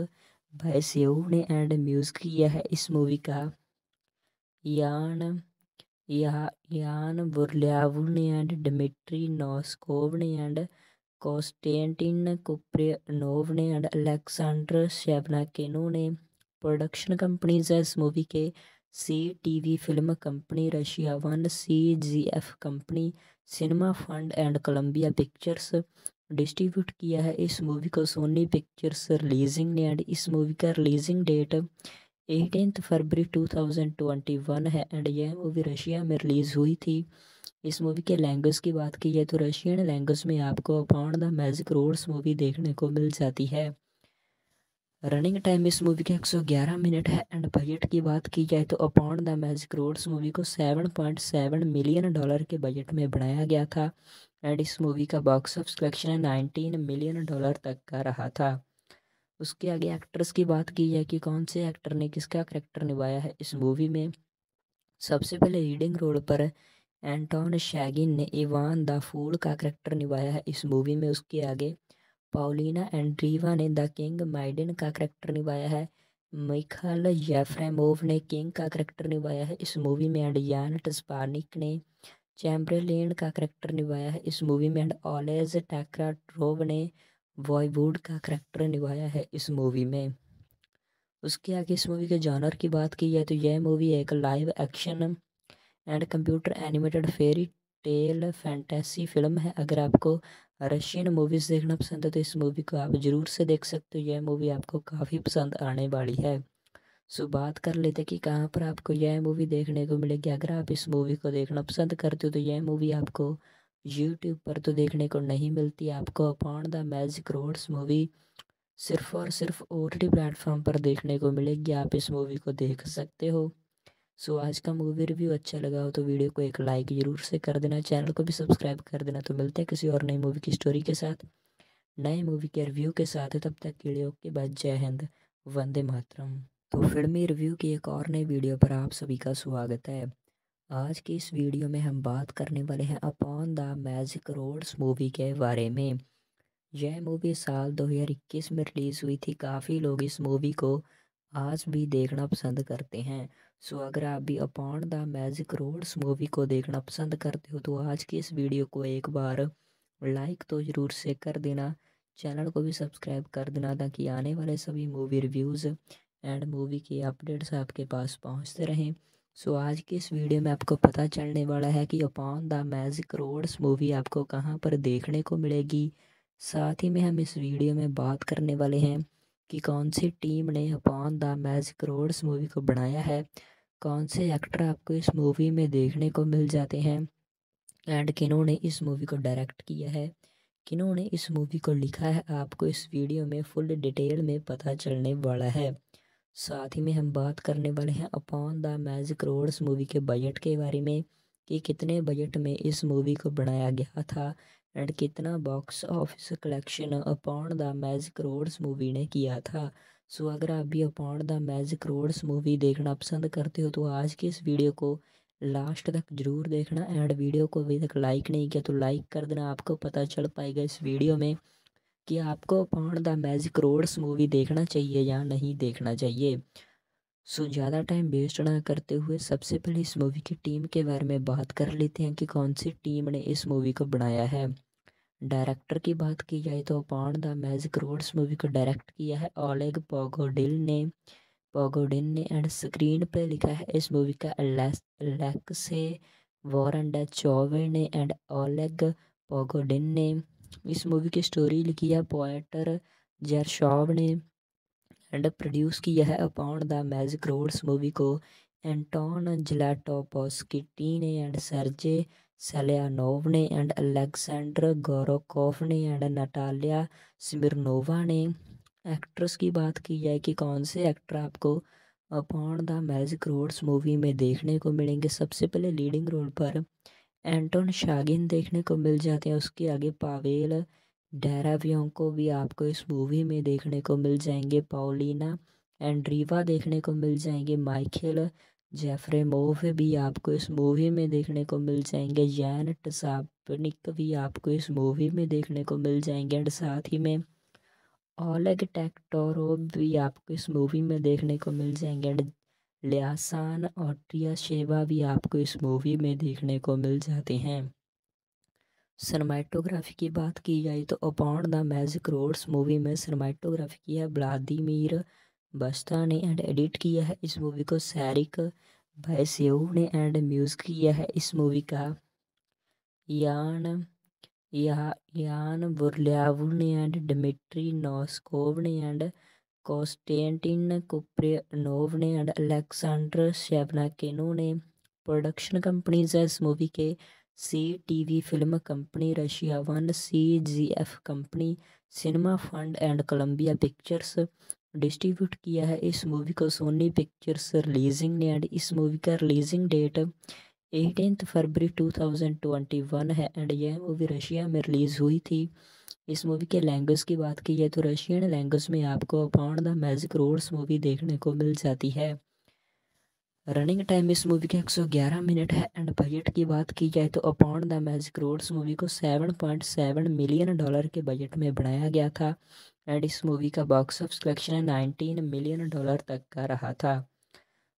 भाईसेव ने एंड म्यूज़िक किया है इस मूवी का। यान, या, यान बुरलियाव ने एंड डमिट्री नॉस्कोव ने एंड कॉस्टेंटिन कुप्रेनोव ने एंड अलेक्सेंडर शेवनाकेनो ने प्रोडक्शन कंपनीज़ है इस मूवी के। C TV film company, Russia One, C G F company, Cinema Fund and Columbia Pictures distribute किया है इस मूवी को सोनी पिक्चर्स रिलीजिंग ने एंड इस मूवी का रिलीजिंग डेट एटीन फरवरी 2021 है एंड यह मूवी रशिया में रिलीज़ हुई थी। इस मूवी के लैंग्वेज की बात की जाए तो रशियन लैंग्वेज में आपको upon the magic roads movie देखने को मिल जाती है। रनिंग टाइम इस मूवी के 111 मिनट है एंड बजट की बात की जाए तो upon the magic roads movie को 7.7 मिलियन डॉलर के बजट में बनाया गया था एंड इस मूवी का box office collection 19 million dollar तक का रहा था। उसके आगे एक्ट्रेस की बात की जाए कि कौन से एक्टर ने किसका करेक्टर निभाया है इस मूवी में। सबसे पहले रीडिंग रोड पर एंटोन शैगिन ने इवान द फूल का करेक्टर निभाया है इस मूवी में। उसके आगे पाउलिना एंड्रीवा ने द किंग माइडन का करैक्टर निभाया है। मिखाल जेफ्रेमोव ने किंग का करेक्टर निभाया है। इस मूवी में एंड यान टस्पानिक ने चैम्बरलेन का करेक्टर निभाया है। इस मूवी में एंड ऑलेज टैक्राट्रोव ने वॉयवुड का करेक्टर निभाया है इस मूवी में। उसके आगे इस मूवी के जानवर की बात की जाए तो यह मूवी एक live action and computer animated fairy tale fantasy film है। अगर आपको रशियन मूवीज़ देखना पसंद है तो इस मूवी को आप ज़रूर से देख सकते हो। यह मूवी आपको काफ़ी पसंद आने वाली है। सो बात कर लेते हैं कि कहाँ पर आपको यह मूवी देखने को मिलेगी। अगर आप इस मूवी को देखना पसंद करते हो तो यह मूवी आपको यूट्यूब पर तो देखने को नहीं मिलती। आपको upon the magic roads movie सिर्फ़ और सिर्फ़ ओ टी प्लेटफॉर्म पर देखने को मिलेगी। आप इस मूवी को देख सकते हो। सो so, आज का मूवी रिव्यू अच्छा लगा हो तो वीडियो को एक लाइक ज़रूर से कर देना चैनल को भी सब्सक्राइब कर देना तो मिलते हैं किसी और नई मूवी की स्टोरी के साथ नए मूवी के रिव्यू के साथ तब तक के लिए ओके बाद जय हिंद वंदे मातरम। तो फिल्मी रिव्यू की एक और नई वीडियो पर आप सभी का स्वागत है। आज की इस वीडियो में हम बात करने वाले हैं upon the magic roads movie के बारे में। यह मूवी साल 2021 में रिलीज़ हुई थी काफ़ी लोग इस मूवी को आज भी देखना पसंद करते हैं। सो अगर आप भी upon the magic roads movie को देखना पसंद करते हो तो आज की इस वीडियो को एक बार लाइक तो ज़रूर से कर देना। चैनल को भी सब्सक्राइब कर देना ताकि आने वाले सभी मूवी रिव्यूज़ एंड मूवी के अपडेट्स आपके पास पहुँचते रहें। सो so, आज की इस वीडियो में आपको पता चलने वाला है कि upon the magic roads movie आपको कहाँ पर देखने को मिलेगी। साथ ही में हम इस वीडियो में बात करने वाले हैं कि कौन सी टीम ने upon the magic roads movie को बनाया है? कौन से एक्टर आपको इस मूवी में देखने को मिल जाते हैं? एंड किन्होंने इस मूवी को डायरेक्ट किया है? किन्होंने इस मूवी को लिखा है? आपको इस वीडियो में फुल डिटेल में पता चलने वाला है। साथ ही में हम बात करने वाले हैं upon the magic roads movie के बजट के बारे में, कि कितने बजट में इस मूवी को बनाया गया था? एंड कितना box office collection upon the magic roads movie ने किया था? सो अगर आप भी upon the magic roads movie देखना पसंद करते हो तो आज की इस वीडियो को लास्ट तक ज़रूर देखना। एंड वीडियो को अभी तक लाइक नहीं किया तो लाइक कर देना। आपको पता चल पाएगा इस वीडियो में कि आपको upon the magic roads movie देखना चाहिए या नहीं देखना चाहिए। सो so, ज़्यादा टाइम वेस्ट ना करते हुए सबसे पहले इस मूवी की टीम के बारे में बात कर लेते हैं कि कौन सी टीम ने इस मूवी को बनाया है। डायरेक्टर की बात की जाए तो upon the magic roads movie को डायरेक्ट किया है ओलेग पोगोडिल ने। पोगोडिन ने एंड स्क्रीन पे लिखा है इस मूवी का से वॉरन डे चौवे ने एंड ओलेग पोगोडिन ने। इस मूवी की स्टोरी लिखी है पोएटर जरशॉव ने एंड प्रोड्यूस किया है upon the magic roads movie को। एंटोन जलाटोपोस्किटी ने एंड सरजे सलियानोव ने एंड अलेक्सेंडर गोरोकोफ ने एंड नटालिया स्मिरनोवा ने एक्ट्रेस की बात की जाए कि कौन से एक्टर आपको upon the magic roads movie में देखने को मिलेंगे? सबसे पहले लीडिंग रोल पर एंटोन शागिन देखने को मिल जाते हैं। उसके आगे पावेल डेरावियों को भी आपको इस मूवी में देखने को मिल जाएँगे। पाओलिना एंड्रीवा देखने को मिल जाएँगे। माइकल जेफरे मोव भी आपको इस मूवी में देखने को मिल जाएँगे। जैन टसापनिक भी आपको इस मूवी में देखने को मिल जाएँगे। एंड साथ ही में ओलेग टेक्टोरो भी आपको इस मूवी में देखने को मिल जाएँगे। एंड लियासान ऑट्रिया शेवा भी आपको इस मूवी में देखने को मिल जाते हैं। सिनेमाटोग्राफी की बात की जाए तो upon the magic roads movie में सिनेमाटोग्राफी की है। व्लादिमीर बस्ता ने एंड एडिट किया है इस मूवी को सैरिक भैसेव ने एंड म्यूज़िक किया है इस मूवी का। यान या यान बुरल्यावू ने एंड डमिट्री नॉस्कोव ने एंड कोस्टेंटिन कुप्रियनोव ने एंड अलेक्सांडर शेवनाकेनो ने प्रोडक्शन कंपनीज़ है इस मूवी के। C TV film company Russia one C G F company cinema fund and Columbia pictures distribute किया है इस मूवी को सोनी पिक्चर्स रिलीजिंग ने एंड इस मूवी का रिलीजिंग डेट एटीन फरवरी 2021 है एंड यह मूवी रशिया में रिलीज़ हुई थी। इस मूवी के लैंग्वेज की बात की जाए तो रशियन लैंग्वेज में आपको upon the magic roads movie देखने को मिल जाती है। रनिंग टाइम इस मूवी का 111 मिनट है एंड बजट की बात की जाए तो upon the magic roads movie को 7.7 मिलियन डॉलर के बजट में बनाया गया था। एंड इस मूवी का box office collection 19 million dollar तक का रहा था।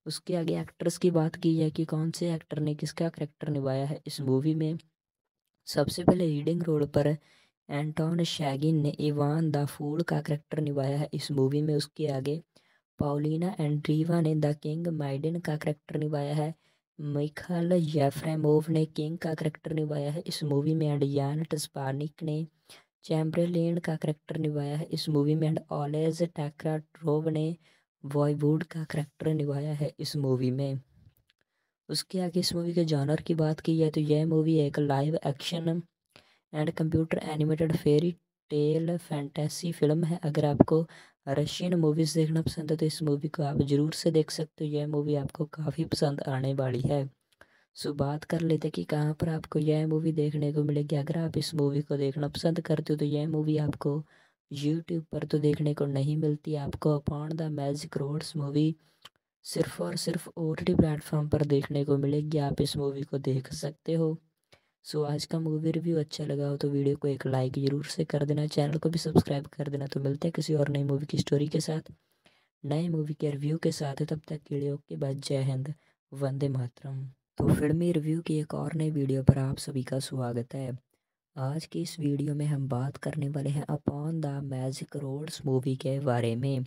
उसके आगे एक्ट्रेस की बात की जाए कि कौन से एक्टर ने किसका करेक्टर निभाया है, इस मूवी में सबसे पहले रीडिंग रोल पर एंटोन शैगिन ने इवान द फूल का करेक्टर निभाया है। इस मूवी में उसके आगे पाउलिना एंड्रीवा ने द किंग माइडन का करेक्टर निभाया है। मिखल जेफ्रेमोव ने किंग का करेक्टर निभाया है। इस मूवी में एंड यान टस्पानिक ने चैम्बरलेन का करेक्टर निभाया है इस मूवी में एंड ऑलेज टैक्रा ट्रोव ने वॉयवुड का करेक्टर निभाया है इस मूवी में। उसके आगे इस मूवी के जॉनर की बात की जाए तो यह मूवी एक live action and computer animated fairy tale fantasy film है। अगर आपको रशियन मूवीज़ देखना पसंद है तो इस मूवी को आप ज़रूर से देख सकते हो। यह मूवी आपको काफ़ी पसंद आने वाली है। सो बात कर लेते कि कहाँ पर आपको यह मूवी देखने को मिलेगी अगर आप इस मूवी को देखना पसंद करते हो तो यह मूवी आपको यूट्यूब पर तो देखने को नहीं मिलती। आपको upon the magic roads movie सिर्फ़ और सिर्फ़ ओ टी प्लेटफॉर्म पर देखने को मिलेगी आप इस मूवी को देख सकते हो। सो आज का मूवी रिव्यू अच्छा लगा हो तो वीडियो को एक लाइक ज़रूर से कर देना। चैनल को भी सब्सक्राइब कर देना तो मिलते हैं किसी और नई मूवी की स्टोरी के साथ। नए मूवी के रिव्यू के साथ। तब तक के लिए ओके बाद जय हिंद। वंदे मातरम। तो फिल्मी रिव्यू की एक और नई वीडियो पर आप सभी का स्वागत है। आज की इस वीडियो में हम बात करने वाले हैं upon the magic roads movie के बारे में।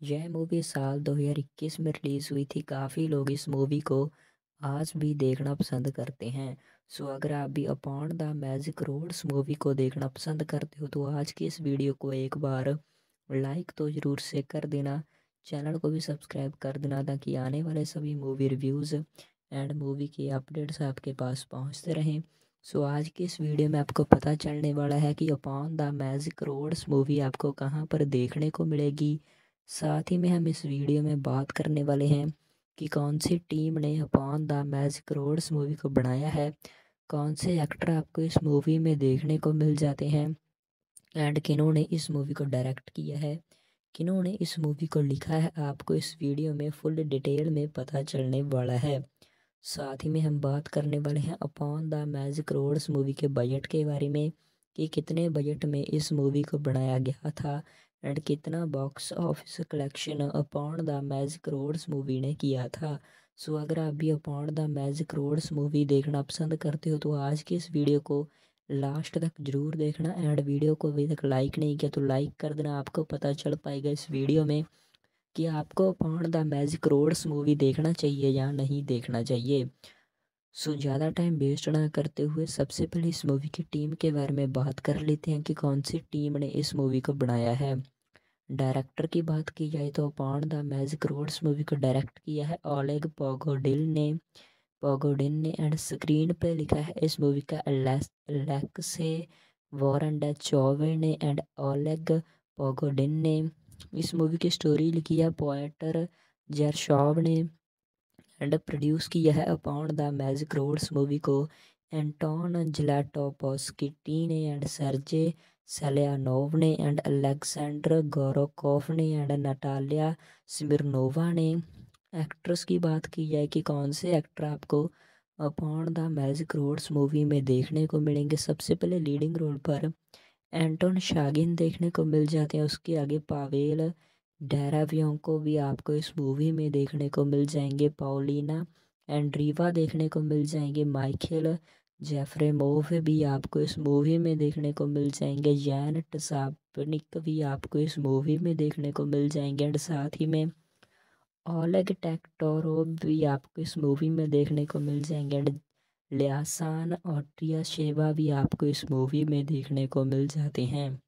यह मूवी साल 2021 में रिलीज़ हुई थी। काफ़ी लोग इस मूवी को आज भी देखना पसंद करते हैं। सो अगर आप भी upon the magic roads movie को देखना पसंद करते हो तो आज की इस वीडियो को एक बार लाइक तो ज़रूर से कर देना। चैनल को भी सब्सक्राइब कर देना ताकि आने वाले सभी मूवी रिव्यूज़ एंड मूवी के अपडेट्स आपके पास पहुँचते रहें। सो so, आज की इस वीडियो में आपको पता चलने वाला है कि upon the magic roads movie आपको कहाँ पर देखने को मिलेगी। साथ ही में हम इस वीडियो में बात करने वाले हैं कि कौन सी टीम ने upon the magic roads movie को बनाया है। कौन से एक्टर आपको इस मूवी में देखने को मिल जाते हैं एंड किन्होंने इस मूवी को डायरेक्ट किया है। किन्होंने इस मूवी को लिखा है आपको इस वीडियो में फुल डिटेल में पता चलने वाला है। साथ ही में हम बात करने वाले हैं upon the magic roads movie के बजट के बारे में, कि कितने बजट में इस मूवी को बनाया गया था एंड कितना box office collection upon the magic roads movie ने किया था। सो अगर आप भी upon the magic roads movie देखना पसंद करते हो तो आज की इस वीडियो को लास्ट तक ज़रूर देखना एंड वीडियो को अभी तक लाइक नहीं किया तो लाइक कर देना, आपको पता चल पाएगा इस वीडियो में। कि आपको upon the magic roads movie देखना चाहिए या नहीं देखना चाहिए। सो ज़्यादा टाइम वेस्ट ना करते हुए सबसे पहले इस मूवी की टीम के बारे में बात कर लेते हैं कि कौन सी टीम ने इस मूवी को बनाया है। डायरेक्टर की बात की जाए तो upon the magic roads movie को डायरेक्ट किया है? ओलेग पोगोडिल ने पोगोडिन ने एंड स्क्रीन पर लिखा है इस मूवी का से वॉरन ड चौवे ने एंड ओलेग पोगोडिन ने। इस मूवी की स्टोरी लिखी है पोएटर जरशॉव ने एंड प्रोड्यूस किया है upon the magic roads movie को एंटोन जलाटोपोस्किटी ने एंड सरजे सेलियानोव ने एंड अलेक्सेंडर गोरोकोफ ने एंड नटालिया स्मिरनोवा ने। एक्ट्रेस की बात की जाए कि कौन से एक्टर आपको upon the magic roads movie में देखने को मिलेंगे? सबसे पहले लीडिंग रोल पर एंटोन शागिन देखने को मिल जाते हैं, उसके आगे पावेल डेरावियों को भी आपको इस मूवी में देखने को मिल जाएँगे पाओलिना एंड्रीवा देखने को मिल जाएँगे, माइकल जेफरे मोव भी आपको इस मूवी में देखने को मिल जाएँगे जैन टसापनिक भी आपको इस मूवी में देखने को मिल जाएँगे एंड साथ ही में ओलेग टेक्टोरो भी आपको इस मूवी में देखने को मिल जाएँगे एंड लियासान और टिया शेवा भी आपको इस मूवी में देखने को मिल जाते हैं।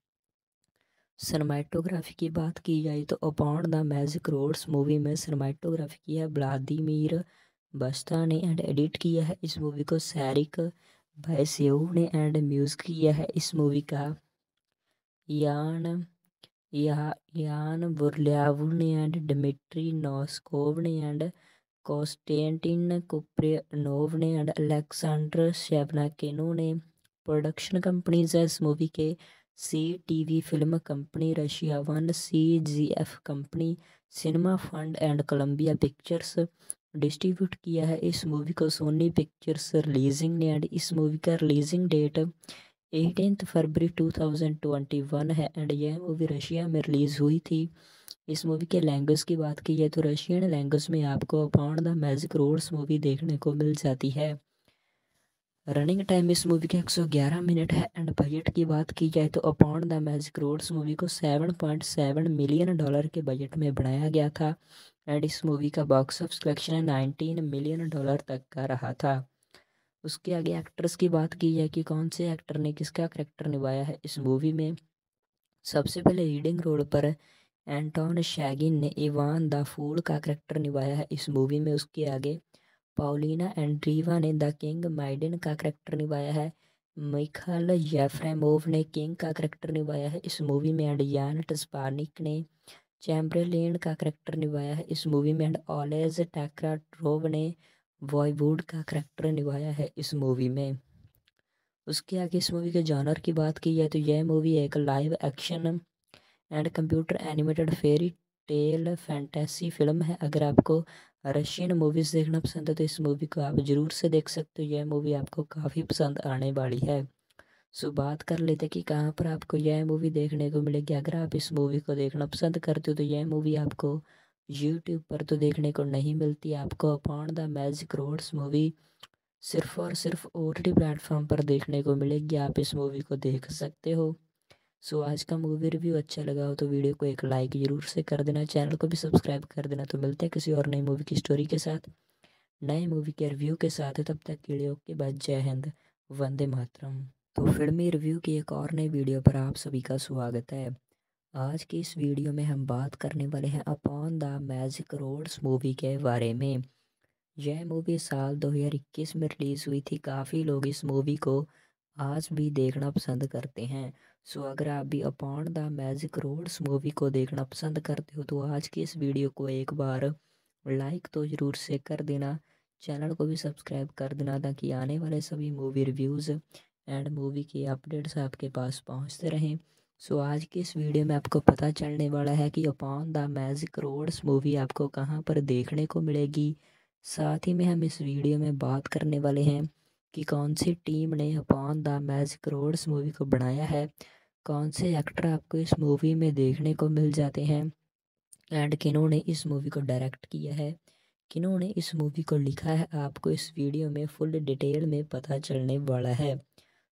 सनमाइटोग्राफी की बात की जाए तो upon the magic roads movie में सनमाइटोग्राफी की है। व्लादिमीर बस्ता ने एंड एडिट किया है। इस मूवी को सैरिक भैसेव ने एंड म्यूज़िक किया है। इस मूवी का यान, या, यान बुरल्यावू ने एंड डमिट्री नॉस्कोव ने एंड कॉन्स्टेंटिन कुप्रेनोव ने एंड अलेक्सेंडर शेवनाकेनो ने प्रोडक्शन कंपनीज़ है इस मूवी के C TV film company Russia one C G F company cinema fund and Columbia pictures distribute किया है इस मूवी को। सोनी पिक्चर्स रिलीजिंग ने एंड इस मूवी का रिलीजिंग डेट एटीन फरवरी 2021 है। एंड यह मूवी रशिया में रिलीज़ हुई थी। इस मूवी के लैंग्वेज की बात की जाए तो रशियन लैंग्वेज में आपको upon the magic roads movie देखने को मिल जाती है। रनिंग टाइम इस मूवी के 111 मिनट है एंड बजट की बात की जाए तो upon the magic roads movie को 7.7 मिलियन डॉलर के बजट में बनाया गया था एंड इस मूवी का box office collection 19 million dollar तक का रहा था। उसके आगे एक्ट्रेस की बात की जाए कि कौन से एक्टर ने किसका करेक्टर निभाया है इस मूवी में। सबसे पहले रीडिंग रोल पर एंटोन शैगिन ने इवान द फूल का करेक्टर निभाया है। इस मूवी में उसके आगे पाउलिना एंड्रीवा ने द किंग माइडन का करेक्टर निभाया है। मिखाल जेफ्रेमोव ने किंग का करेक्टर निभाया है। इस मूवी में एंड यान टस्पानिक ने चैम्बरलेन का करेक्टर निभाया है। इस मूवी में एंड ऑलेज टैक्राट्रोव ने वॉयवुड का करेक्टर निभाया है। इस मूवी में उसके आगे इस मूवी के जानर की बात की जाए तो यह मूवी एक live action and computer animated fairy tale fantasy film है। अगर आपको रशियन मूवीज़ देखना पसंद है तो इस मूवी को आप ज़रूर से देख सकते हो। यह मूवी आपको काफ़ी पसंद आने वाली है। सो बात कर लेते कि कहाँ पर आपको यह मूवी देखने को मिलेगी। अगर आप इस मूवी को देखना पसंद करते हो तो यह मूवी आपको यूट्यूब पर तो देखने को नहीं मिलती। आपको upon the magic roads movie सिर्फ़ और सिर्फ़ ओ टी प्लेटफॉर्म पर देखने को मिलेगी। आप इस मूवी को देख सकते हो। सो आज का मूवी रिव्यू अच्छा लगा हो तो वीडियो को एक लाइक ज़रूर से कर देना, चैनल को भी सब्सक्राइब कर देना। तो मिलते हैं किसी और नई मूवी की स्टोरी के साथ, नए मूवी के रिव्यू के साथ। तब तक के लिए ओके बाद जय हिंद, वंदे मातरम। तो फिल्मी रिव्यू की एक और नई वीडियो पर आप सभी का स्वागत है। आज की इस वीडियो में हम बात करने वाले हैं upon the magic roads movie के बारे में। यह मूवी साल 2021 में रिलीज़ हुई थी। काफ़ी लोग इस मूवी को आज भी देखना पसंद करते हैं। सो अगर आप भी upon the magic roads movie को देखना पसंद करते हो तो आज की इस वीडियो को एक बार लाइक तो ज़रूर से कर देना। चैनल को भी सब्सक्राइब कर देना ताकि आने वाले सभी मूवी रिव्यूज़ एंड मूवी के अपडेट्स आपके पास पहुँचते रहें। सो आज की इस वीडियो में आपको पता चलने वाला है कि upon the magic roads movie आपको कहाँ पर देखने को मिलेगी। साथ ही में हम इस वीडियो में बात करने वाले हैं। कि कौन सी टीम ने upon the magic roads movie को बनाया है? कौन से एक्टर आपको इस मूवी में देखने को मिल जाते हैं? एंड किन्होंने इस मूवी को डायरेक्ट किया है? किन्होंने इस मूवी को लिखा है? आपको इस वीडियो में फुल डिटेल में पता चलने वाला है।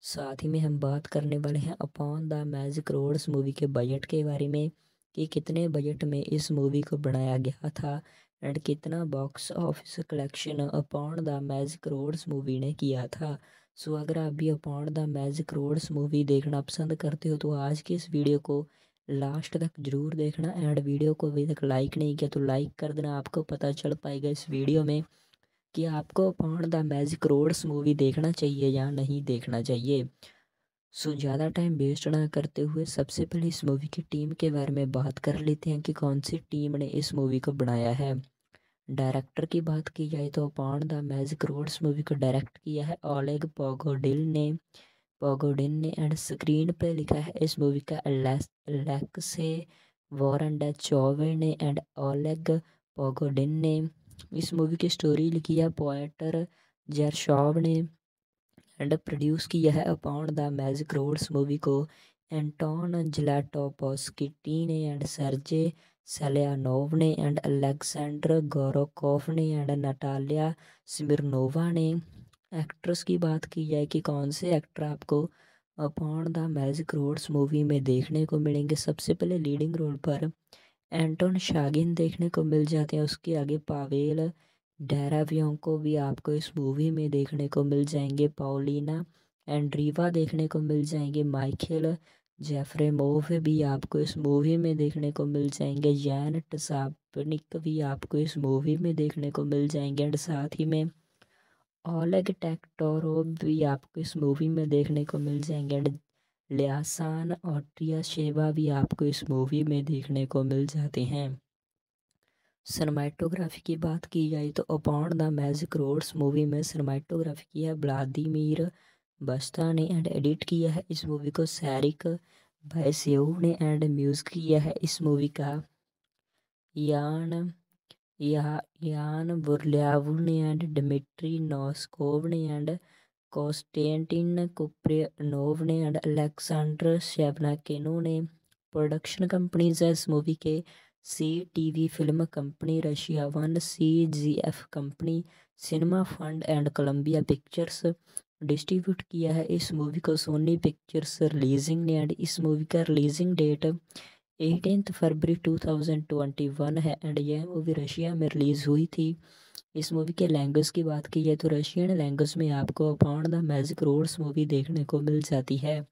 साथ ही में हम बात करने वाले हैं upon the magic roads movie के बजट के बारे में, कि कितने बजट में इस मूवी को बनाया गया था? एंड कितना box office collection upon the magic roads movie ने किया था? सो अगर आप भी upon the magic roads movie देखना पसंद करते हो तो आज की इस वीडियो को लास्ट तक ज़रूर देखना एंड वीडियो को अभी तक लाइक नहीं किया तो लाइक कर देना। आपको पता चल पाएगा इस वीडियो में कि आपको upon the magic roads movie देखना चाहिए या नहीं देखना चाहिए। सो ज़्यादा टाइम वेस्ट ना करते हुए सबसे पहले इस मूवी की टीम के बारे में बात कर लेते हैं कि कौन सी टीम ने इस मूवी को बनाया है। डायरेक्टर की बात की जाए तो upon the magic roads movie को डायरेक्ट किया है ओलेग पोगोडिल ने। पोगोडिन ने एंड स्क्रीन पे लिखा है इस मूवी का वॉरन डे चौवे ने एंड ओलेग पोगोडिन ने। इस मूवी की स्टोरी लिखी है पोएटर जरशॉव ने एंड प्रोड्यूस किया है upon the magic roads movie को। एंटोन जलाटोपोस्किटी ने एंड सरजे सलियानोव ने एंड अलेक्जेंडर गोरोकोफ ने एंड नटालिया स्मिरनोवा ने एक्ट्रेस की बात की जाए कि कौन से एक्टर आपको upon the magic roads movie में देखने को मिलेंगे? सबसे पहले लीडिंग रोल पर एंटोन शागिन देखने को मिल जाते हैं। उसके आगे पावेल डेरावियों को भी आपको इस मूवी में देखने को मिल जाएँगे। पाओलिना एंड्रीवा देखने को मिल जाएँगे। माइकल जेफरे मोव भी आपको इस मूवी में देखने को मिल जाएँगे। जैन टसापनिक भी आपको इस मूवी में देखने को मिल जाएँगे एंड साथ ही में ओलेग टेक्टोरो भी आपको इस मूवी में देखने को मिल जाएँगे। एंड लियासान टिया शेवा भी आपको इस मूवी में देखने को मिल जाते हैं। सनमाइटोग्राफी की बात की जाए तो upon the magic roads movie में सनमाइटोग्राफी किया व्लादिमीर बस्ता ने एंड एडिट किया है इस मूवी को। सैरिक भाईसेव ने एंड म्यूज़िक किया है इस मूवी का। यान, या, यान बुरलियाव ने and Dmitry Noskov and Konstantin Kupriyanov ने एंड अलेक्सांडर शेवनाकेनो ने प्रोडक्शन कंपनीज़ है इस मूवी के। C TV film company, Russia one, C G F company, cinema fund and Columbia pictures distribute किया है इस मूवी को सोनी पिक्चर्स रिलीजिंग ने एंड इस मूवी का रिलीजिंग डेट एटीन फरवरी टू थाउज़ेंड ट्वेंटी वन है एंड यह मूवी रशिया में रिलीज़ हुई थी। इस मूवी के लैंग्वेज की बात की जाए तो रशियन लैंग्वेज में आपको upon the magic roads movie देखने को मिल जाती है।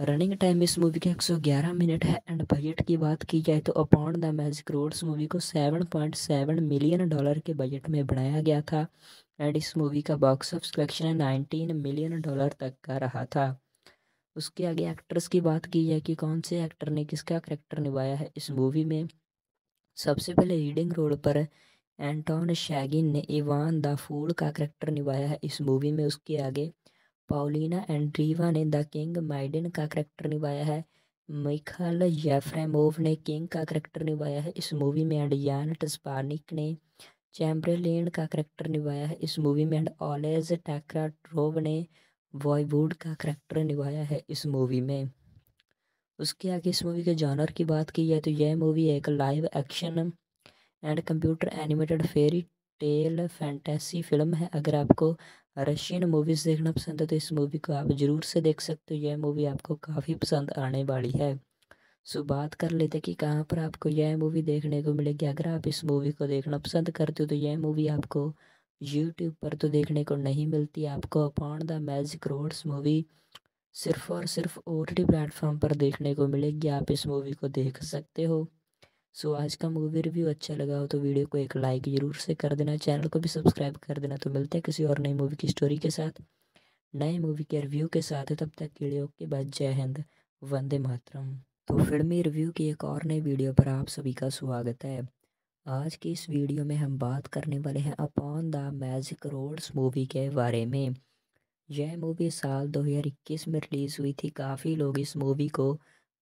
रनिंग टाइम इस मूवी के 111 मिनट है एंड बजट की बात की जाए तो upon the magic roads movie को 7.7 मिलियन डॉलर के बजट में बनाया गया था एंड इस मूवी का box office collection 19 million dollar तक का रहा था। उसके आगे एक्ट्रेस की बात की जाए कि कौन से एक्टर ने किसका करेक्टर निभाया है इस मूवी में। सबसे पहले रीडिंग रोड पर एंटोन शैगिन ने इवान द फूल का करेक्टर निभाया है इस मूवी में। उसके आगे पाउलिना एंड्रीवा ने द किंग माइडन का करेक्टर निभाया है। मिखाल जेफ्रेमोव ने किंग का करेक्टर निभाया है। इस मूवी में एंड यान टस्पानिक ने चैम्बरलेन का करेक्टर निभाया है। इस मूवी में एंड ऑलेज टैक्राट्रोव ने बॉयवुड का करेक्टर निभाया है इस मूवी में। उसके आगे इस मूवी के जानर की बात की जाए तो यह मूवी एक live action and computer animated fairy tale fantasy film है। अगर आपको रशियन मूवीज़ देखना पसंद है तो इस मूवी को आप ज़रूर से देख सकते हो। यह मूवी आपको काफ़ी पसंद आने वाली है। सो बात कर लेते हैं कि कहाँ पर आपको यह मूवी देखने को मिलेगी। अगर आप इस मूवी को देखना पसंद करते हो तो यह मूवी आपको यूट्यूब पर तो देखने को नहीं मिलती। आपको upon the magic roads movie सिर्फ़ और सिर्फ़ ओ टी प्लेटफॉर्म पर देखने को मिलेगी। आप इस मूवी को देख सकते हो। सो आज का मूवी रिव्यू अच्छा लगा हो तो वीडियो को एक लाइक ज़रूर से कर देना, चैनल को भी सब्सक्राइब कर देना तो मिलते हैं किसी और नई मूवी की स्टोरी के साथ, नए मूवी के रिव्यू के साथ, तब तक के लिए ओके बाद जय हिंद, वंदे मातरम। तो फिल्मी रिव्यू की एक और नई वीडियो पर आप सभी का स्वागत है। आज की इस वीडियो में हम बात करने वाले हैं upon the magic roads movie के बारे में। यह मूवी साल 2021 में रिलीज़ हुई थी, काफ़ी लोग इस मूवी को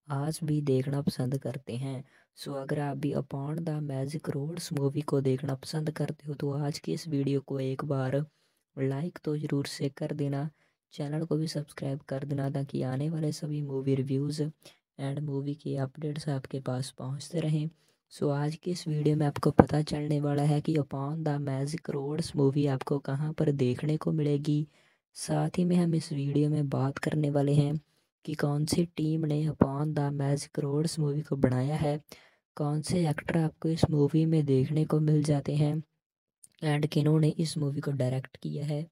आज भी देखना पसंद करते हैं। सो अगर आप भी upon the magic roads movie को देखना पसंद करते हो तो आज की इस वीडियो को एक बार लाइक तो ज़रूर से कर देना। चैनल को भी सब्सक्राइब कर देना ताकि आने वाले सभी मूवी रिव्यूज़ एंड मूवी के अपडेट्स आपके पास पहुँचते रहें। सो so, आज की इस वीडियो में आपको पता चलने वाला है कि upon the magic roads movie आपको कहाँ पर देखने को मिलेगी। साथ ही में हम इस वीडियो में बात करने वाले हैं कि कौन सी टीम ने upon the magic roads movie को बनाया है। कौन से एक्टर आपको इस मूवी में देखने को मिल जाते हैं? एंड किन्होंने इस मूवी को डायरेक्ट किया है?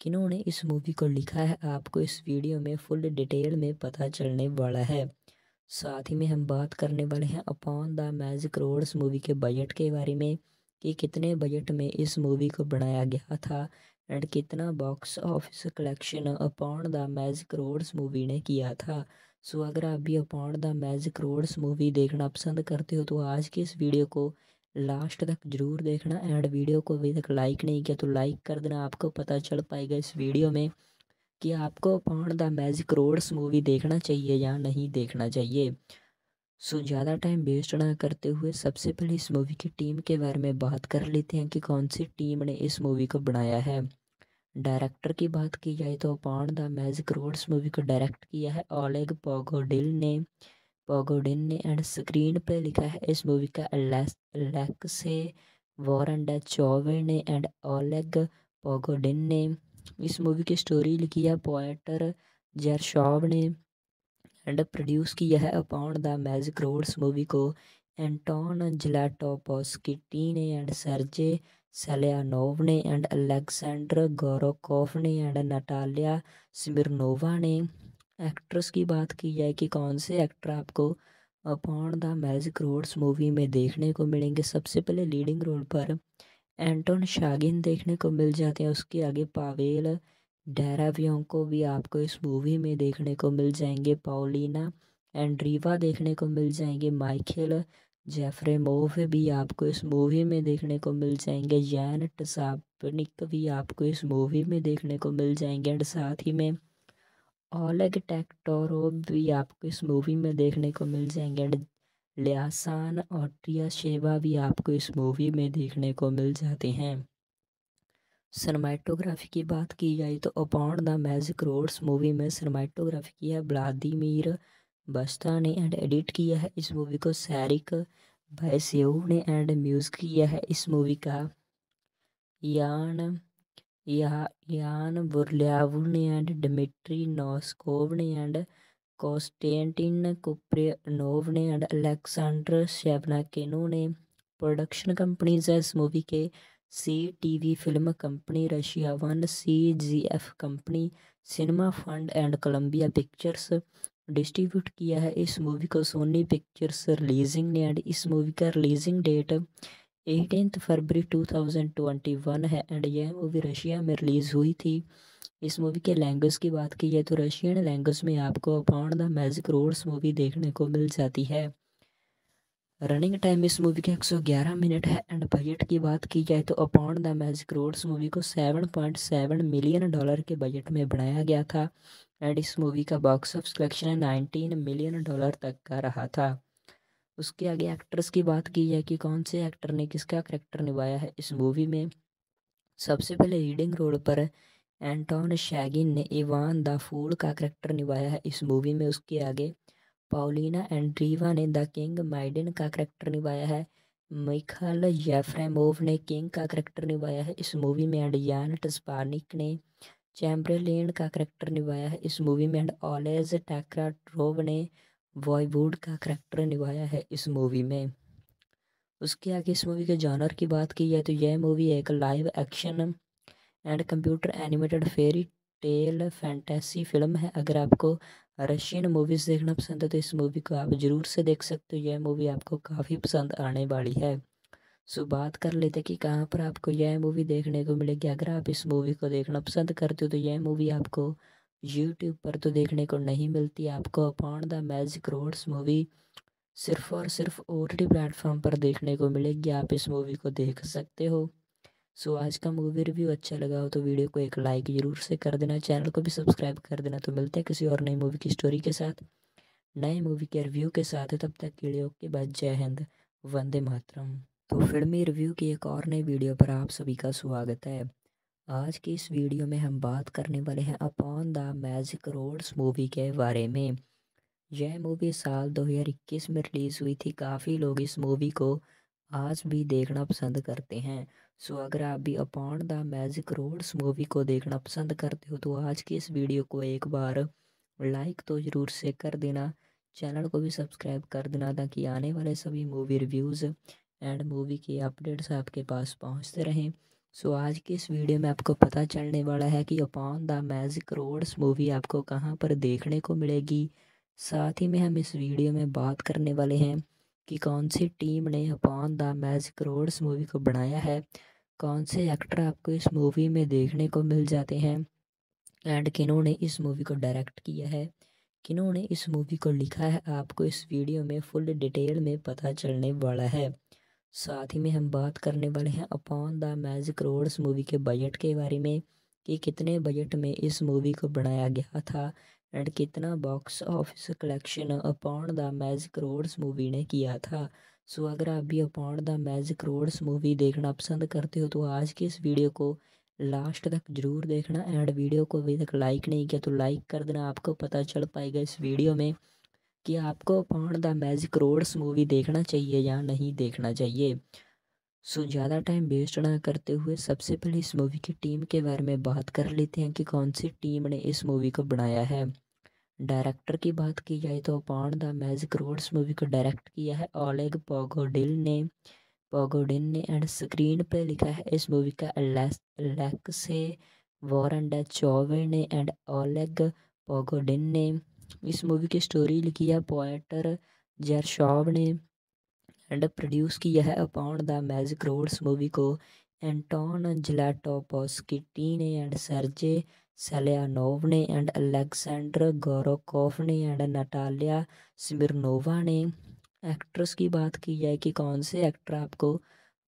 किन्होंने इस मूवी को लिखा है? आपको इस वीडियो में फुल डिटेल में पता चलने वाला है। साथ ही में हम बात करने वाले हैं upon the magic roads movie के बजट के बारे में, कि कितने बजट में इस मूवी को बनाया गया था? एंड कितना box office collection upon the magic roads movie ने किया था? सो अगर आप भी upon the magic roads movie देखना पसंद करते हो तो आज की इस वीडियो को लास्ट तक ज़रूर देखना एंड वीडियो को अभी तक लाइक नहीं किया तो लाइक कर देना, आपको पता चल पाएगा इस वीडियो में कि आपको upon the magic roads movie देखना चाहिए या नहीं देखना चाहिए। सो ज़्यादा टाइम वेस्ट ना करते हुए सबसे पहले इस मूवी की टीम के बारे में बात कर लेते हैं कि कौन सी टीम ने इस मूवी को बनाया है। डायरेक्टर की बात की जाए तो upon the magic roads movie को डायरेक्ट किया है ओलेग पोगोडिल ने। पोगोडिन ने एंड स्क्रीन पे लिखा है इस मूवी का अलैक से वॉरन डे चौवे ने एंड ओलेग पोगोडिन ने। इस मूवी की स्टोरी लिखी है पोएटर जैरशॉब ने एंड प्रोड्यूस किया है upon the magic roads movie को। एंटोन जलाटोपोस्किटी ने एंड सरजे सेलियानोव ने एंड अलेक्जेंडर गोरोकोफ ने एंड नटालिया स्मिरनोवा ने एक्ट्रेस की बात की जाए कि कौन से एक्टर आपको Upon the Magic Roads movie में देखने को मिलेंगे? सबसे पहले लीडिंग रोल पर एंटोन शागिन देखने को मिल जाते हैं। उसके आगे पावेल डेरावियों को भी आपको इस मूवी में देखने को मिल जाएँगे। पाओलिना एंड्रीवा देखने को मिल जाएँगे। माइकल जेफरे मोव भी आपको इस मूवी में देखने को मिल जाएँगे। जैन टसापनिक भी आपको इस मूवी में देखने को मिल जाएँगे एंड साथ ही में ओलेग टेक्टोरो भी आपको इस मूवी में देखने को मिल जाएँगे। एंड लियासान और शेवा भी आपको इस मूवी में देखने को मिल जाते हैं। सनमाइटोग्राफी की बात की जाए तो Upon the Magic Roads movie में सनमाइटोग्राफी की है व्लादिमीर बस्ता ने एंड एडिट किया है इस मूवी को सैरिक भैसेव ने एंड म्यूज़िक किया है इस मूवी का। यान या यान बुरल्यावू ने एंड डमिट्री नॉस्कोव ने एंड कॉन्स्टेंटिन कुप्रेनोव ने एंड अलेक्जेंडर शेवनाकेनो ने प्रोडक्शन कंपनीज़ है इस मूवी के। C TV film company Russia one C G F company cinema fund and Columbia Pictures distribute किया है इस मूवी को सोनी पिक्चर्स रिलीजिंग ने एंड इस मूवी का रिलीजिंग डेट एटीन फरवरी 2021 है एंड यह मूवी रशिया में रिलीज़ हुई थी। इस मूवी के लैंग्वेज की बात की जाए तो रशियन लैंग्वेज में आपको Upon the Magic Roads movie देखने को मिल जाती है। रनिंग टाइम इस मूवी के 111 मिनट है एंड बजट की बात की जाए तो Upon the Magic Roads movie को 7.7 मिलियन डॉलर के बजट में बनाया गया था एंड इस मूवी का box office collection 19 million dollar तक का रहा था। उसके आगे एक्टर्स की बात की जाए कि कौन से एक्टर ने किसका करेक्टर निभाया है इस मूवी में? सबसे पहले रीडिंग रोड पर एंटोन शैगिन ने इवान द फूल का करेक्टर निभाया है इस मूवी में। उसके आगे पाउलिना एंड्रीवा ने द किंग माइडन का करेक्टर निभाया है। मिखल जेफ्रेमोव ने किंग का करेक्टर निभाया है। इस मूवी में एंड यान टस्पानिक ने चैम्बरलेन का करेक्टर निभाया है। इस मूवी में एंड ऑलेज टैक्रा ट्रोव ने बॉयवुड का करेक्टर निभाया है। इस मूवी में उसके आगे इस मूवी के जानवर की बात की जाए तो यह मूवी एक live action and computer animated fairy tale fantasy film है। अगर आपको रशियन मूवीज़ देखना पसंद है तो इस मूवी को आप ज़रूर से देख सकते हो। यह मूवी आपको काफ़ी पसंद आने वाली है। सो बात कर लेते कि कहाँ पर आपको यह मूवी देखने को मिलेगी। अगर आप इस मूवी को देखना पसंद करते हो तो यह मूवी आपको यूट्यूब पर तो देखने को नहीं मिलती। आपको Upon the Magic Roads movie सिर्फ़ और सिर्फ़ ओ टी प्लेटफॉर्म पर देखने को मिलेगी। आप इस मूवी को देख सकते हो। सो आज का मूवी रिव्यू अच्छा लगा हो तो वीडियो को एक लाइक ज़रूर से कर देना चैनल को भी सब्सक्राइब कर देना। तो मिलते हैं किसी और नई मूवी की स्टोरी के साथ, नए मूवी के रिव्यू के साथ। तब तक के लिए ओके बाद जय हिंद, वंदे मातरम। तो फिल्मी रिव्यू की एक और नई वीडियो पर आप सभी का स्वागत है। आज की इस वीडियो में हम बात करने वाले हैं Upon the Magic Roads movie के बारे में। यह मूवी साल 2021 में रिलीज़ हुई थी। काफ़ी लोग इस मूवी को आज भी देखना पसंद करते हैं। सो so, अगर आप भी Upon the Magic Roads movie को देखना पसंद करते हो तो आज की इस वीडियो को एक बार लाइक तो ज़रूर से कर देना। चैनल को भी सब्सक्राइब कर देना ताकि आने वाले सभी मूवी रिव्यूज़ एंड मूवी के अपडेट्स आपके पास पहुँचते रहें। सो so, आज की इस वीडियो में आपको पता चलने वाला है कि Upon the Magic Roads movie आपको कहाँ पर देखने को मिलेगी। साथ ही में हम इस वीडियो में बात करने वाले हैं कि कौन सी टीम ने Upon the Magic Roads movie को बनाया है। कौन से एक्टर आपको इस मूवी में देखने को मिल जाते हैं? एंड किन्होंने इस मूवी को डायरेक्ट किया है? किन्होंने इस मूवी को लिखा है? आपको इस वीडियो में फुल डिटेल में पता चलने वाला है। साथ ही में हम बात करने वाले हैं Upon the Magic Roads movie के बजट के बारे में, कि कितने बजट में इस मूवी को बनाया गया था एंड कितना box office collection Upon the Magic Roads movie ने किया था। सो अगर आप भी Upon the Magic Roads movie देखना पसंद करते हो तो आज की इस वीडियो को लास्ट तक ज़रूर देखना एंड वीडियो को अभी तक लाइक नहीं किया तो लाइक कर देना। आपको पता चल पाएगा इस वीडियो में कि आपको Upon the Magic Roads movie देखना चाहिए या नहीं देखना चाहिए। सो ज़्यादा टाइम वेस्ट ना करते हुए सबसे पहले इस मूवी की टीम के बारे में बात कर लेते हैं कि कौन सी टीम ने इस मूवी को बनाया है। डायरेक्टर की बात की जाए तो Upon the Magic Roads movie को डायरेक्ट किया है ओलेग पोगोडिल ने। पोगोडिन ने एंड स्क्रीन पर लिखा है इस मूवी का से वॉरन ड चौवे ने एंड ओलेग पोगोडिन ने। इस मूवी की स्टोरी लिखी है पोएटर जरशॉव ने एंड प्रोड्यूस किया है upon the magic roads movie को। एंटोन जलाटोपोस्किटी ने एंड सरजे सलियानोव ने एंड अलेक्जेंडर गोरोकोफ ने एंड नटालिया स्मिरनोवा ने एक्ट्रेस की बात की जाए कि कौन से एक्टर आपको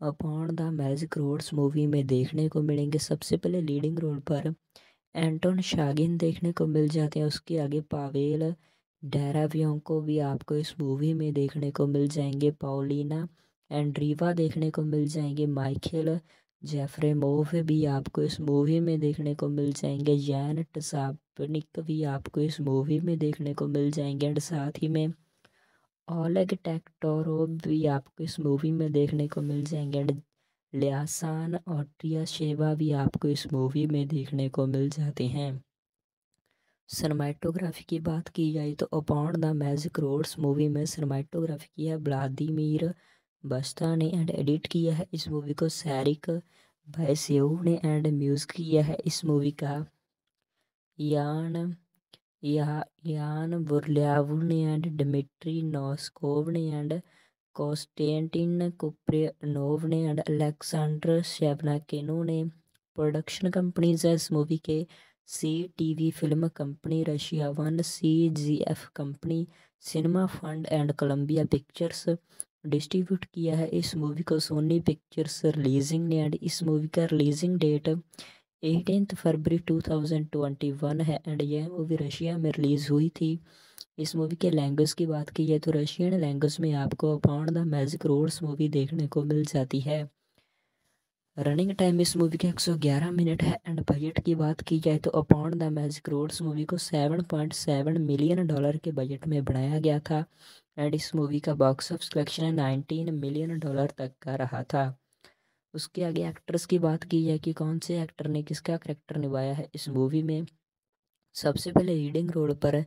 Upon the Magic Roads movie में देखने को मिलेंगे। सबसे पहले लीडिंग रोल पर एंटोन शागिन देखने को मिल जाते हैं। उसके आगे पावेल डेरावियों को भी आपको इस मूवी में देखने को मिल जाएँगे। पाओलिना एंड्रीवा देखने को मिल जाएँगे। माइकल जेफरे मोव भी आपको इस मूवी में देखने को मिल जाएँगे। जैन टसापनिक भी आपको इस मूवी में देखने को मिल जाएँगे एंड साथ ही में ओलेग टेक्टोरो भी आपको इस मूवी में देखने को मिल जाएँगे एंड लियासान और शेवा भी आपको इस मूवी में देखने को मिल जाते हैं। सिनेमाटोग्राफी की बात की जाए तो Upon the Magic Roads movie में सनमाइटोग्राफी की है। व्लादिमीर बस्ता ने एंड एडिट किया है इस मूवी को। सैरिक भाईसेव ने एंड म्यूज़िक किया है इस मूवी का। यान, या, यान बुरलियाव ने एंड डमिट्री नॉस्कोव ने एंड कॉस्टेंटिन कुप्रेनोव ने एंड अलेक्सेंडर शेवनाकेनो ने प्रोडक्शन कंपनीज़ है इस मूवी के। C TV film company Russia one C G F company cinema fund and Columbia Pictures distribute किया है इस मूवी को सोनी पिक्चर्स रिलीजिंग ने एंड इस मूवी का रिलीजिंग डेट एटीन फरवरी 2021 है एंड यह मूवी रशिया में रिलीज़ हुई थी। इस मूवी के लैंग्वेज की बात की जाए तो रशियन लैंग्वेज में आपको Upon the Magic Roads movie देखने को मिल जाती है। रनिंग टाइम इस मूवी के 111 मिनट है एंड बजट की बात की जाए तो Upon the Magic Roads movie को 7.7 मिलियन डॉलर के बजट में बनाया गया था। एंड इस मूवी का box office collection 19 million dollar तक का रहा था। उसके आगे एक्टर्स की बात की जाए कि कौन से एक्टर ने किसका करेक्टर निभाया है, इस मूवी में सबसे पहले लीडिंग रोल पर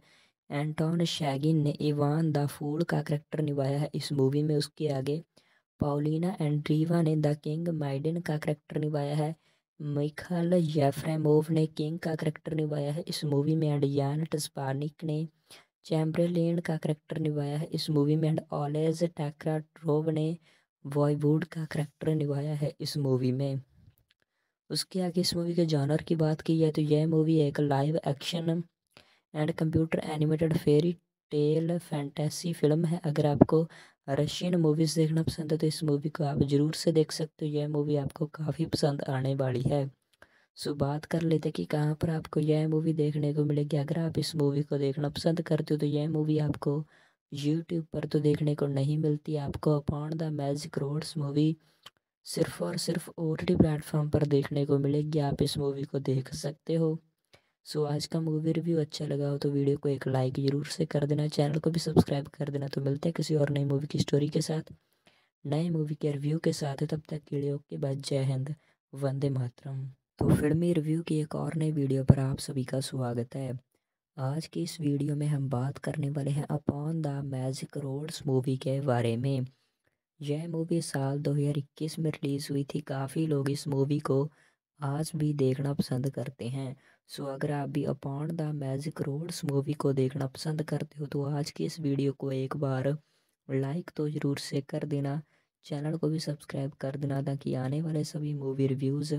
एंटोन शैगिन ने इवान द फूल का करेक्टर निभाया है, इस मूवी में उसके आगे पाउलिना एंड्रीवा ने द किंग माइडन का करेक्टर निभाया है मिखाल जेफ्रेमोव ने किंग का करेक्टर निभाया है, इस मूवी में एंड यान टस्पानिक ने चैम्बरलेन का करेक्टर निभाया है। इस मूवी में एंड ऑलेज टैक्रा ट्रोव ने वॉयवुड का करेक्टर निभाया है इस मूवी में। उसके आगे इस मूवी के जानर की बात की जाए तो यह मूवी एक live action and computer animated fairy tale fantasy film है। अगर आपको रशियन मूवीज़ देखना पसंद है तो इस मूवी को आप ज़रूर से देख सकते हो। यह मूवी आपको काफ़ी पसंद आने वाली है। सो बात कर लेते कि कहाँ पर आपको यह मूवी देखने को मिलेगी। अगर आप इस मूवी को देखना पसंद करते हो तो यह मूवी आपको यूट्यूब पर तो देखने को नहीं मिलती। आपको Upon the Magic Roads movie सिर्फ़ और सिर्फ़ ओ टी प्लेटफॉर्म पर देखने को मिलेगी। आप इस मूवी को देख सकते हो। सो आज का मूवी रिव्यू अच्छा लगा हो तो वीडियो को एक लाइक ज़रूर से कर देना। चैनल को भी सब्सक्राइब कर देना तो मिलते हैं किसी और नई मूवी की स्टोरी के साथ। नए मूवी के रिव्यू के साथ तब तक के लिए ओके बाद जय हिंद। वंदे मातरम। तो फिल्मी रिव्यू की एक और नई वीडियो पर आप सभी का स्वागत है। आज की इस वीडियो में हम बात करने वाले हैं Upon the Magic Roads movie के बारे में। यह मूवी साल 2021 में रिलीज़ हुई थी। काफ़ी लोग इस मूवी को आज भी देखना पसंद करते हैं। सो, अगर आप भी Upon the Magic Roads movie को देखना पसंद करते हो तो आज की इस वीडियो को एक बार लाइक तो ज़रूर से कर देना। चैनल को भी सब्सक्राइब कर देना ताकि आने वाले सभी मूवी रिव्यूज़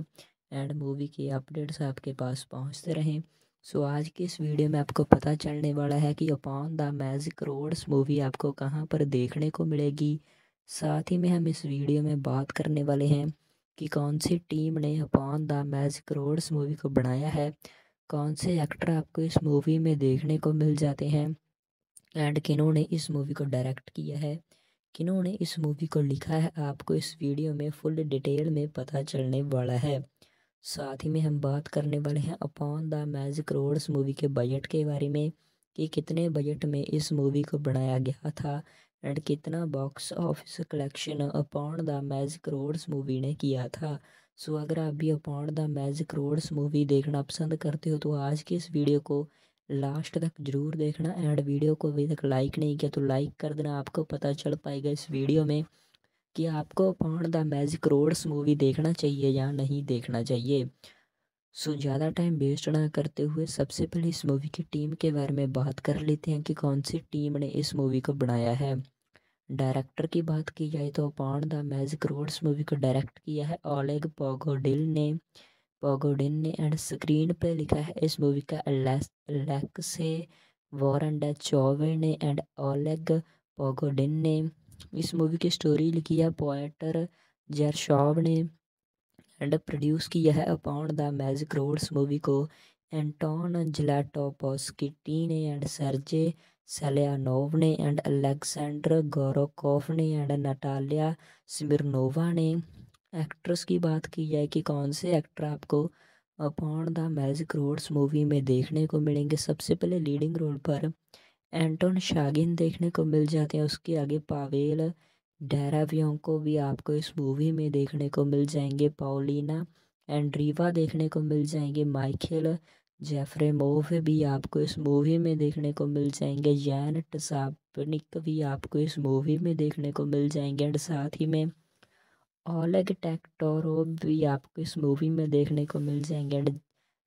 एंड मूवी के अपडेट्स आपके पास पहुँचते रहें। सो, आज की इस वीडियो में आपको पता चलने वाला है कि Upon the Magic Roads movie आपको कहाँ पर देखने को मिलेगी। साथ ही में हम इस वीडियो में बात करने वाले हैं कि कौन सी टीम ने Upon the Magic Roads movie को बनाया है। कौन से एक्टर आपको इस मूवी में देखने को मिल जाते हैं एंड किन्होंने इस मूवी को डायरेक्ट किया है। किन्होंने इस मूवी को लिखा है, आपको इस वीडियो में फुल डिटेल में पता चलने वाला है। साथ ही में हम बात करने वाले हैं Upon the Magic Roads movie के बजट के बारे में, कि कितने बजट में इस मूवी को बनाया गया था एंड कितना box office collection Upon the Magic Roads movie ने किया था। सो अगर आप भी Upon the Magic Roads movie देखना पसंद करते हो तो आज की इस वीडियो को लास्ट तक ज़रूर देखना एंड वीडियो को अभी तक लाइक नहीं किया तो लाइक कर देना, आपको पता चल पाएगा इस वीडियो में। कि आपको Upon the Magic Roads movie देखना चाहिए या नहीं देखना चाहिए। सो ज़्यादा टाइम वेस्ट ना करते हुए सबसे पहले इस मूवी की टीम के बारे में बात कर लेते हैं कि कौन सी टीम ने इस मूवी को बनाया है। डायरेक्टर की बात की जाए तो Upon the Magic Roads movie को डायरेक्ट किया है ओलेग पोगोडिल ने। पोगोडिन ने एंड स्क्रीन पर लिखा है इस मूवी का से वॉरन चौवे ने एंड ओलेग पोगोडिन ने। इस मूवी की स्टोरी लिखी है पोएटर जरशॉब ने एंड प्रोड्यूस किया है upon the magic roads movie को। एंटोन जलाटोपोस्किटी ने एंड सरजे सलियानोव ने एंड अलेक्सेंडर गोरोकोफ ने एंड नटालिया स्मिरनोवा ने। एक्ट्रेस की बात की जाए कि कौन से एक्टर आपको Upon the Magic Roads movie में देखने को मिलेंगे? सबसे पहले लीडिंग रोल पर एंटोन शागिन देखने को मिल जाते हैं, उसके आगे पावेल डेरावियों को भी आपको इस मूवी में देखने को मिल जाएँगे पाओलिना एंड्रीवा देखने को मिल जाएँगे, माइकल जेफरे मोव भी आपको इस मूवी में देखने को मिल जाएँगे जैन टसापनिक भी आपको इस मूवी में देखने को मिल जाएँगे एंड साथ ही में ओलेग टेक्टोरो भी आपको इस मूवी में देखने को मिल जाएँगे एंड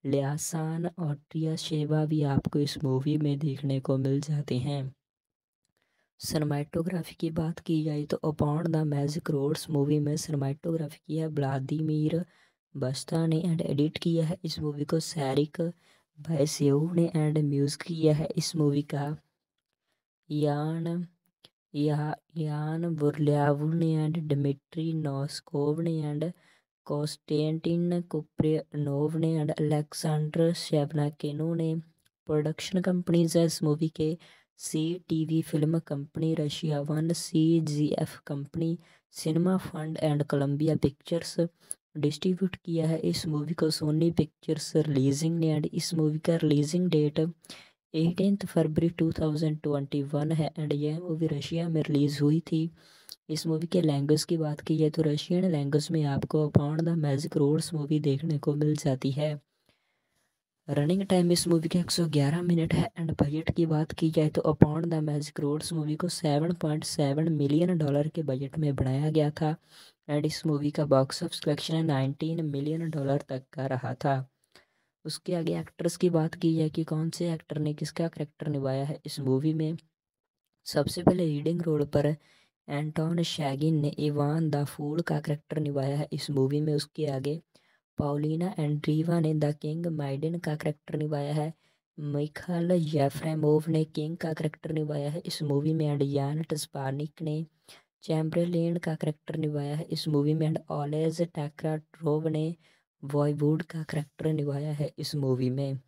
लियासान और टिया शेवा भी आपको इस मूवी में देखने को मिल जाते हैं। सनमाइटोग्राफी की बात की जाए तो Upon the Magic Roads movie में सनमाइटोग्राफी किया है। व्लादिमीर बस्ता ने एंड एडिट किया है। इस मूवी को सैरिक भैसेव ने एंड म्यूज़िक किया है। इस मूवी का यान, या, यान बुरल्यावू ने एंड डमिट्री नॉस्कोव ने एंड कॉन्स्टेंटिन कुप्रेनोव ने एंड अलेक्सेंडर शेवनाकेनो ने प्रोडक्शन कंपनीज़ इस मूवी के C TV film company Russia one C G F company cinema fund and Columbia Pictures distribute किया है इस मूवी को। सोनी पिक्चर्स रिलीजिंग ने एंड इस मूवी का रिलीजिंग डेट एटीन फरवरी 2021 है एंड यह मूवी रशिया में रिलीज़ हुई थी। इस मूवी के लैंग्वेज की बात की जाए तो रशियन लैंग्वेज में आपको Upon the Magic Roads movie देखने को मिल जाती है। रनिंग टाइम इस मूवी के 111 मिनट है एंड बजट की बात की जाए तो Upon the Magic Roads movie को 7.7 मिलियन डॉलर के बजट में बनाया गया था एंड इस मूवी का box office collection 19 million dollar तक का रहा था। उसके आगे एक्ट्रेस की बात की जाए कि कौन से एक्टर ने किसका करेक्टर निभाया है इस मूवी में। सबसे पहले रीडिंग रोड पर एंटोन शैगिन ने इवान द फूल का करेक्टर निभाया है। इस मूवी में उसके आगे पाउलिना एंड्रीवा ने द किंग माइडन का करेक्टर निभाया है। मिखाल येफ्रेमोव ने किंग का करेक्टर निभाया है। इस मूवी में एंड यान टस्पानिक ने चैम्बरलेन का करेक्टर निभाया है। इस मूवी में एंड ऑलेज टैक्रा ट्रोव ने वॉयवुड का करेक्टर निभाया है। इस मूवी में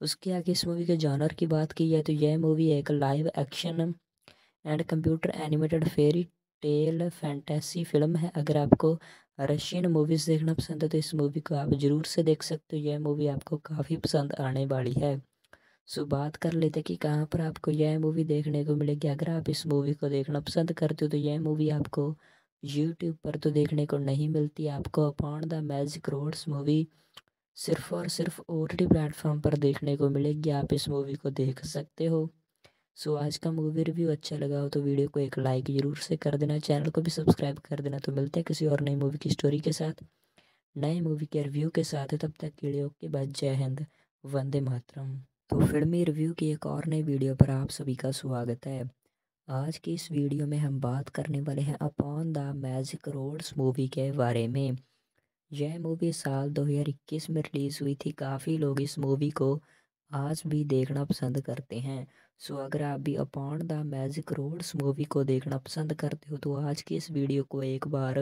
उसके आगे इस मूवी के जॉनर की बात की जाए तो यह मूवी एक live action and computer animated fairy tale fantasy film है। अगर आपको रशियन मूवीज़ देखना पसंद है तो इस मूवी को आप ज़रूर से देख सकते हो। यह मूवी आपको काफ़ी पसंद आने वाली है। सो बात कर लेते कि कहाँ पर आपको यह मूवी देखने को मिलेगी। अगर आप इस मूवी को देखना पसंद करते हो तो यह मूवी आपको यूट्यूब पर तो देखने को नहीं मिलती। आपको Upon the Magic Roads movie सिर्फ़ और सिर्फ़ ओ टी प्लेटफॉर्म पर देखने को मिलेगी। आप इस मूवी को देख सकते हो। सो आज का मूवी रिव्यू अच्छा लगा हो तो वीडियो को एक लाइक ज़रूर से कर देना, चैनल को भी सब्सक्राइब कर देना। तो मिलते हैं किसी और नई मूवी की स्टोरी के साथ, नए मूवी के रिव्यू के साथ। तब तक के लिए ओके बाद जय हिंद, वंदे मातरम। तो फिल्मी रिव्यू की एक और नई वीडियो पर आप सभी का स्वागत है। आज की इस वीडियो में हम बात करने वाले हैं Upon the Magic Roads movie के बारे में। यह मूवी साल 2021 में रिलीज़ हुई थी। काफ़ी लोग इस मूवी को आज भी देखना पसंद करते हैं। सो अगर आप भी Upon the Magic Roads movie को देखना पसंद करते हो तो आज की इस वीडियो को एक बार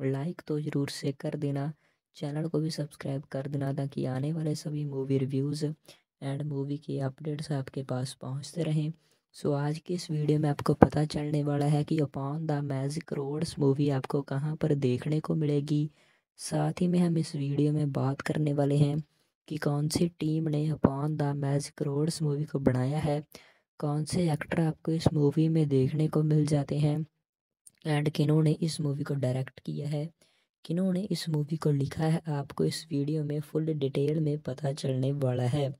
लाइक तो ज़रूर से कर देना। चैनल को भी सब्सक्राइब कर देना ताकि आने वाले सभी मूवी रिव्यूज़ एंड मूवी के अपडेट्स आपके पास पहुँचते रहें। सो आज की इस वीडियो में आपको पता चलने वाला है कि Upon the Magic Roads movie आपको कहाँ पर देखने को मिलेगी। साथ ही में हम इस वीडियो में बात करने वाले हैं कि कौन सी टीम ने Upon the Magic Roads movie को बनाया है। कौन से एक्टर आपको इस मूवी में देखने को मिल जाते हैं? एंड किन्होंने इस मूवी को डायरेक्ट किया है? किन्होंने इस मूवी को लिखा है? आपको इस वीडियो में फुल डिटेल में पता चलने वाला है।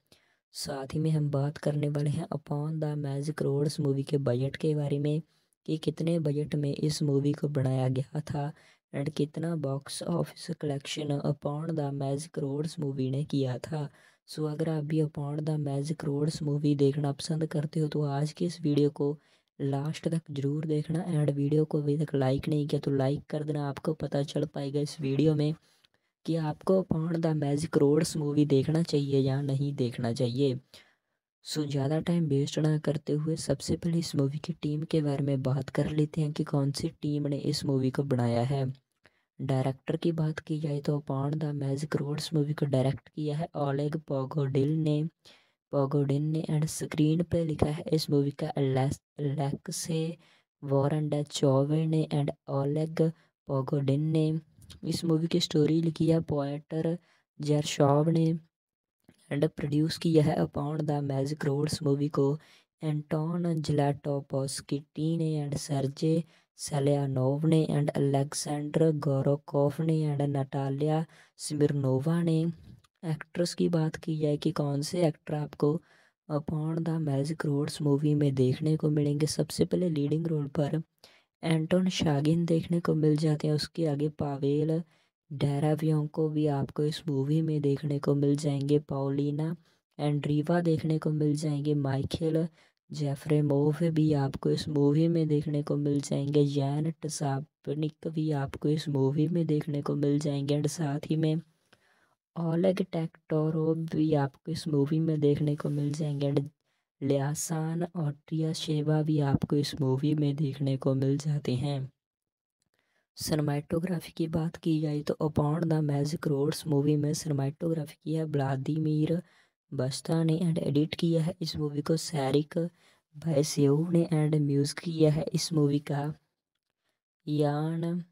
साथ ही में हम बात करने वाले हैं Upon the Magic Roads movie के बजट के बारे में, कि कितने बजट में इस मूवी को बनाया गया था? एंड कितना box office collection Upon the Magic Roads movie ने किया था? सो अगर आप भी Upon the Magic Roads movie देखना पसंद करते हो तो आज की इस वीडियो को लास्ट तक ज़रूर देखना एंड वीडियो को अभी तक लाइक नहीं किया तो लाइक कर देना। आपको पता चल पाएगा इस वीडियो में कि आपको Upon the Magic Roads movie देखना चाहिए या नहीं देखना चाहिए। सो ज़्यादा टाइम वेस्ट ना करते हुए सबसे पहले इस मूवी की टीम के बारे में बात कर लेते हैं कि कौन सी टीम ने इस मूवी को बनाया है। डायरेक्टर की बात की जाए तो Upon the Magic Roads movie को डायरेक्ट किया है। ओलेग पोगोडिल ने पोगोडिन ने एंड स्क्रीन पे लिखा है इस मूवी का से वॉरन ड चौवे ने एंड ओलेग पोगोडिन ने इस मूवी की स्टोरी लिखी है। पोएटर जरशॉव ने एंड प्रोड्यूस किया है upon the magic roads movie को। एंटोन जलाटोपोस्किटी ने एंड सरजे सेलियानोव ने एंड अलेक्सेंडर गोरोकोफ ने एंड नटालिया स्मिरनोवा ने एक्ट्रेस की बात की जाए कि कौन से एक्टर आपको Upon the Magic Roads movie में देखने को मिलेंगे? सबसे पहले लीडिंग रोल पर एंटोन शागिन देखने को मिल जाते हैं। उसके आगे पावेल डेरावियों को भी आपको इस मूवी में देखने को मिल जाएँगे। पाओलिना एंड्रीवा देखने को मिल जाएँगे। माइकल जेफरे मोव भी आपको इस मूवी में देखने को मिल जाएँगे। जैन टसापनिक भी आपको इस मूवी में देखने को मिल जाएँगे एंड साथ ही में ओलेग टेक्टोरो भी आपको इस मूवी में देखने को मिल जाएँगे एंड लियासान टिया शेवा भी आपको इस मूवी में देखने को मिल जाते हैं। सनमाइटोग्राफी की बात की जाए तो Upon the Magic Roads movie में सनमाइटोग्राफी की है। व्लादिमीर बस्ता ने एंड एडिट किया है इस मूवी को सैरिक ने एंड म्यूज़िक किया है इस मूवी का। यान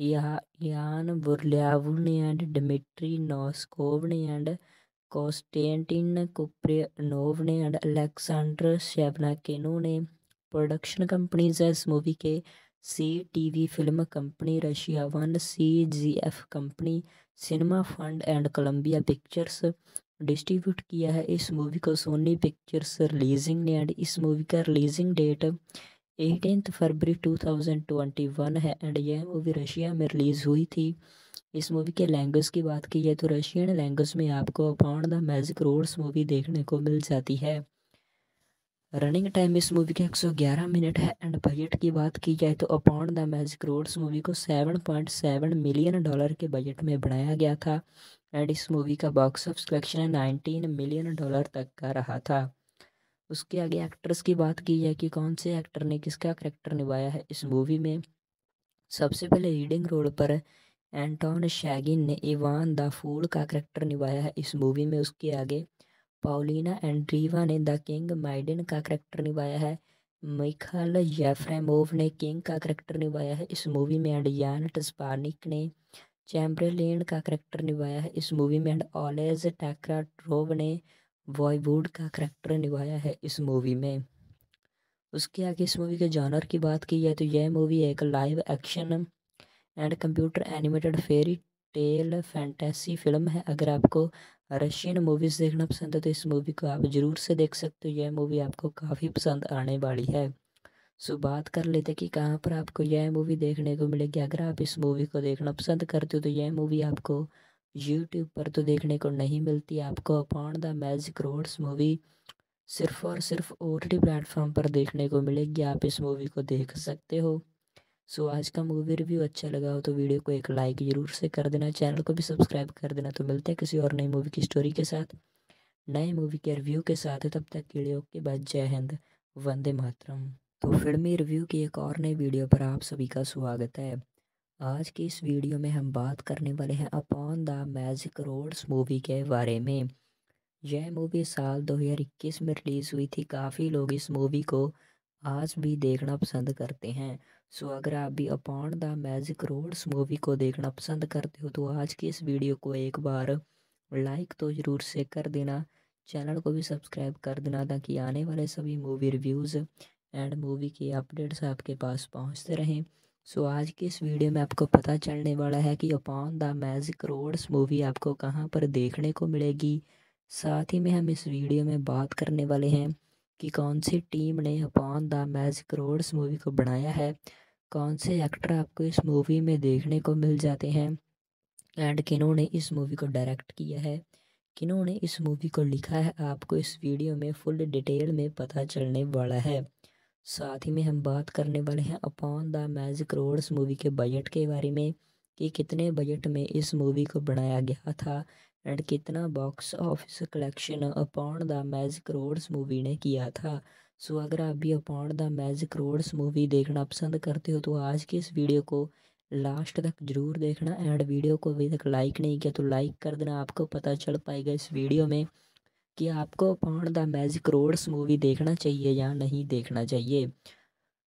या, यान बुरल्यावु ने एंड डमिट्री नॉस्कोव ने एंड कॉस्टेंटिन कुप्रेनोव ने एंड अलेक्सेंडर शेवनाकेनो ने प्रोडक्शन कंपनीज़ है इस मूवी के। C TV film company Russia one C G F company cinema fund and Columbia Pictures distribute किया है इस मूवी को सोनी पिक्चर्स रिलीजिंग ने एंड इस मूवी का रिलीजिंग डेट एटीन फरवरी 2021 है एंड यह मूवी रशिया में रिलीज़ हुई थी। इस मूवी के लैंग्वेज की बात की जाए तो रशियन लैंग्वेज में आपको Upon the Magic Roads movie देखने को मिल जाती है। रनिंग टाइम इस मूवी का 111 मिनट है एंड बजट की बात की जाए तो Upon the Magic Roads movie को 7.7 मिलियन डॉलर के बजट में बनाया गया था एंड इस मूवी का box office collection 19 million dollar तक का रहा था। उसके आगे एक्टर्स की बात की जाए कि कौन से एक्टर ने किसका करेक्टर निभाया है इस मूवी में। सबसे पहले रीडिंग रोल पर एंटोन शैगिन ने इवान द फूल का करेक्टर निभाया है इस मूवी में। उसके आगे पाउलिना एंड्रीवा ने द किंग माइडन का करेक्टर निभाया है। मिखाल जेफ्रेमोव ने किंग का करेक्टर निभाया है। इस मूवी में एंड यान टस्पानिक ने चैम्बरलेन का करेक्टर निभाया है। इस मूवी में एंड ऑलेज टैक्राट्रोव ने वॉयवुड का करेक्टर निभाया है इस मूवी में। उसके आगे इस मूवी के जानर की बात की जाए तो यह मूवी एक live action and computer animated fairy tale fantasy film है। अगर आपको रशियन मूवीज़ देखना पसंद है तो इस मूवी को आप ज़रूर से देख सकते हो। यह मूवी आपको काफ़ी पसंद आने वाली है। सो बात कर लेते हैं कि कहाँ पर आपको यह मूवी देखने को मिलेगी। अगर आप इस मूवी को देखना पसंद करते हो तो यह मूवी आपको यूट्यूब पर तो देखने को नहीं मिलती। आपको Upon the Magic Roads movie सिर्फ़ और सिर्फ़ ओ टी प्लेटफॉर्म पर देखने को मिलेगी। आप इस मूवी को देख सकते हो। सो आज का मूवी रिव्यू अच्छा लगा हो तो वीडियो को एक लाइक ज़रूर से कर देना, चैनल को भी सब्सक्राइब कर देना। तो मिलते हैं किसी और नई मूवी की स्टोरी के साथ, नए मूवी के रिव्यू के साथ। तब तक के लिए ओके बाद जय हिंद, वंदे मातरम। तो फिल्मी रिव्यू की एक और नई वीडियो पर आप सभी का स्वागत है। आज की इस वीडियो में हम बात करने वाले हैं Upon the Magic Roads movie के बारे में। यह मूवी साल 2021 में रिलीज़ हुई थी। काफ़ी लोग इस मूवी को आज भी देखना पसंद करते हैं। सो अगर आप भी Upon the Magic Roads movie को देखना पसंद करते हो तो आज की इस वीडियो को एक बार लाइक तो ज़रूर से कर देना। चैनल को भी सब्सक्राइब कर देना ताकि आने वाले सभी मूवी रिव्यूज़ एंड मूवी के अपडेट्स आपके पास पहुँचते रहें। सो आज की इस वीडियो में आपको पता चलने वाला है कि Upon the Magic Roads movie आपको कहाँ पर देखने को मिलेगी। साथ ही में हम इस वीडियो में बात करने वाले हैं कि कौन सी टीम ने Upon the Magic Roads movie को बनाया है? कौन से एक्टर आपको इस मूवी में देखने को मिल जाते हैं? एंड किन्होंने इस मूवी को डायरेक्ट किया है? किन्होंने इस मूवी को लिखा है? आपको इस वीडियो में फुल डिटेल में पता चलने वाला है। साथ ही में हम बात करने वाले हैं Upon the Magic Roads movie के बजट के बारे में, कि कितने बजट में इस मूवी को बनाया गया था? एंड कितना box office collection Upon the Magic Roads movie ने किया था? सो अगर आप भी Upon the Magic Roads movie देखना पसंद करते हो तो आज की इस वीडियो को लास्ट तक ज़रूर देखना एंड वीडियो को अभी तक लाइक नहीं किया तो लाइक कर देना। आपको पता चल पाएगा इस वीडियो में कि आपको Upon the Magic Roads movie देखना चाहिए या नहीं देखना चाहिए।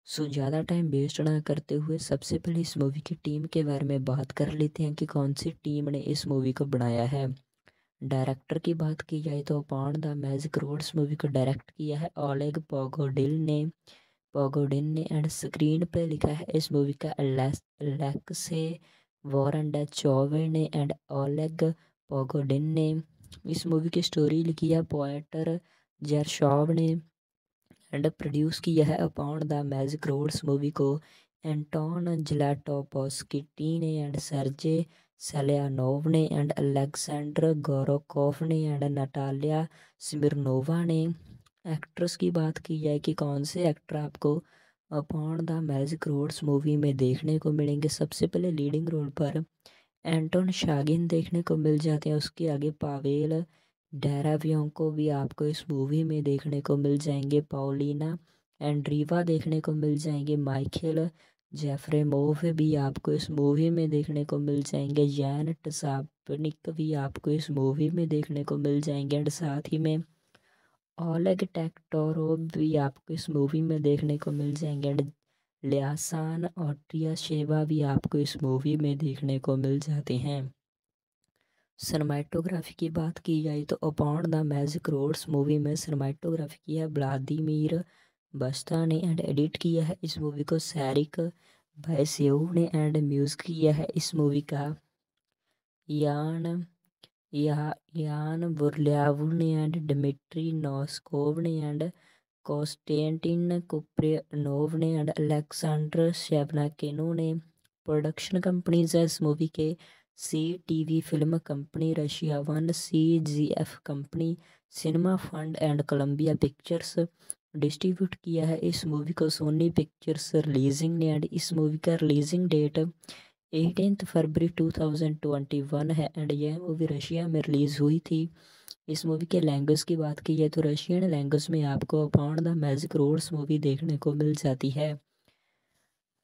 सो ज़्यादा टाइम वेस्ट ना करते हुए सबसे पहले इस मूवी की टीम के बारे में बात कर लेते हैं कि कौन सी टीम ने इस मूवी को बनाया है। डायरेक्टर की बात की जाए तो Upon the Magic Roads movie को डायरेक्ट किया है ओलेग पोगोडिल ने। पोगोडिन ने एंड स्क्रीन पे लिखा है इस मूवी का वॉरन डे चौवे ने एंड ओलेग पोगोडिन ने। इस मूवी की स्टोरी लिखी है पोएटर जरशॉव ने एंड प्रोड्यूस किया है upon the magic roads movie को। एंटोन जलाटोपोस्किटी ने एंड सरजे सेलियानोव ने एंड अलेक्जेंडर गोरोकोफ ने एंड नटालिया स्मिरनोवा ने एक्ट्रेस की बात की जाए कि कौन से एक्टर आपको Upon the Magic Roads movie में देखने को मिलेंगे? सबसे पहले लीडिंग रोल पर एंटोन शागिन देखने को मिल जाते हैं। उसके आगे पावेल डेरावियों को भी आपको इस मूवी में देखने को मिल जाएँगे। पाओलिना एंड्रीवा देखने को मिल जाएँगे। माइकल जेफरे मोव भी आपको इस मूवी में देखने को मिल जाएँगे। जैन टसापनिक भी आपको इस मूवी में देखने को मिल जाएँगे एंड साथ ही में ओलेग टेक्टोरो भी आपको इस मूवी में देखने को मिल जाएँगे। एंड लियासान ऑट्रिया शेवा भी आपको इस मूवी में देखने को मिल जाते हैं। सनमाइटोग्राफी की बात की जाए तो Upon the Magic Roads movie में सनमाइटोग्राफी की है व्लादिमीर बस्ता ने एंड एडिट किया है इस मूवी को। सैरिक भाईसेव ने एंड म्यूज़िक किया है इस मूवी का। यान, या, यान बुरल्यावु ने एंड डमिट्री नॉस्कोव ने एंड कॉस्टेंटिन कुप्रेनोव ने एंड अलेक्सांडर शेवनाकेनो ने प्रोडक्शन कंपनीज़ है इस मूवी के। C TV film company Russia one C G F company cinema fund and Columbia Pictures distribute किया है इस मूवी को सोनी पिक्चर्स रिलीजिंग ने एंड इस मूवी का रिलीजिंग डेट एटीन फरवरी 2021 है एंड यह मूवी रशिया में रिलीज़ हुई थी। इस मूवी के लैंग्वेज की बात की जाए तो रशियन लैंग्वेज में आपको Upon the Magic Roads movie देखने को मिल जाती है।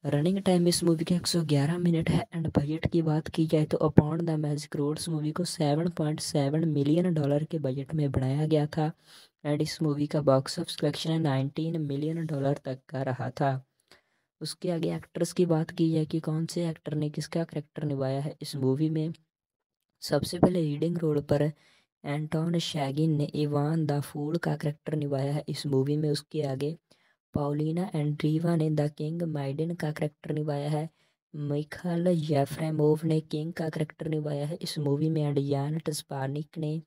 रनिंग टाइम इस मूवी का 111 मिनट है एंड बजट की बात की जाए तो Upon the Magic Roads movie को 7.7 मिलियन डॉलर के बजट में बनाया गया था एंड इस मूवी का box office collection 19 million dollar तक का रहा था। उसके आगे एक्ट्रेस की बात की जाए कि कौन से एक्टर ने किसका करेक्टर निभाया है इस मूवी में। सबसे पहले रीडिंग रोड पर एंटोन शैगिन ने इवान द फूल का करेक्टर निभाया है इस मूवी में। उसके आगे पाउलिना एंड्रीवा ने द किंग माइडन का करेक्टर निभाया है। मिखाल जेफ्रेमोव ने किंग का करेक्टर निभाया है। इस मूवी में एंड यान टस्पानिक ने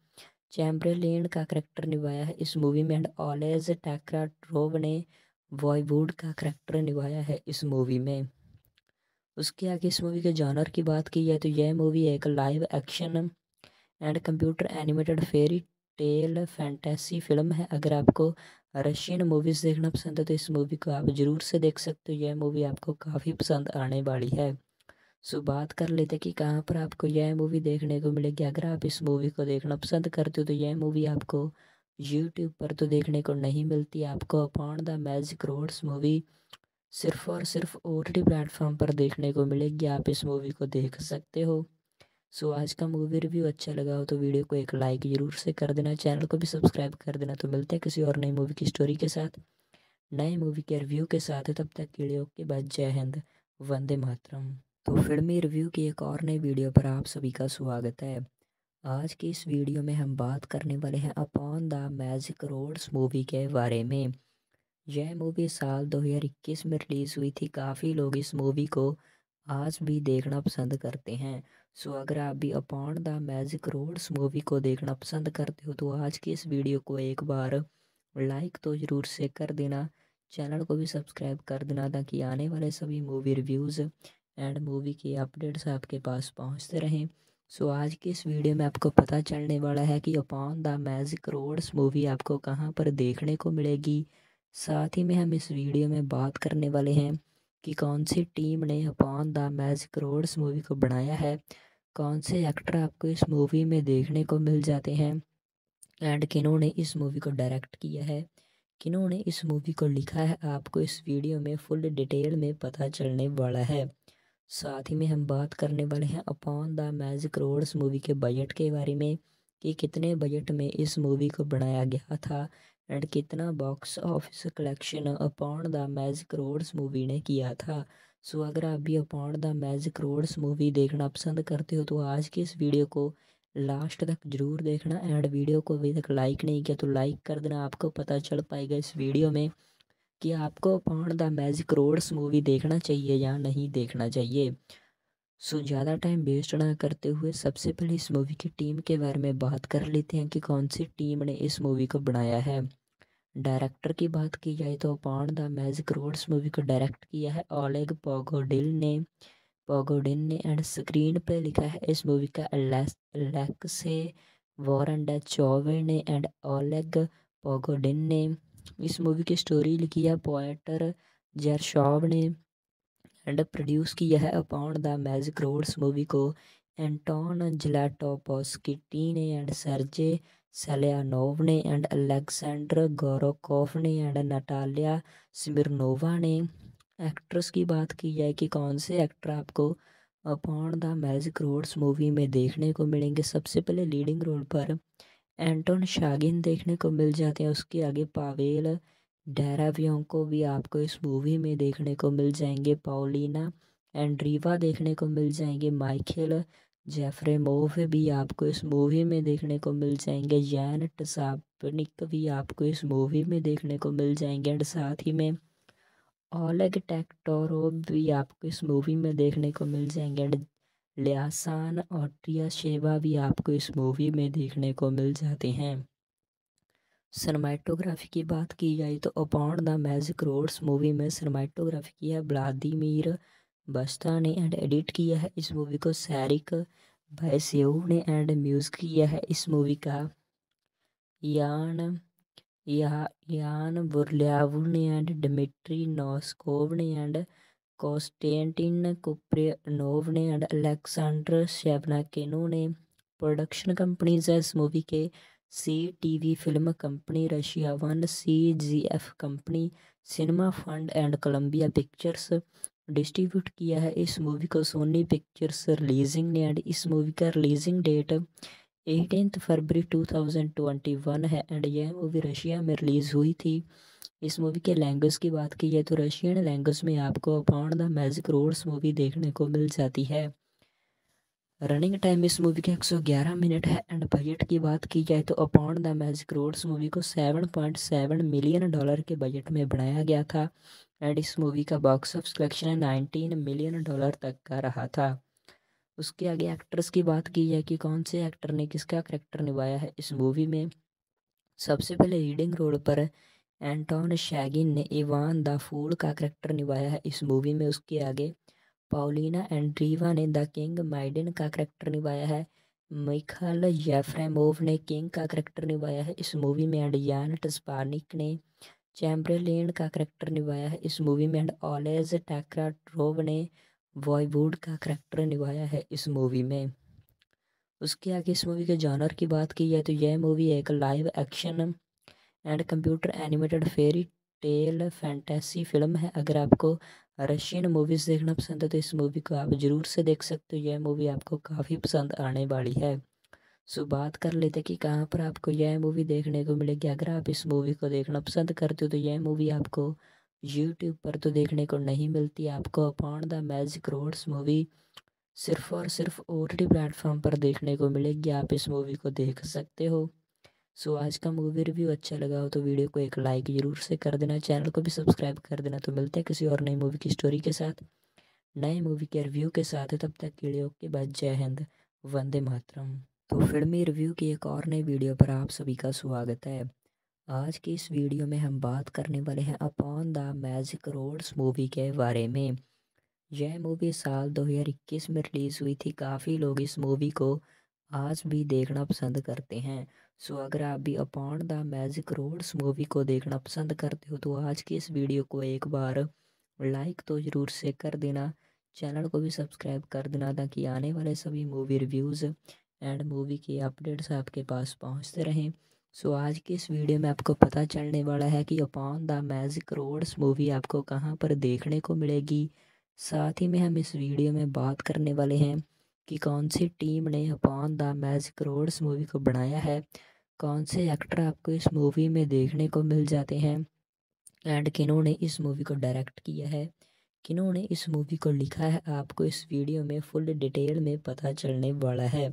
चैम्बरलेन का करेक्टर निभाया है। इस मूवी में एंड ऑलेज टैक्राट्रोव ने वॉयवुड का करेक्टर निभाया है इस मूवी में। उसके आगे इस मूवी के जानर की बात की जाए तो यह मूवी एक live action and computer animated fairy tale fantasy film है। अगर आपको रशियन मूवीज़ देखना पसंद है तो इस मूवी को आप ज़रूर से देख सकते हो। यह मूवी आपको काफ़ी पसंद आने वाली है। सो बात कर लेते कि कहाँ पर आपको यह मूवी देखने को मिलेगी। अगर आप इस मूवी को देखना पसंद करते हो तो यह मूवी आपको यूट्यूब पर तो देखने को नहीं मिलती। आपको Upon the Magic Roads movie सिर्फ़ और सिर्फ़ ओ प्लेटफॉर्म पर देखने को मिलेगी। आप इस मूवी को देख सकते हो। सो आज का मूवी रिव्यू अच्छा लगा हो तो वीडियो को एक लाइक ज़रूर से कर देना, चैनल को भी सब्सक्राइब कर देना तो मिलते हैं किसी और नई मूवी की स्टोरी के साथ, नए मूवी के रिव्यू के साथ, तब तक के लिए ओके, बाय, जय हिंद, वंदे मातरम। तो फिल्मी रिव्यू की एक और नई वीडियो पर आप सभी का स्वागत है। आज की इस वीडियो में हम बात करने वाले हैं Upon the Magic Roads movie के बारे में। यह मूवी साल 2021 में रिलीज़ हुई थी, काफ़ी लोग इस मूवी को आज भी देखना पसंद करते हैं। सो अगर आप भी Upon the Magic Roads movie को देखना पसंद करते हो तो आज की इस वीडियो को एक बार लाइक तो ज़रूर से कर देना। चैनल को भी सब्सक्राइब कर देना ताकि आने वाले सभी मूवी रिव्यूज़ एंड मूवी के अपडेट्स आपके पास पहुँचते रहें। सो आज की इस वीडियो में आपको पता चलने वाला है कि Upon the Magic Roads movie आपको कहाँ पर देखने को मिलेगी। साथ ही में हम इस वीडियो में बात करने वाले हैं कि कौन सी टीम ने Upon the Magic Roads movie को बनाया है। कौन से एक्टर आपको इस मूवी में देखने को मिल जाते हैं? एंड किन्होंने इस मूवी को डायरेक्ट किया है? किन्होंने इस मूवी को लिखा है? आपको इस वीडियो में फुल डिटेल में पता चलने वाला है। साथ ही में हम बात करने वाले हैं Upon the Magic Roads movie के बजट के बारे में, कि कितने बजट में इस मूवी को बनाया गया था एंड कितना box office collection Upon the Magic Roads movie ने किया था। सो अगर आप भी Upon the Magic Roads movie देखना पसंद करते हो तो आज की इस वीडियो को लास्ट तक ज़रूर देखना एंड वीडियो को अभी तक लाइक नहीं किया तो लाइक कर देना, आपको पता चल पाएगा इस वीडियो में कि आपको Upon the Magic Roads movie देखना चाहिए या नहीं देखना चाहिए। सो ज़्यादा टाइम वेस्ट ना करते हुए सबसे पहले इस मूवी की टीम के बारे में बात कर लेते हैं कि कौन सी टीम ने इस मूवी को बनाया है। डायरेक्टर की बात की जाए तो Upon the Magic Roads movie को डायरेक्ट किया है ओलेग पोगोडिल ने। पोगोडिन ने एंड स्क्रीन पे लिखा है इस मूवी का से वॉरन ड चौवे ने एंड ओलेग पोगोडिन ने। इस मूवी की स्टोरी लिखी है पोएटर जरशॉव ने एंड प्रोड्यूस किया है upon the magic roads movie को। एंटोन जलाटोपोस्किटी ने एंड सरजे सेलियानोव ने एंड अलेक्जेंडर गोरोकोफ ने एंड नटालिया स्मिरनोवा ने एक्ट्रेस की बात की जाए कि कौन से एक्टर आपको Upon the Magic Roads movie में देखने को मिलेंगे? सबसे पहले लीडिंग रोल पर एंटोन शागिन देखने को मिल जाते हैं। उसके आगे पावेल डेरावियों को भी आपको इस मूवी में देखने को मिल जाएँगे। पाओलिना एंड्रीवा देखने को मिल जाएँगे। माइकल जेफरे मोव भी आपको इस मूवी में देखने को मिल जाएँगे। जैन टसापनिक भी आपको इस मूवी में देखने को मिल जाएँगे एंड साथ ही में ओलेग टेक्टोरो भी आपको इस मूवी में देखने को मिल जाएँगे। एंड लियासान ऑट्रिया शेवा भी आपको इस मूवी में देखने को मिल जाते हैं। सनमाइटोग्राफी की बात की जाए तो Upon the Magic Roads movie में सनमाइटोग्राफी की है व्लादिमीर बस्ता ने एंड एडिट किया है इस मूवी को सैरिक ने एंड म्यूज़िक किया है इस मूवी का। यान या Yan Burlyaev and Dmitry Noskovny and Konstantin Kupriyanov and Alexander शेवनाकेनो ने प्रोडक्शन कंपनीज़ है इस मूवी के। C TV film company Russia one C G F company cinema fund and Columbia Pictures distribute किया है इस movie को। Sony pictures releasing ने and इस मूवी का रिलीजिंग डेट एटीन फरवरी 2021 है एंड यह मूवी रशिया में रिलीज़ हुई थी। इस मूवी के लैंग्वेज की बात की जाए तो रशियन लैंग्वेज में आपको Upon the Magic Roads movie देखने को मिल जाती है। रनिंग टाइम इस मूवी के 111 मिनट है एंड बजट की बात की जाए तो Upon the Magic Roads movie को 7.7 मिलियन डॉलर के बजट में बनाया गया था। एंड इस मूवी का box office collection 19 million dollar तक का रहा था। उसके आगे एक्ट्रेस की बात की जाए कि कौन से एक्टर ने किसका करेक्टर निभाया है, इस मूवी में सबसे पहले रीडिंग रोड पर एंटोन शैगिन ने इवान द फूल का करेक्टर निभाया है, इस मूवी में उसके आगे पाउलिना एंड्रीवा ने द किंग माइडन का करेक्टर निभाया है मिखल येफ्रेमोव ने किंग का करेक्टर निभाया है, इस मूवी में एंड यान ने चैम्बरलेन का करेक्टर निभाया है इस मूवी में एंड ऑलेज टैक्रा ट्रोव ने बॉयवुड का करेक्टर निभाया है इस मूवी में। उसके आगे इस मूवी के जानर की बात की जाए तो यह मूवी एक live action and computer animated fairy tale fantasy film है। अगर आपको रशियन मूवीज़ देखना पसंद है तो इस मूवी को आप ज़रूर से देख सकते हो। यह मूवी आपको काफ़ी पसंद आने वाली है। सो बात कर लेते कि कहाँ पर आपको यह मूवी देखने को मिलेगी। अगर आप इस मूवी को देखना पसंद करते हो तो यह मूवी आपको यूट्यूब पर तो देखने को नहीं मिलती। आपको Upon the Magic Roads movie सिर्फ़ और सिर्फ़ ओ टी प्लेटफॉर्म पर देखने को मिलेगी। आप इस मूवी को देख सकते हो। सो आज का मूवी रिव्यू अच्छा लगा हो तो वीडियो को एक लाइक ज़रूर से कर देना। चैनल को भी सब्सक्राइब कर देना। तो मिलते हैं किसी और नई मूवी की स्टोरी के साथ, नए मूवी के रिव्यू के साथ। तब तक के लिए ओके बाद जय हिंद, वंदे मातरम। तो फिल्मी रिव्यू की एक और नई वीडियो पर आप सभी का स्वागत है। आज की इस वीडियो में हम बात करने वाले हैं Upon the Magic Roads movie के बारे में। यह मूवी साल 2021 में रिलीज़ हुई थी। काफ़ी लोग इस मूवी को आज भी देखना पसंद करते हैं। सो अगर आप भी Upon the Magic Roads movie को देखना पसंद करते हो तो आज की इस वीडियो को एक बार लाइक तो ज़रूर से कर देना। चैनल को भी सब्सक्राइब कर देना ताकि आने वाले सभी मूवी रिव्यूज़ एंड मूवी के अपडेट्स आपके पास पहुँचते रहें। सो आज की इस वीडियो में आपको पता चलने वाला है कि Upon the Magic Roads movie आपको कहाँ पर देखने को मिलेगी। साथ ही में हम इस वीडियो में बात करने वाले हैं कि कौन सी टीम ने Upon the Magic Roads movie को बनाया है। कौन से एक्टर आपको इस मूवी में देखने को मिल जाते हैं एंड किन्होंने इस मूवी को डायरेक्ट किया है। किन्होंने इस मूवी को लिखा है आपको इस वीडियो में फुल डिटेल में पता चलने वाला है।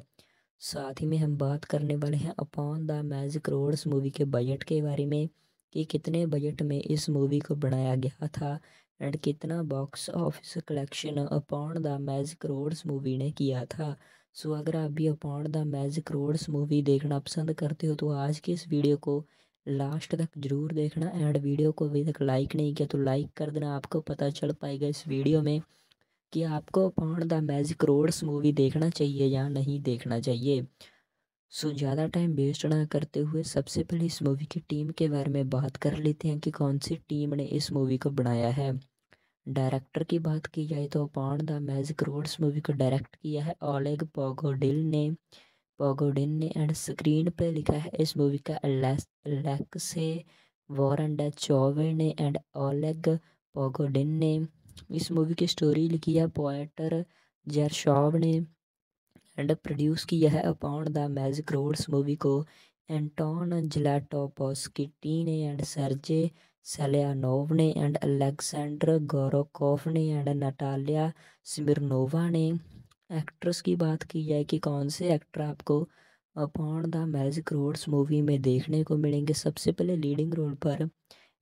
साथ ही में हम बात करने वाले हैं Upon the Magic Roads movie के बजट के बारे में, कि कितने बजट में इस मूवी को बनाया गया था एंड कितना box office collection Upon the Magic Roads movie ने किया था। सो अगर आप भी Upon the Magic Roads movie देखना पसंद करते हो तो आज की इस वीडियो को लास्ट तक ज़रूर देखना एंड वीडियो को अभी तक लाइक नहीं किया तो लाइक कर देना। आपको पता चल पाएगा इस वीडियो में कि आपको Upon the Magic Roads movie देखना चाहिए या नहीं देखना चाहिए। सो, ज़्यादा टाइम वेस्ट ना करते हुए सबसे पहले इस मूवी की टीम के बारे में बात कर लेते हैं कि कौन सी टीम ने इस मूवी को बनाया है। डायरेक्टर की बात की जाए तो Upon the Magic Roads movie को डायरेक्ट किया है। ओलेग पोगोडिल ने पोगोडिन ने एंड स्क्रीन पर लिखा है इस मूवी का से वॉरन ड चौवे ने एंड ओलेग पोगोडिन ने। इस मूवी की स्टोरी लिखी है पोएटर जरशॉव ने एंड प्रोड्यूस किया है upon the magic roads movie को। एंटोन जलाटोपोस्किटी ने एंड सरजे सेलियानोव ने एंड अलेक्सेंडर गोरोकोफ ने एंड नटालिया स्मिरनोवा ने। एक्ट्रेस की बात की जाए कि कौन से एक्टर आपको Upon the Magic Roads movie में देखने को मिलेंगे? सबसे पहले लीडिंग रोल पर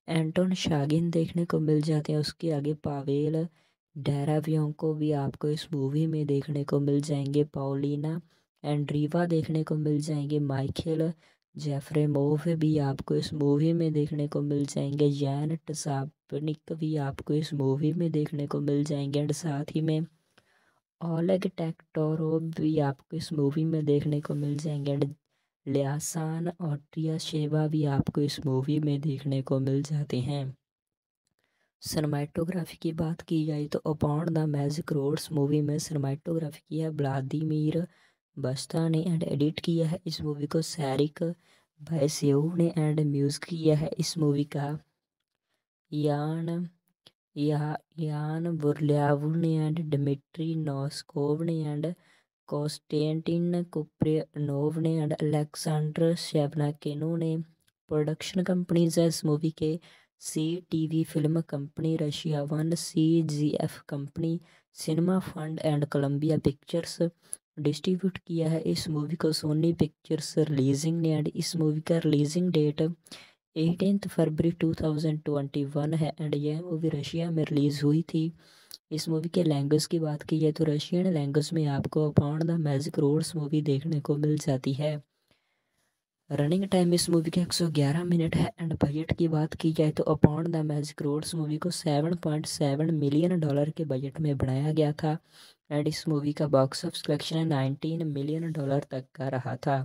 एंटोन शागिन देखने को मिल जाते हैं। उसके आगे पावेल डेरावियों को भी आपको इस मूवी में देखने को मिल जाएँगे। पाओलिना एंड्रीवा देखने को मिल जाएँगे। माइकल जेफरे मोव भी आपको इस मूवी में देखने को मिल जाएँगे। जैन टसापनिक भी आपको इस मूवी में देखने को मिल जाएँगे। एंड साथ ही में ओलेग टेक्टोरो भी आपको इस मूवी में देखने को मिल जाएँगे। एंड लियासान और टिया शेवा भी आपको इस मूवी में देखने को मिल जाते हैं। सिनेमाटोग्राफी की बात की जाए तो Upon the Magic Roads movie में सिनेमाटोग्राफी किया है व्लादिमीर बस्ता ने एंड एडिट किया है। इस मूवी को सैरिक भाईसेव ने एंड म्यूज़िक किया है। इस मूवी का यान, या, यान बुरलियाव ने एंड डमिट्री नोस्कोव ने एंड कॉन्स्टेंटिन कुप्रेनोव ने एंड अलेक्सेंडर शेवनाकेनो ने प्रोडक्शन कंपनीज़ है इस मूवी के C TV film company Russia one C G F company cinema fund and Columbia Pictures distribute किया है इस मूवी को सोनी पिक्चर्स रिलीजिंग ने एंड इस मूवी का रिलीजिंग डेट एटीन फरवरी 2021 है एंड यह मूवी रशिया में रिलीज़ हुई थी इस मूवी के लैंग्वेज की बात की जाए तो रशियन लैंग्वेज में आपको Upon the Magic Roads movie देखने को मिल जाती है। रनिंग टाइम इस मूवी के 111 मिनट है एंड बजट की बात की जाए तो Upon the Magic Roads movie को 7.7 मिलियन डॉलर के बजट में बनाया गया था एंड इस मूवी का box office collection 19 million dollar तक का रहा था।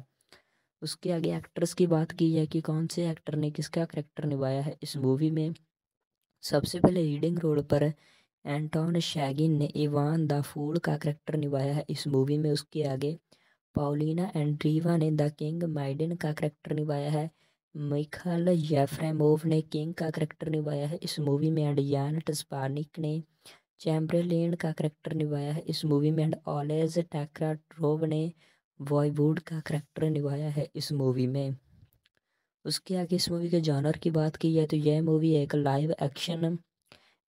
उसके आगे एक्ट्रेस की बात की जाए कि कौन से एक्टर ने किसका करेक्टर निभाया है इस मूवी में। सबसे पहले रीडिंग रोड पर एंटोन शैगिन ने इवान द फूल का करेक्टर निभाया है। इस मूवी में उसके आगे पाउलिना एंड्रीवा ने द किंग माइडन का करेक्टर निभाया है। मिखाल जेफ्रेमोव ने किंग का करेक्टर निभाया है। इस मूवी में एंड यान टस्पानिक ने चैम्बरलेन का करेक्टर निभाया है। इस मूवी में एंड ऑलेज टैक्राट्रोव ने वॉयवुड का करेक्टर निभाया है। इस मूवी में उसके आगे इस मूवी के जानवर की बात की जाए तो यह मूवी एक live action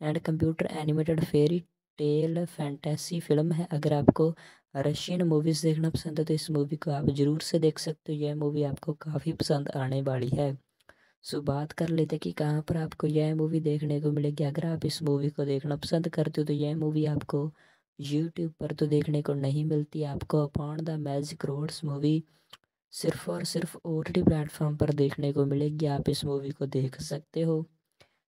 and computer animated fairy tale fantasy film है। अगर आपको रशियन मूवीज़ देखना पसंद है तो इस मूवी को आप ज़रूर से देख सकते हो। यह मूवी आपको काफ़ी पसंद आने वाली है। सो बात कर लेते कि कहाँ पर आपको यह मूवी देखने को मिलेगी। अगर आप इस मूवी को देखना पसंद करते हो तो यह मूवी आपको यूट्यूब पर तो देखने को नहीं मिलती। आपको upon the magic roads movie सिर्फ़ और सिर्फ़ ओ टी प्लेटफॉर्म पर देखने को मिलेगी। आप इस मूवी को देख सकते हो।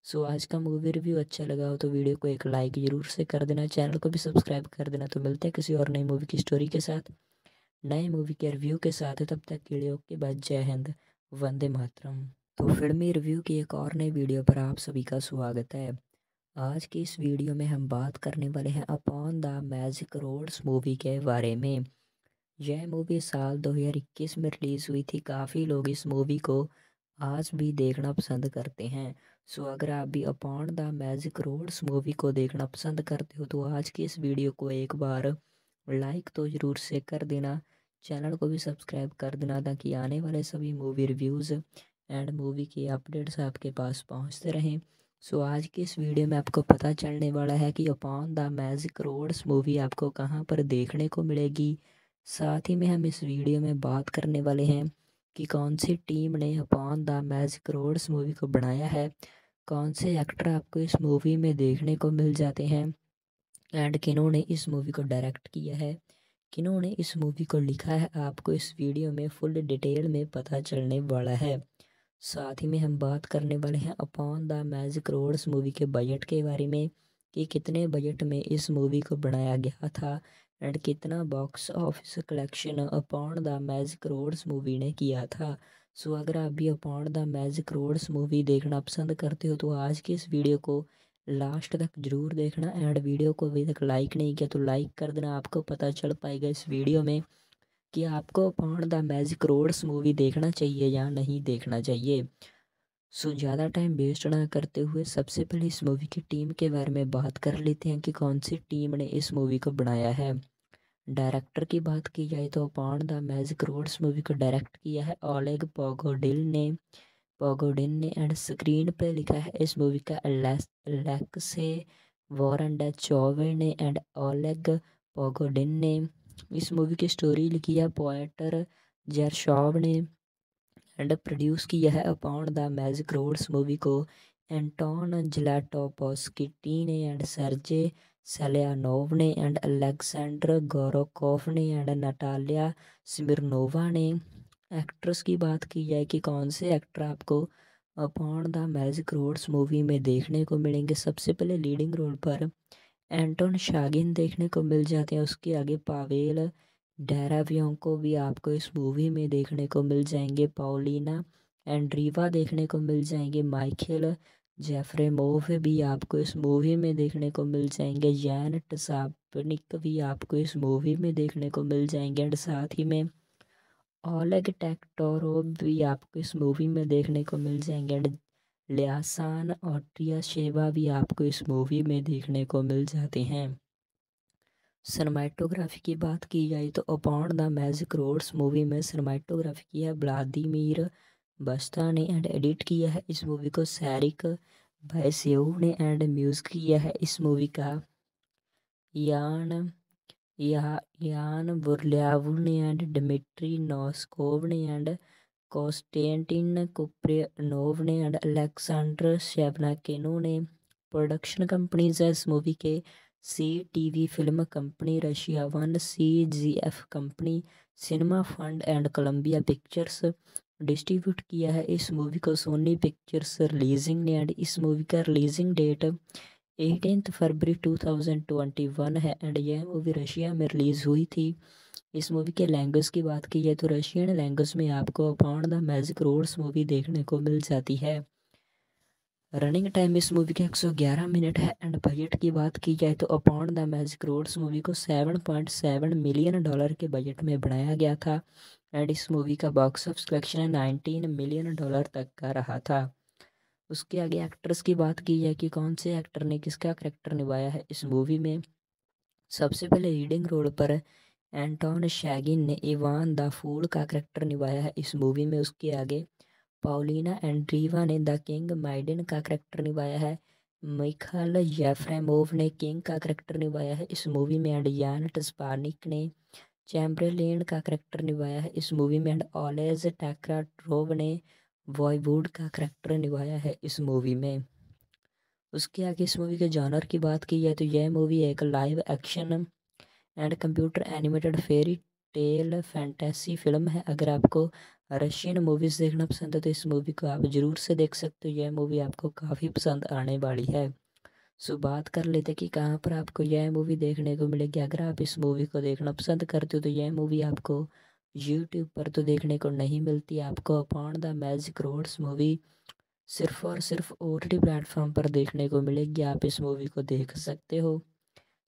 सो so, आज का मूवी रिव्यू अच्छा लगा हो तो वीडियो को एक लाइक ज़रूर से कर देना चैनल को भी सब्सक्राइब कर देना तो मिलते हैं किसी और नई मूवी की स्टोरी के साथ नए मूवी के रिव्यू के साथ तब तक के लिए ओके बाद जय हिंद वंदे मातरम। तो फिल्मी रिव्यू की एक और नई वीडियो पर आप सभी का स्वागत है। आज की इस वीडियो में हम बात करने वाले हैं upon the magic roads movie के बारे में। यह मूवी साल 2021 में रिलीज़ हुई थी काफ़ी लोग इस मूवी को आज भी देखना पसंद करते हैं। सो अगर आप भी upon the magic roads movie को देखना पसंद करते हो तो आज की इस वीडियो को एक बार लाइक तो ज़रूर से कर देना। चैनल को भी सब्सक्राइब कर देना ताकि आने वाले सभी मूवी रिव्यूज़ एंड मूवी के अपडेट्स आपके पास पहुँचते रहें। सो so, आज की इस वीडियो में आपको पता चलने वाला है कि upon the magic roads movie आपको कहाँ पर देखने को मिलेगी। साथ ही में हम इस वीडियो में बात करने वाले हैं कि कौन सी टीम ने upon the magic roads movie को बनाया है? कौन से एक्टर आपको इस मूवी में देखने को मिल जाते हैं? एंड किन्होंने इस मूवी को डायरेक्ट किया है? किन्होंने इस मूवी को लिखा है? आपको इस वीडियो में फुल डिटेल में पता चलने वाला है। साथ ही में हम बात करने वाले हैं upon the magic roads movie के बजट के बारे में, कि कितने बजट में इस मूवी को बनाया गया था? एंड कितना box office collection upon the magic roads movie ने किया था। सो अगर आप भी upon the magic roads movie देखना पसंद करते हो तो आज की इस वीडियो को लास्ट तक ज़रूर देखना। एंड वीडियो को अभी तक लाइक नहीं किया तो लाइक कर देना। आपको पता चल पाएगा इस वीडियो में कि आपको upon the magic roads movie देखना चाहिए या नहीं देखना चाहिए। सो so, ज़्यादा टाइम वेस्ट ना करते हुए सबसे पहले इस मूवी की टीम के बारे में बात कर लेते हैं कि कौन सी टीम ने इस मूवी को बनाया है। डायरेक्टर की बात की जाए तो upon the magic roads movie को डायरेक्ट किया है ओलेग पोगोडिल ने। पोगोडिन ने एंड स्क्रीन पे लिखा है इस मूवी का से वॉरन डे चौवे ने एंड ओलेग पोगोडिन ने। इस मूवी की स्टोरी लिखी है पोएटर जरशॉव ने एंड प्रोड्यूस किया है upon the magic roads movie को। एंटोन जलाटोपोस्किटी ने एंड सरजे सेलियानोव ने एंड अलेक्सेंडर गोरोकोफ ने एंड नटालिया स्मिरनोवा ने एक्ट्रेस की बात की जाए कि कौन से एक्टर आपको upon the magic roads movie में देखने को मिलेंगे? सबसे पहले लीडिंग रोल पर एंटोन शागिन देखने को मिल जाते हैं। उसके आगे पावेल डेरावियों को भी आपको इस मूवी में देखने को मिल जाएँगे। पाओलिना एंड्रीवा देखने को मिल जाएँगे। माइकल जेफरे मोव भी आपको इस मूवी में देखने को मिल जाएँगे। जैन टसापनिक भी आपको इस मूवी में देखने को मिल जाएँगे एंड साथ ही में ओलेग टेक्टोरो भी आपको इस मूवी में देखने को मिल जाएँगे। एंड लियासान और शेवा भी आपको इस मूवी में देखने को मिल जाते हैं। सनमाइटोग्राफी की बात की जाए तो upon the magic roads movie में सनमाइटोग्राफी की है। व्लादिमीर बस्ता ने एंड एडिट किया है इस मूवी को सैरिक भैसेव ने एंड म्यूज़िक किया है इस मूवी का। यान या, यान बुरल्यावू ने एंड डमिट्री नॉस्कोव ने एंड कॉस्टेंटिन कुप्रियनोव ने एंड अलेक्सांडर शेवनाकेनो ने प्रोडक्शन कंपनीज़ है इस मूवी के। C TV film company Russia one C G F company cinema fund and Columbia Pictures distribute किया है इस मूवी को सोनी पिक्चर्स रिलीजिंग ने एंड इस मूवी का रिलीजिंग डेट एटीन फरवरी 2021 है एंड यह मूवी रशिया में रिलीज़ हुई थी। इस मूवी के लैंग्वेज की बात की जाए तो रशियन लैंग्वेज में आपको upon the magic roads movie देखने को मिल जाती है। रनिंग टाइम इस मूवी का 111 मिनट है एंड बजट की बात की जाए तो upon the magic roads movie को 7.7 मिलियन डॉलर के बजट में बनाया गया था एंड इस मूवी का box office collection nineteen million dollar तक का रहा था। उसके आगे एक्ट्रेस की बात की जाए कि कौन से एक्टर ने किसका करेक्टर निभाया है इस मूवी में। सबसे पहले रीडिंग रोल पर एंटोन शैगिन ने इवान द फूल का करेक्टर निभाया है इस मूवी में। उसके आगे पाउलिना एंड्रीवा ने द किंग माइडन का करेक्टर निभाया है। मिखल जेफ्रेमोव ने किंग का करेक्टर निभाया है। इस मूवी में एंड यान टस्पानिक ने चैम्बरलेन का करेक्टर निभाया है। इस मूवी में एंड ऑलेज टैक्रा ट्रोव ने वॉयवुड का करेक्टर निभाया है इस मूवी में। उसके आगे इस मूवी के जानर की बात की जाए तो यह मूवी एक live action and computer animated fairy tale fantasy film है। अगर आपको रशियन मूवीज़ देखना पसंद है तो इस मूवी को आप ज़रूर से देख सकते हो। यह मूवी आपको काफ़ी पसंद आने वाली है। सो, बात कर लेते कि कहाँ पर आपको यह मूवी देखने को मिलेगी। अगर आप इस मूवी को देखना पसंद करते हो तो यह मूवी आपको यूट्यूब पर तो देखने को नहीं मिलती। आपको upon the magic roads movie सिर्फ़ और सिर्फ़ ओ टी प्लेटफॉर्म पर देखने को मिलेगी। आप इस मूवी को देख सकते हो।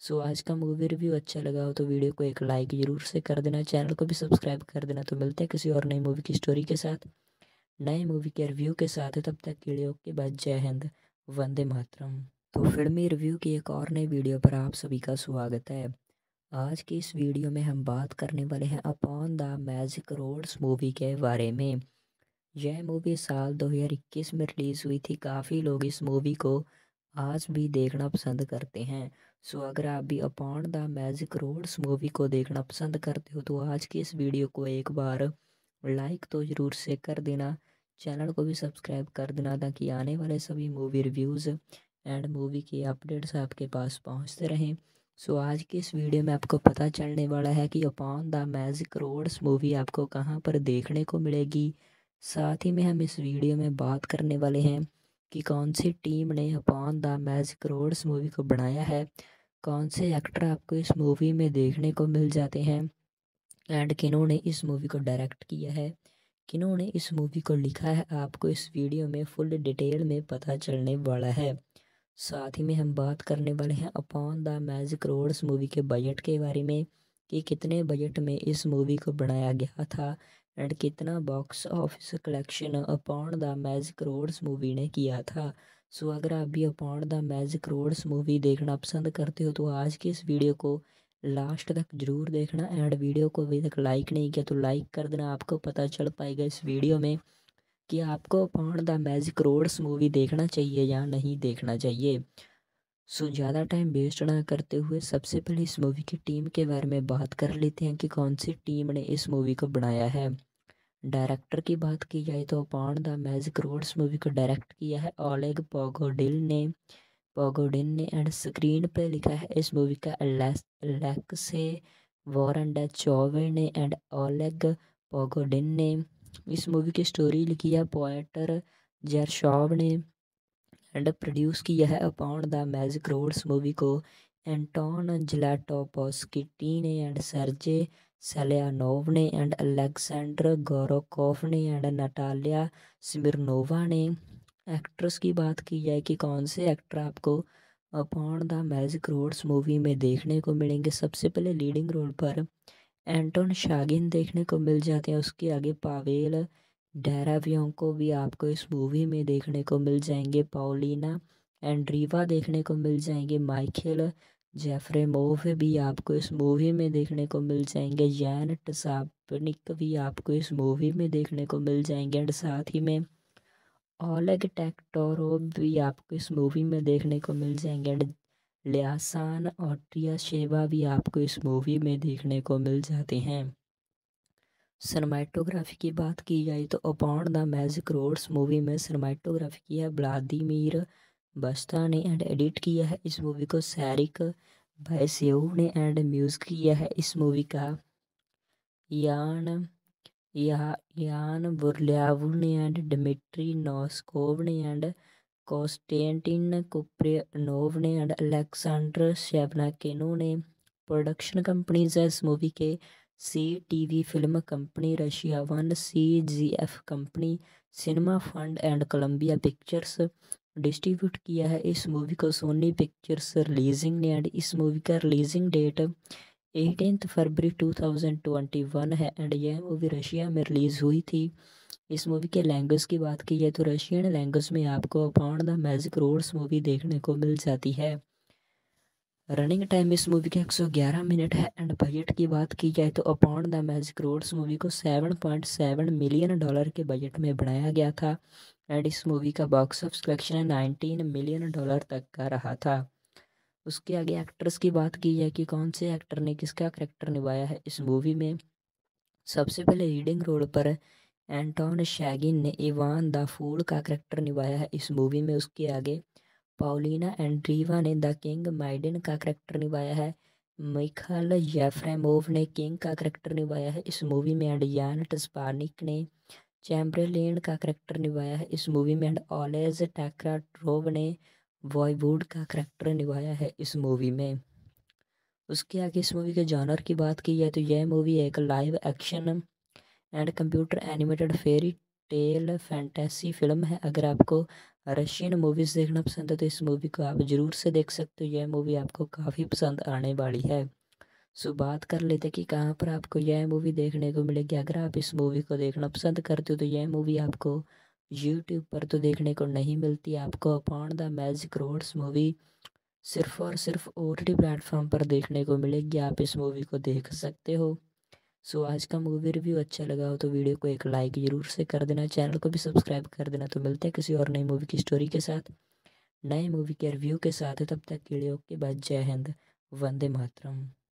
सो आज का मूवी रिव्यू अच्छा लगा हो तो वीडियो को एक लाइक ज़रूर से कर देना, चैनल को भी सब्सक्राइब कर देना। तो मिलते हैं किसी और नई मूवी की स्टोरी के साथ, नए मूवी के रिव्यू के साथ। तब तक के लिए ओके बाद जय हिंद, वंदे मातरम। तो फिल्मी रिव्यू की एक और नई वीडियो पर आप सभी का स्वागत है। आज की इस वीडियो में हम बात करने वाले हैं upon the magic roads movie के बारे में। यह मूवी साल 2021 में रिलीज़ हुई थी। काफ़ी लोग इस मूवी को आज भी देखना पसंद करते हैं। सो अगर आप भी upon the magic roads movie को देखना पसंद करते हो तो आज की इस वीडियो को एक बार लाइक तो ज़रूर से कर देना। चैनल को भी सब्सक्राइब कर देना ताकि आने वाले सभी मूवी रिव्यूज़ एंड मूवी के अपडेट्स आपके पास पहुँचते रहें। सो आज की इस वीडियो में आपको पता चलने वाला है कि upon the magic roads movie आपको कहाँ पर देखने को मिलेगी। साथ ही में हम इस वीडियो में बात करने वाले हैं कि कौन सी टीम ने upon the magic roads movie को बनाया है। कौन से एक्टर आपको इस मूवी में देखने को मिल जाते हैं? एंड किन्होंने इस मूवी को डायरेक्ट किया है? किन्होंने इस मूवी को लिखा है? आपको इस वीडियो में फुल डिटेल में पता चलने वाला है। साथ ही में हम बात करने वाले हैं upon the magic roads movie के बजट के बारे में, कि कितने बजट में इस मूवी को बनाया गया था? एंड कितना box office collection upon the magic roads movie ने किया था? सो अगर आप भी upon the magic roads movie देखना पसंद करते हो तो आज की इस वीडियो को लास्ट तक ज़रूर देखना एंड वीडियो को अभी तक लाइक नहीं किया तो लाइक कर देना। आपको पता चल पाएगा इस वीडियो में कि आपको upon the magic roads movie देखना चाहिए या नहीं देखना चाहिए। सो ज़्यादा टाइम वेस्ट ना करते हुए सबसे पहले इस मूवी की टीम के बारे में बात कर लेते हैं कि कौन सी टीम ने इस मूवी को बनाया है। डायरेक्टर की बात की जाए तो upon the magic roads movie को डायरेक्ट किया है ओलेग पोगोडिल ने। पोगोडिन ने एंड स्क्रीन पे लिखा है इस मूवी का से वॉरन चौवे ने एंड ओलेग पोगोडिन ने। इस मूवी की स्टोरी लिखी है पोएटर जरशॉव ने एंड प्रोड्यूस किया है upon the magic roads movie को। एंटोन जलाटोपोस्किटी ने एंड सरजे सेलियानोव ने एंड अलेक्जेंडर गोरोकोव ने एंड नटालिया स्मिरनोवा ने एक्ट्रेस की बात की जाए कि कौन से एक्टर आपको upon the magic roads movie में देखने को मिलेंगे? सबसे पहले लीडिंग रोल पर एंटोन शागिन देखने को मिल जाते हैं। उसके आगे पावेल डेरावियों को भी आपको इस मूवी में देखने को मिल जाएँगे। पाओलिना एंड्रीवा देखने को मिल जाएँगे। माइकल जेफरे मोव भी आपको इस मूवी में देखने को मिल जाएँगे। जैन टसापनिक भी आपको इस मूवी में देखने को मिल जाएँगे एंड साथ ही में ओलेग टेक्टोरो भी आपको इस मूवी में देखने को मिल जाएँगे एंड लियासान टिया शेवा भी आपको इस मूवी में देखने को मिल जाते हैं। सनमाइटोग्राफी की बात की जाए तो upon the magic roads movie में सनमाइटोग्राफी की है। व्लादिमीर बस्ता ने एंड एडिट किया है इस मूवी को सैरिक ने एंड म्यूज़िक किया है इस मूवी का। यान या, यान बुरल्यावु ने एंड डमिट्री नॉस्कोव ने एंड कॉन्स्टेंटिन कुप्रेनोव ने एंड अलेक्सेंडर शेवनाकेनो ने प्रोडक्शन कंपनीज़ है इस मूवी के। C TV film company Russia one C G F company cinema fund and Columbia Pictures distribute किया है इस मूवी को सोनी पिक्चर्स रिलीजिंग ने एंड इस मूवी का रिलीजिंग डेट एटीन फरवरी 2021 है एंड यह मूवी रशिया में रिलीज़ हुई थी। इस मूवी के लैंग्वेज की बात की जाए तो रशियन लैंग्वेज में आपको upon the magic roads movie देखने को मिल जाती है। रनिंग टाइम इस मूवी के 111 मिनट है एंड बजट की बात की जाए तो upon the magic roads movie को 7.7 मिलियन डॉलर के बजट में बनाया गया था एंड इस मूवी का box office collection 19 million dollar तक का रहा था। उसके आगे एक्ट्रेस की बात की जाए कि कौन से एक्टर ने किसका करेक्टर निभाया है इस मूवी में। सबसे पहले रीडिंग रोल पर एंटोन शैगिन ने इवान द फूल का करेक्टर निभाया है इस मूवी में। उसके आगे पाउलिना एंड्रीवा ने द किंग माइडन का करैक्टर निभाया है। मिखाल येफ्रेमोव ने किंग का करेक्टर निभाया है। इस मूवी में एंड यान टस्पानिक ने चैम्बरलेन का करेक्टर निभाया है। इस मूवी में एंड ऑलेज टैक्राट्रोव ने वॉयवुड का करेक्टर निभाया है इस मूवी में। उसके आगे इस मूवी के जानर की बात की जाए तो यह मूवी एक live action and computer animated fairy tale fantasy film है। अगर आपको रशियन मूवीज़ देखना पसंद है तो इस मूवी को आप ज़रूर से देख सकते हो। यह मूवी आपको काफ़ी पसंद आने वाली है। सो बात कर लेते कि कहाँ पर आपको यह मूवी देखने को मिलेगी। अगर आप इस मूवी को देखना पसंद करते हो तो यह मूवी आपको यूट्यूब पर तो देखने को नहीं मिलती। आपको upon the magic roads movie सिर्फ़ और सिर्फ़ ओ टी प्लेटफॉर्म पर देखने को मिलेगी। आप इस मूवी को देख सकते हो। सो आज का मूवी रिव्यू अच्छा लगा हो तो वीडियो को एक लाइक ज़रूर से कर देना, चैनल को भी सब्सक्राइब कर देना। तो मिलते हैं किसी और नई मूवी की स्टोरी के साथ, नए मूवी के रिव्यू के साथ। तब तक के लिए ओके, बाय, जय हिंद, वंदे मातरम।